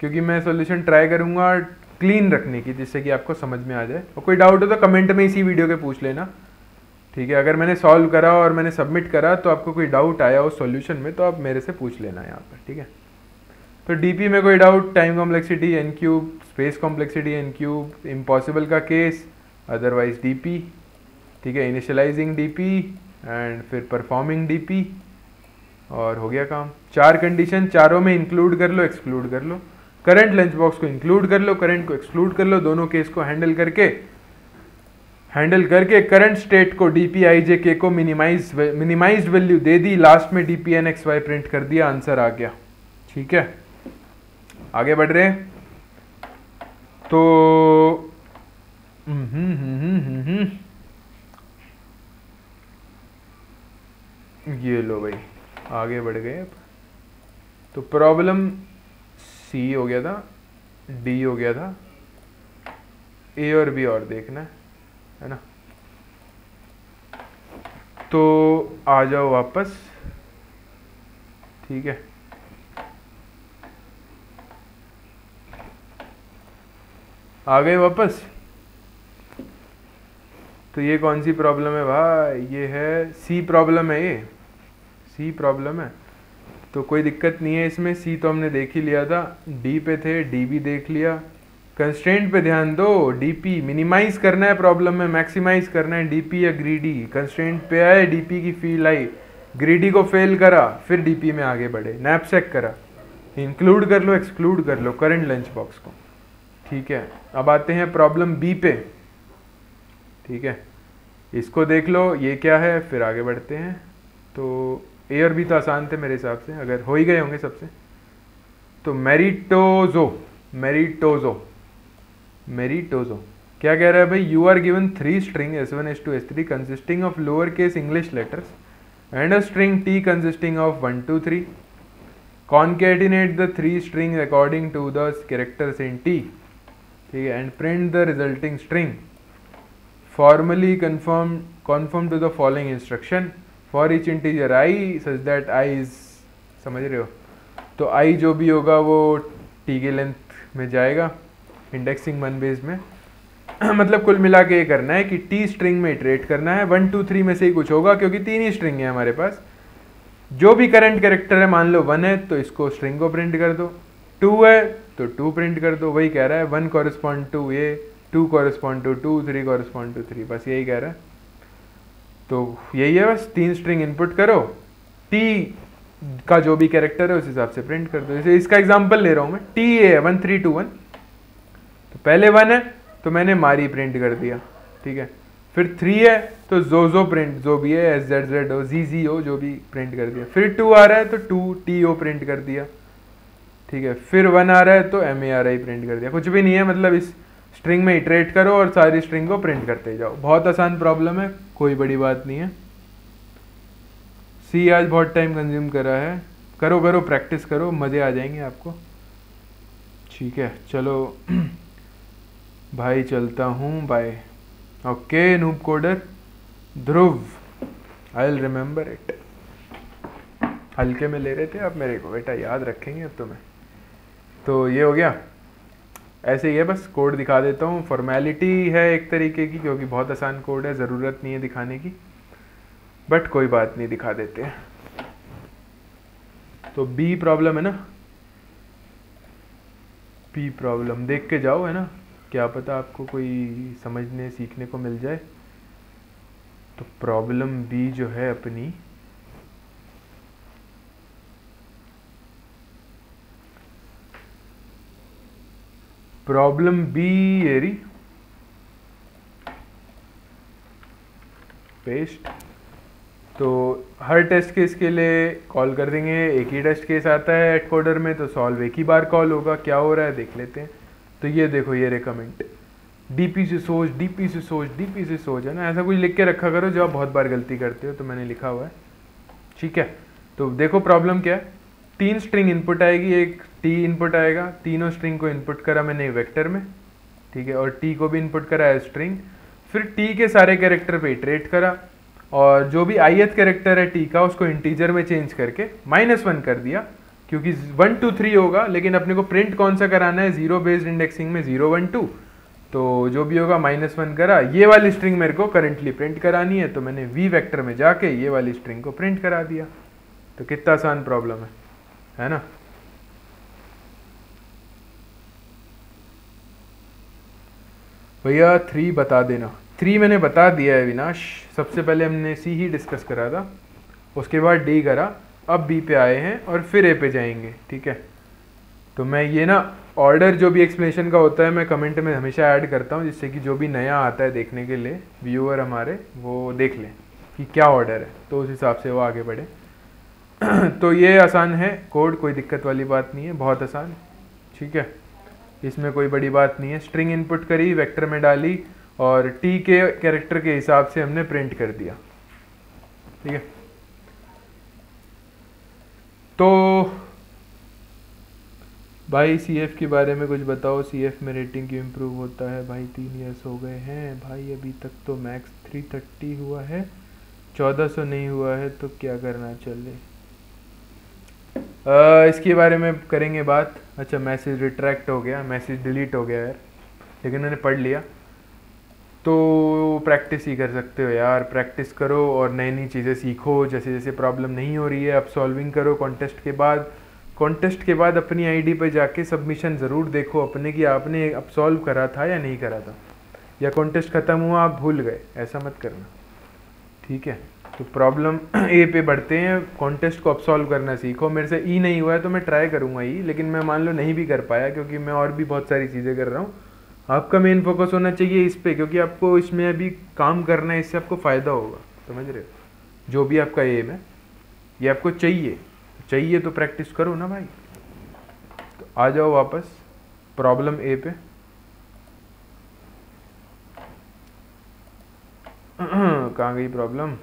क्योंकि मैं सॉल्यूशन ट्राई करूँगा क्लीन रखने की, जिससे कि आपको समझ में आ जाए। और कोई डाउट हो तो कमेंट में इसी वीडियो के पूछ लेना। ठीक है, अगर मैंने सॉल्व करा और मैंने सबमिट करा तो आपको कोई डाउट आया उस सॉल्यूशन में तो आप मेरे से पूछ लेना यहाँ पर, ठीक है? तो डीपी में कोई doubt time complexity N cube space complexity N cube impossible का केस अदरवाइज़ डीपी ठीक है इनिशियलाइजिंग डीपी एंड फिर परफॉर्मिंग डीपी और हो गया काम। चार कंडीशन चारों में इंक्लूड कर लो एक्सक्लूड कर लो। करंट लंच बॉक्स को इंक्लूड कर लो करंट को एक्सक्लूड कर लो, दोनों केस को हैंडल करके हैंडल करके करंट स्टेट को डीपीआईजे के को मिनिमाइज मिनिमाइज वैल्यू दे दी लास्ट में डीपीएन एक्स वाई प्रिंट कर दिया आंसर आ गया। ठीक है? आगे बढ़ रहे हैं। तो हम्म, हम्म, हम्म, ये लो भाई आगे बढ़ गए। अब तो प्रॉब्लम सी हो गया था डी हो गया था। ए और बी और देखना। है ना? तो आ जाओ वापस। ठीक है? आ गए वापस? तो ये कौन सी प्रॉब्लम है भाई? ये है सी प्रॉब्लम है ये। सी प्रॉब्लम है। तो कोई दिक्कत नहीं है इसमें। सी तो हमने देख ही लिया था। डी पे थे डी भी देख लिया। कंस्ट्रेंट पे ध्यान दो। डीपी मिनिमाइज करना है प्रॉब्लम में मैक्सिमाइज करना है। डीपी या ग्रीडी कंस्ट्रेंट पे आए डीपी की फील आई। ग्रीडी को फेल करा, फिर डीपी में आगे बढ़े। नैपसेक करा। इंक्लूड कर लो एक्सक्लूड कर लो करंट लंच बॉक्स को। ठीक है? अब आते हैं प्रॉब्लम बी पे। ठीक है? इसको देख लो, ये क्या है? फिर आगे बढ़ते हैं। तो ए और बी तो आसान थे मेरे हिसाब से, अगर हो ही गए होंगे सबसे। तो मेरिटोजो मेरिटोजो। मेरी टोजो क्या कह रहा है भाई? You are given three string S one S two S three consisting of lower case English letters and a string T consisting of one two three concatenate the three string according to the characters in T ठीक है and print the resulting string formally confirm conform to the following instruction for each integer I such that I is समझ रहे हो? तो आई जो भी होगा वो टी के लेंथ में जाएगा। इंडेक्सिंग वन बेस में। मतलब कुल मिला के ये करना है कि टी स्ट्रिंग में इटरेट करना है। वन टू थ्री में से ही कुछ होगा, क्योंकि तीन ही स्ट्रिंग है हमारे पास। जो भी करंट कैरेक्टर है, मान लो वन है तो इसको स्ट्रिंग को प्रिंट कर दो। टू है तो टू प्रिंट कर दो। वही कह रहा है one correspond to A two correspond to two three correspond to three बस यही कह रहा है। तो यही है बस, तीन स्ट्रिंग इनपुट करो। टी का जो भी कैरेक्टर है, उस हिसाब से प्रिंट कर दो। जैसे इसका एग्जांपल ले रहा हूँ मैं। T A one three two one तो पहले वन है तो मैंने मारी प्रिंट कर दिया, ठीक है? फिर थ्री है तो जो जो प्रिंट जो भी है S Z Z O G G O जो भी प्रिंट कर दिया। फिर टू आ रहा है तो टू टी ओ प्रिंट कर दिया, ठीक है? फिर वन आ रहा है तो M A R I print कर दिया। कुछ भी नहीं है मतलब इस स्ट्रिंग में इटरेट करो और सारी स्ट्रिंग को प्रिंट करते जाओ। बहुत आसान प्रॉब्लम है, कोई बड़ी बात नहीं है। सी आज बहुत टाइम कंज्यूम करा है। करो करो प्रैक्टिस करो, मज़े आ जाएँगे आपको। ठीक है, चलो। भाई चलता हूँ bye okay noob coder Dhruv I will remember it हल्के में ले रहे थे आप मेरे को, बेटा याद रखेंगे अब तो मैं। तो ये हो गया। ऐसे ही है बस कोड दिखा देता हूँ। फॉर्मेलिटी है एक तरीके की, क्योंकि बहुत आसान कोड है, ज़रूरत नहीं है दिखाने की। बट कोई बात नहीं, दिखा देते हैं। तो बी प्रॉब्लम है ना? बी प्रॉब्लम देख के जाओ, है ना? क्या पता आपको कोई समझने, सीखने को मिल जाए? तो प्रॉब्लम बी जो है अपनी प्रॉब्लम बी एरी पेस्ट तो हर टेस्ट केस के लिए कॉल कर देंगे। एक ही टेस्ट केस आता है एट कोडर में तो सॉल्व एक ही बार कॉल होगा। क्या हो रहा है? देख लेते हैं। तो ये देखो, ये रिकमेंड डीपी से सोच डीपी से सोच डीपी से सोच, है ना? ऐसा कुछ लिख के रखा करो जो आप बहुत बार गलती करते हो तो मैंने लिखा हुआ है। ठीक है? तो देखो प्रॉब्लम क्या है? तीन स्ट्रिंग इनपुट आएगी, एक टी इनपुट आएगा, तीनों स्ट्रिंग को इनपुट करा मैंने वेक्टर में, ठीक है? और टी को भी इनपुट करा है स्ट्रिंग फिर टी के सारे कैरेक्टर पे इटरेट करा, और जो भी आईएथ कैरेक्टर है टी का, उसको इंटीजर में चेंज करके माइनस वन कर दिया। क्योंकि वन टू थ्री होगा, लेकिन अपने को प्रिंट कौन सा कराना है? ज़ीरो बेस्ड इंडेक्सिंग में ज़ीरो वन टू तो जो भी होगा माइनस वन करा। ये वाली स्ट्रिंग मेरे को करंटली प्रिंट करानी है तो मैंने वी वेक्टर में जाके ये वाली स्ट्रिंग को प्रिंट करा दिया। तो कितना आसान प्रॉब्लम है है ना? भैया थ्री बता देना। थ्री मैंने बता दिया है विनाश सबसे पहले हमने सी ही डिस्कस करा था। उसके बाद डी करा। अब बी पे आए हैं और फिर ए पे जाएँगे, ठीक है? तो मैं ये ना ऑर्डर जो भी एक्सप्लेनेशन का होता है, मैं कमेंट में हमेशा ऐड करता हूँ, जिससे कि जो भी नया आता है देखने के लिए व्यूअर हमारे, वो देख लें कि क्या ऑर्डर है। तो उस हिसाब से वो आगे बढ़े। तो ये आसान है कोड कोई दिक्कत वाली बात नहीं है, बहुत आसान, ठीक है? इसमें कोई बड़ी बात नहीं है। स्ट्रिंग इनपुट करी वेक्टर में डाली और टी के कैरेक्टर के हिसाब से हमने प्रिंट कर दिया, ठीक है? तो भाई सी एफ़ के बारे में कुछ बताओ। सी एफ़ में रेटिंग क्यों इम्प्रूव होता है? भाई तीन ईयर्स हो गए हैं। भाई अभी तक तो मैक्स थ्री थर्टी हुआ है। चौदह सौ नहीं हुआ है तो क्या करना चले? आ, इसके बारे में करेंगे बात। अच्छा मैसेज रिट्रैक्ट हो गया। मैसेज डिलीट हो गया यार। लेकिन मैंने पढ़ लिया। तो प्रैक्टिस ही कर सकते हो यार। प्रैक्टिस करो और नई नई चीज़ें सीखो। जैसे जैसे प्रॉब्लम नहीं हो रही है अब सॉल्विंग करो कॉन्टेस्ट के बाद। कॉन्टेस्ट के बाद अपनी आईडी पर जाके सबमिशन ज़रूर देखो अपने कि आपने अब सॉल्व करा था या नहीं करा था। या कॉन्टेस्ट ख़त्म हुआ आप भूल गए। ऐसा मत करना। ठीक है? तो प्रॉब्लम ए पे बढ़ते हैं। कॉन्टेस्ट को अब सॉल्व करना सीखो। मेरे से ई e नहीं हुआ है तो मैं ट्राई करूँगा ई e, लेकिन मैं मान लो नहीं भी कर पाया क्योंकि मैं और भी बहुत सारी चीज़ें कर रहा हूँ। आपका मेन फोकस होना चाहिए इस पर क्योंकि आपको इसमें अभी काम करना है, इससे आपको फ़ायदा होगा। समझ रहे हो? जो भी आपका एम है, ये आपको चाहिए। चाहिए तो प्रैक्टिस करो ना भाई। तो आ जाओ वापस प्रॉब्लम ए पे। कहाँ गई प्रॉब्लम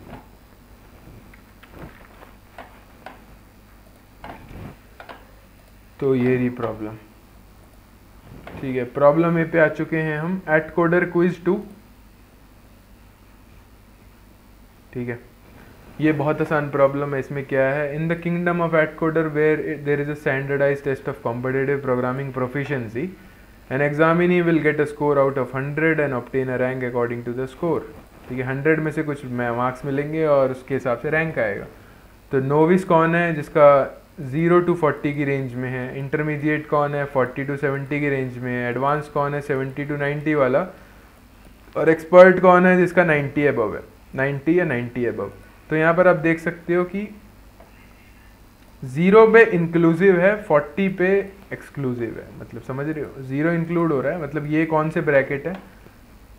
तो ये रही प्रॉब्लम ठीक है प्रॉब्लम ए पे आ चुके हैं हम एट कोडर क्विज टू ठीक है, ये बहुत आसान प्रॉब्लम है, इसमें क्या है? In the kingdom of AtCoder where there is a standardize test of competitive programming proficiency an examinee will get a score out of hundred and obtain a rank according to the score ठीक है hundred में से कुछ marks मिलेंगे और उसके हिसाब से रैंक आएगा। तो नोविस कौन है, जिसका ज़ीरो टू फोर्टी की रेंज में है। इंटरमीडिएट कौन है? फोर्टी टू सेवेंटी की रेंज में है। एडवांस कौन है? सेवेंटी टू नाइन्टी वाला। और एक्सपर्ट कौन है? जिसका नाइन्टी अबव है। नाइन्टी या नाइन्टी अबव तो यहाँ पर आप देख सकते हो कि ज़ीरो पे इंक्लूसिव है, फोर्टी पे एक्सक्लूसिव है। मतलब समझ रहे हो? ज़ीरो इंक्लूड हो रहा है। मतलब ये कौन से ब्रैकेट है?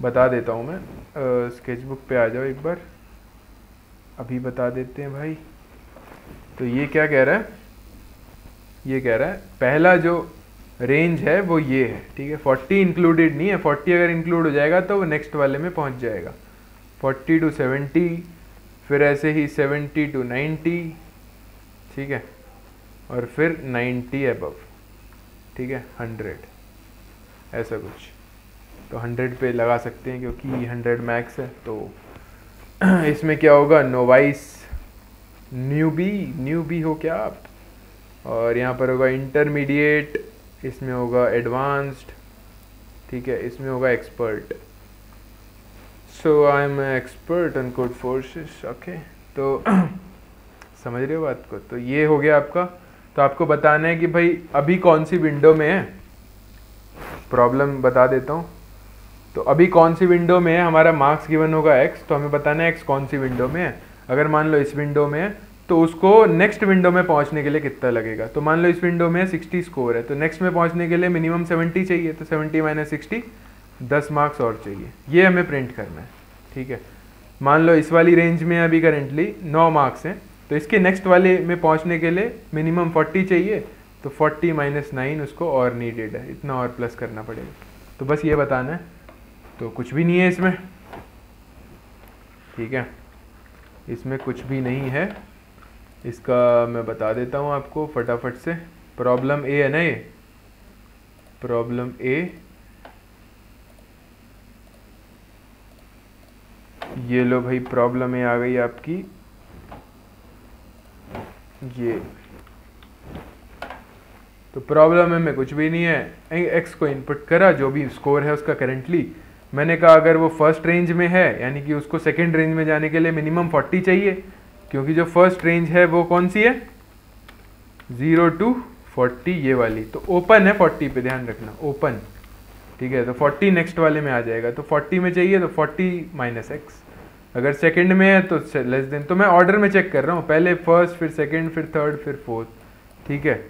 बता देता हूँ मैं। स्केचबुक पे आ जाओ एक बार। अभी बता देते हैं भाई। तो ये क्या कह रहा है? ये कह रहा है, पहला जो रेंज है वो ये है, ठीक है? फोर्टी इंक्लूडेड नहीं है फोर्टी अगर इंक्लूड हो जाएगा तो वो नेक्स्ट वाले में पहुँच जाएगा। फोर्टी टू सेवेंटी फिर ऐसे ही सेवेंटी टू नाइन्टी ठीक है? और फिर नाइन्टी अबव ठीक है? हंड्रेड ऐसा कुछ। तो हंड्रेड पे लगा सकते हैं क्योंकि हंड्रेड मैक्स है तो इसमें क्या होगा? Novice newbie newbie हो क्या आप? और यहाँ पर होगा इंटरमीडिएट इसमें होगा एडवांस्ड ठीक है, इसमें होगा expert so I am expert on Codeforces okay तो समझ रहे हो बात को? तो ये हो गया आपका। तो आपको बताना है कि भाई, अभी कौन सी विंडो में है? प्रॉब्लम बता देता हूँ। तो अभी कौन सी विंडो में है? हमारा मार्क्स गिवन होगा एक्स तो हमें बताना है एक्स कौन सी विंडो में है? अगर मान लो इस विंडो में है तो उसको नेक्स्ट विंडो में पहुँचने के लिए कितना लगेगा? तो मान लो इस विंडो में सिक्सटी स्कोर है तो नेक्स्ट में पहुँचने के लिए मिनिमम सेवेंटी चाहिए तो सेवेंटी माइनस सिक्सटी दस मार्क्स और चाहिए। ये हमें प्रिंट करना है, ठीक है? मान लो इस वाली रेंज में अभी करेंटली नौ मार्क्स हैं तो इसके नेक्स्ट वाले में पहुँचने के लिए मिनिमम फोर्टी चाहिए तो फोर्टी माइनस नाइन उसको और नीडेड है, इतना और प्लस करना पड़ेगा। तो बस ये बताना है तो कुछ भी नहीं है इसमें, ठीक है? इसमें कुछ भी नहीं है। इसका मैं बता देता हूँ आपको फटाफट से। प्रॉब्लम ए है ना ये? प्रॉब्लम ए ये लो भाई प्रॉब्लम ए आ गई आपकी। ये। तो प्रॉब्लम है में कुछ भी नहीं है। एक्स को इनपुट करा, जो भी स्कोर है उसका करेंटली मैंने कहा अगर वो फ़र्स्ट रेंज में है, यानी कि उसको सेकंड रेंज में जाने के लिए मिनिमम 40 चाहिए क्योंकि जो फ़र्स्ट रेंज है वो कौन सी है? ज़ीरो टू फोर्टी ये वाली। तो ओपन है फोर्टी पे, ध्यान रखना ओपन ठीक है तो फोर्टी नेक्स्ट वाले में आ जाएगा। तो फोर्टी में चाहिए तो फोर्टी माइनस एक्स अगर सेकंड में है तो लेस देन तो मैं ऑर्डर में चेक कर रहा हूँ। पहले फ़र्स्ट फिर सेकंड फिर थर्ड फिर फोर्थ ठीक है?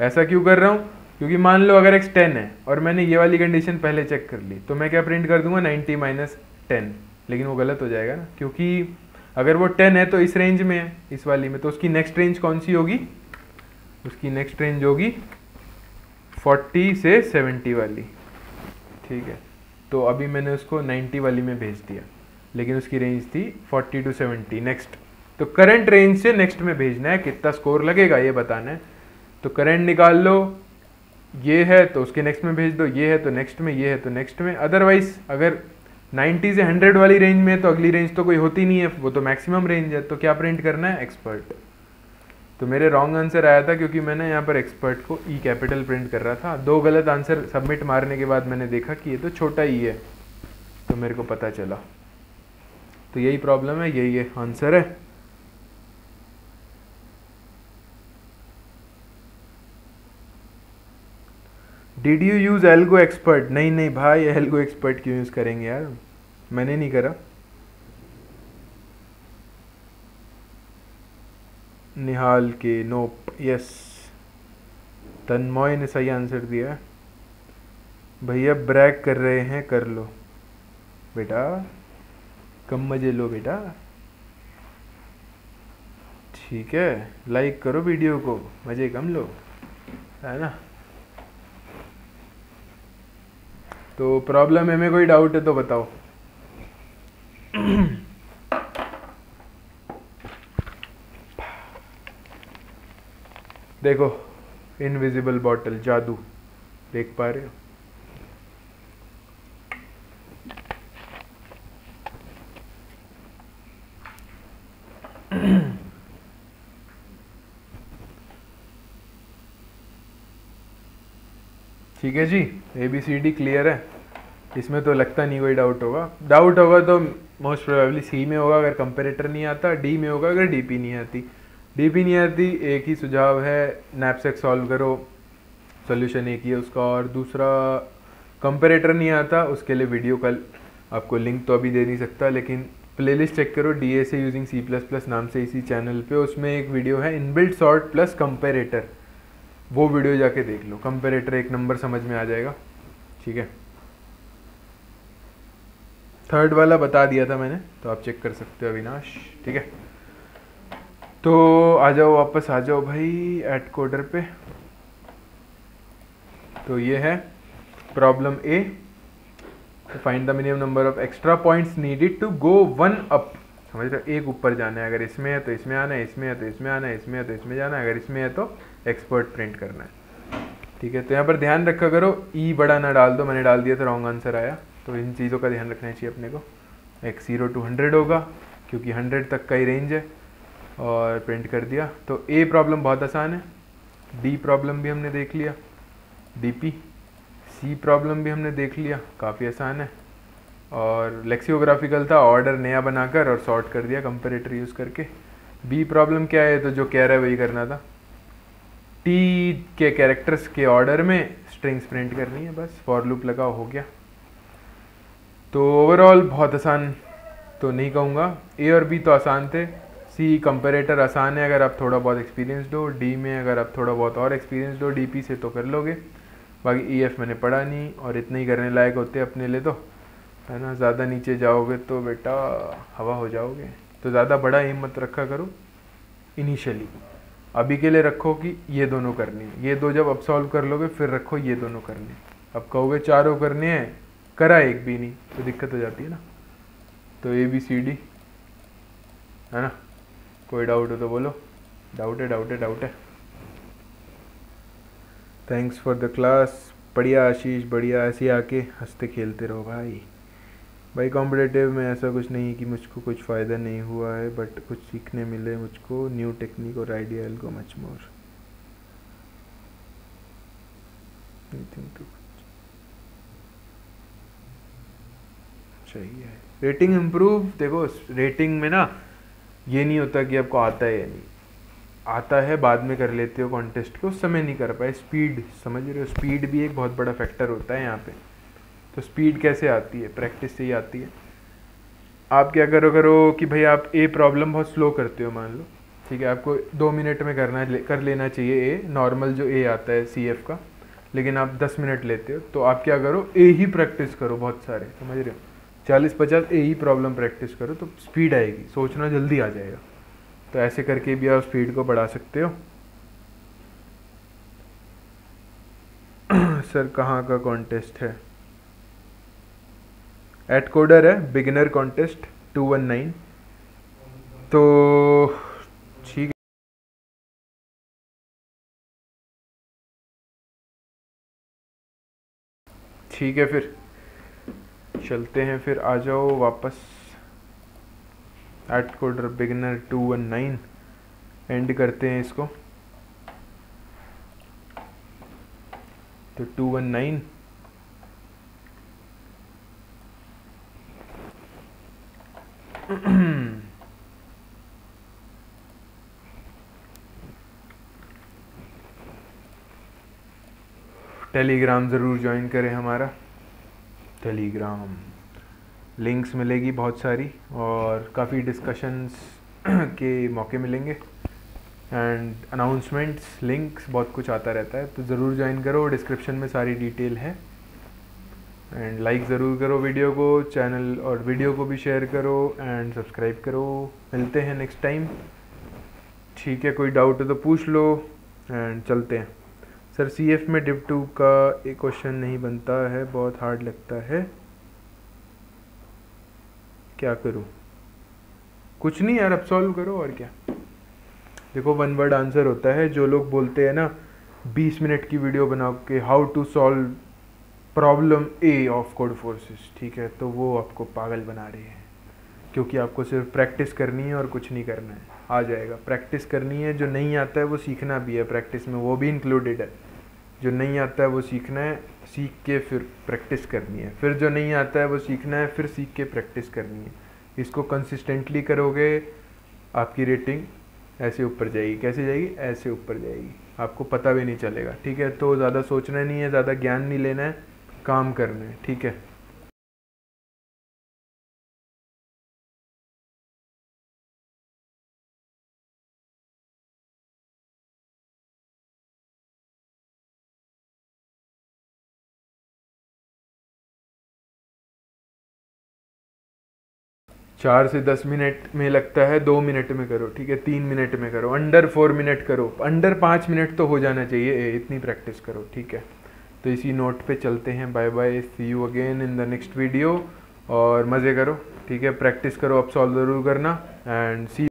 ऐसा क्यों कर रहा हूँ? क्योंकि मान लो अगर एक्स टेन है और मैंने ये वाली कंडीशन पहले चेक कर ली तो मैं क्या प्रिंट कर दूँगा? नाइन्टी माइनस टेन लेकिन वो गलत हो जाएगा ना, क्योंकि अगर वो टेन है तो इस रेंज में है, इस वाली में। तो उसकी नेक्स्ट रेंज कौन सी होगी? उसकी नेक्स्ट रेंज होगी फोर्टी से सेवेंटी वाली। ठीक है? तो अभी मैंने उसको नाइन्टी वाली में भेज दिया। लेकिन उसकी रेंज थी फोर्टी टू सेवेंटी नेक्स्ट तो करंट रेंज से नेक्स्ट में भेजना है, कितना स्कोर लगेगा ये बताना है। तो करंट निकाल लो, ये है तो उसके नेक्स्ट में भेज दो, ये है तो नेक्स्ट में, ये है तो नेक्स्ट में। अदरवाइज़ अगर 90 से 100 वाली रेंज में तो अगली रेंज तो कोई होती नहीं है, वो तो मैक्सिमम रेंज है तो क्या प्रिंट करना है? एक्सपर्ट तो मेरे रॉन्ग आंसर आया था क्योंकि मैंने यहाँ पर एक्सपर्ट को ई कैपिटल प्रिंट कर रहा था। दो गलत आंसर सबमिट मारने के बाद मैंने देखा कि ये तो छोटा ही है तो मेरे को पता चला। तो यही प्रॉब्लम है, यही है आंसर है। Did you use algo expert नहीं नहीं, भाई एल्गो एक्सपर्ट क्यों यूज़ करेंगे यार? मैंने नहीं करा। निहाल के नोप यस तन्मय ने सही आंसर दिया। भैया ब्रैक कर रहे हैं, कर लो। बेटा, कम मज़े लो बेटा। ठीक है लाइक करो वीडियो को, मज़े कम लो, है ना? तो प्रॉब्लम है में कोई डाउट है तो बताओ। देखो इनविजिबल बॉटल जादू। देख पा रहे हो? ठीक है जी A B C D clear है। इसमें तो लगता नहीं कोई डाउट होगा। डाउट होगा तो मोस्ट प्रोबेबली सी में होगा, अगर कंपेरेटर नहीं आता डी में होगा, अगर डीपी नहीं आती। डीपी नहीं आती, एक ही सुझाव है नैपसेक सॉल्व करो सोल्यूशन एक ही है उसका। और दूसरा कंपेरेटर नहीं आता, उसके लिए वीडियो कल आपको लिंक तो अभी दे नहीं सकता, लेकिन प्लेलिस्ट चेक करो D A using C plus plus नाम से इसी चैनल पे। उसमें एक वीडियो है इनबिल्ट सॉर्ट प्लस कंपेरेटर वो वीडियो जाके देख लो। कंपेरेटर एक नंबर समझ में आ जाएगा। ठीक है? थर्ड वाला बता दिया था मैंने तो आप चेक कर सकते हो अविनाश, ठीक है? तो आ जाओ वापस, आ जाओ भाई एट कोडर पे। तो ये है problem A find the minimum number of extra points needed to go one up समझ रहे एक ऊपर जाना है, अगर इसमें है तो इसमें आना है, इसमें है तो इसमें आना है, इसमें है तो इसमें जाना है, अगर इसमें है तो एक्सपर्ट प्रिंट करना है। ठीक है तो यहाँ पर ध्यान रखा करो ई e बड़ा ना डाल दो, मैंने डाल दिया तो रॉन्ग आंसर आया। तो इन चीज़ों का ध्यान रखना चाहिए अपने को। एक्स ज़ीरो टू हंड्रेड होगा, क्योंकि हंड्रेड तक का ही रेंज है, और प्रिंट कर दिया। तो ए प्रॉब्लम बहुत आसान है डी प्रॉब्लम भी हमने देख लिया डी पी सी प्रॉब्लम भी हमने देख लिया, काफ़ी आसान है। और लेक्सियोग्राफिकल था ऑर्डर नया बनाकर और सॉर्ट कर दिया कंपेरेटर यूज़ करके। बी प्रॉब्लम क्या है तो जो कह रहा है वही करना था। टी के कैरेक्टर्स के ऑर्डर में स्ट्रिंग्स प्रिंट करनी है, बस फॉर लूप लगा हो गया। तो ओवरऑल बहुत आसान तो नहीं कहूँगा। ए और बी तो आसान थे। सी कंपेरेटर आसान है अगर आप थोड़ा बहुत एक्सपीरियंस हो डी में अगर आप थोड़ा बहुत और एक्सपीरियंस हो डी पी से तो कर लोगे। बाकी ई e एफ़ मैंने पढ़ा नहीं और इतने ही करने लायक होते अपने लिए तो। है ना? ज़्यादा नीचे जाओगे तो बेटा हवा हो जाओगे। तो ज़्यादा बड़ा हिम्मत रखा करो। इनिशियली अभी के लिए रखो कि ये दोनों करने हैं। ये दो जब अब सॉल्व कर लोगे, फिर रखो ये दोनों करने अब कहोगे चारों करने हैं करा एक भी नहीं तो दिक्कत हो जाती है ना। तो ए बी सी डी है ना? कोई डाउट हो तो बोलो। डाउट है डाउट है डाउट है। थैंक्स फॉर द क्लास बढ़िया आशीष, बढ़िया। ऐसे आके हँसते खेलते रहो भाई। भाई कॉम्पिटेटिव में ऐसा कुछ नहीं है कि मुझको कुछ फ़ायदा नहीं हुआ है बट कुछ सीखने मिले मुझको। न्यू टेक्निक और आइडिया को मच मोर चाहिए। रेटिंग इम्प्रूव देखो रेटिंग में ना ये नहीं होता कि आपको आता है या नहीं। आता है, बाद में कर लेते हो कॉन्टेस्ट को, समय नहीं कर पाए। स्पीड समझ रहे हो? स्पीड भी एक बहुत बड़ा फैक्टर होता है यहाँ पे। तो स्पीड कैसे आती है? प्रैक्टिस से ही आती है। आप क्या करो करो कि भाई आप ए प्रॉब्लम बहुत स्लो करते हो, मान लो। ठीक है, आपको दो मिनट में करना कर लेना चाहिए ए नॉर्मल जो ए आता है सी एफ़ का। लेकिन आप दस मिनट लेते हो तो आप क्या करो? ए ही प्रैक्टिस करो बहुत सारे, समझ रहे हो? चालीस पचास यही प्रॉब्लम प्रैक्टिस करो तो स्पीड आएगी। सोचना जल्दी आ जाएगा। तो ऐसे करके भी आप स्पीड को बढ़ा सकते हो। सर, कहाँ का कॉन्टेस्ट है? एट कोडर है beginner contest two one nine तो ठीक ठीक है फिर। चलते हैं, फिर आ जाओ वापस AtCoder beginner two one nine end करते हैं इसको। तो टू वन नाइन टेलीग्राम ज़रूर ज्वाइन करें हमारा। टेलीग्राम लिंक्स मिलेगी बहुत सारी और काफ़ी डिस्कशंस के मौके मिलेंगे। एंड अनाउंसमेंट्स लिंक्स बहुत कुछ आता रहता है तो ज़रूर ज्वाइन करो। डिस्क्रिप्शन में सारी डिटेल है। एंड लाइक ज़रूर करो वीडियो को चैनल और वीडियो को भी शेयर करो एंड सब्सक्राइब करो। मिलते हैं नेक्स्ट टाइम ठीक है, कोई डाउट है तो पूछ लो एंड चलते हैं। सर सी एफ़ में डिप टू का एक क्वेश्चन नहीं बनता है, बहुत हार्ड लगता है। क्या करूँ? कुछ नहीं यार, अब सॉल्व करो और क्या? देखो वन वर्ड आंसर होता है, जो लोग बोलते हैं ना, बीस मिनट की वीडियो बना के how to solve problem A of Codeforces ठीक है? तो वो आपको पागल बना रहे हैं, क्योंकि आपको सिर्फ़ प्रैक्टिस करनी है और कुछ नहीं करना है। आ जाएगा। प्रैक्टिस करनी है, जो नहीं आता है, वो सीखना भी है प्रैक्टिस में, वो भी इंक्लूडेड है। जो नहीं आता है, वो सीखना है, सीख के फिर प्रैक्टिस करनी है। फिर जो नहीं आता है, वो सीखना है, फिर सीख के प्रैक्टिस करनी है। इसको कंसिस्टेंटली करोगे, आपकी रेटिंग ऐसे ऊपर जाएगी। कैसे जाएगी? ऐसे ऊपर जाएगी। आपको पता भी नहीं चलेगा। ठीक है? तो ज़्यादा सोचना नहीं है, ज़्यादा ज्ञान नहीं लेना है, काम करना है। ठीक है? चार से दस मिनट में लगता है, दो मिनट में करो, ठीक है? तीन मिनट में करो, अंडर फोर मिनट करो, अंडर पाँच मिनट तो हो जाना चाहिए, ए, इतनी प्रैक्टिस करो, ठीक है? तो इसी नोट पे चलते हैं bye bye see you again in the next video और मज़े करो, ठीक है? प्रैक्टिस करो, अब सॉल्व ज़रूर करना एंड सी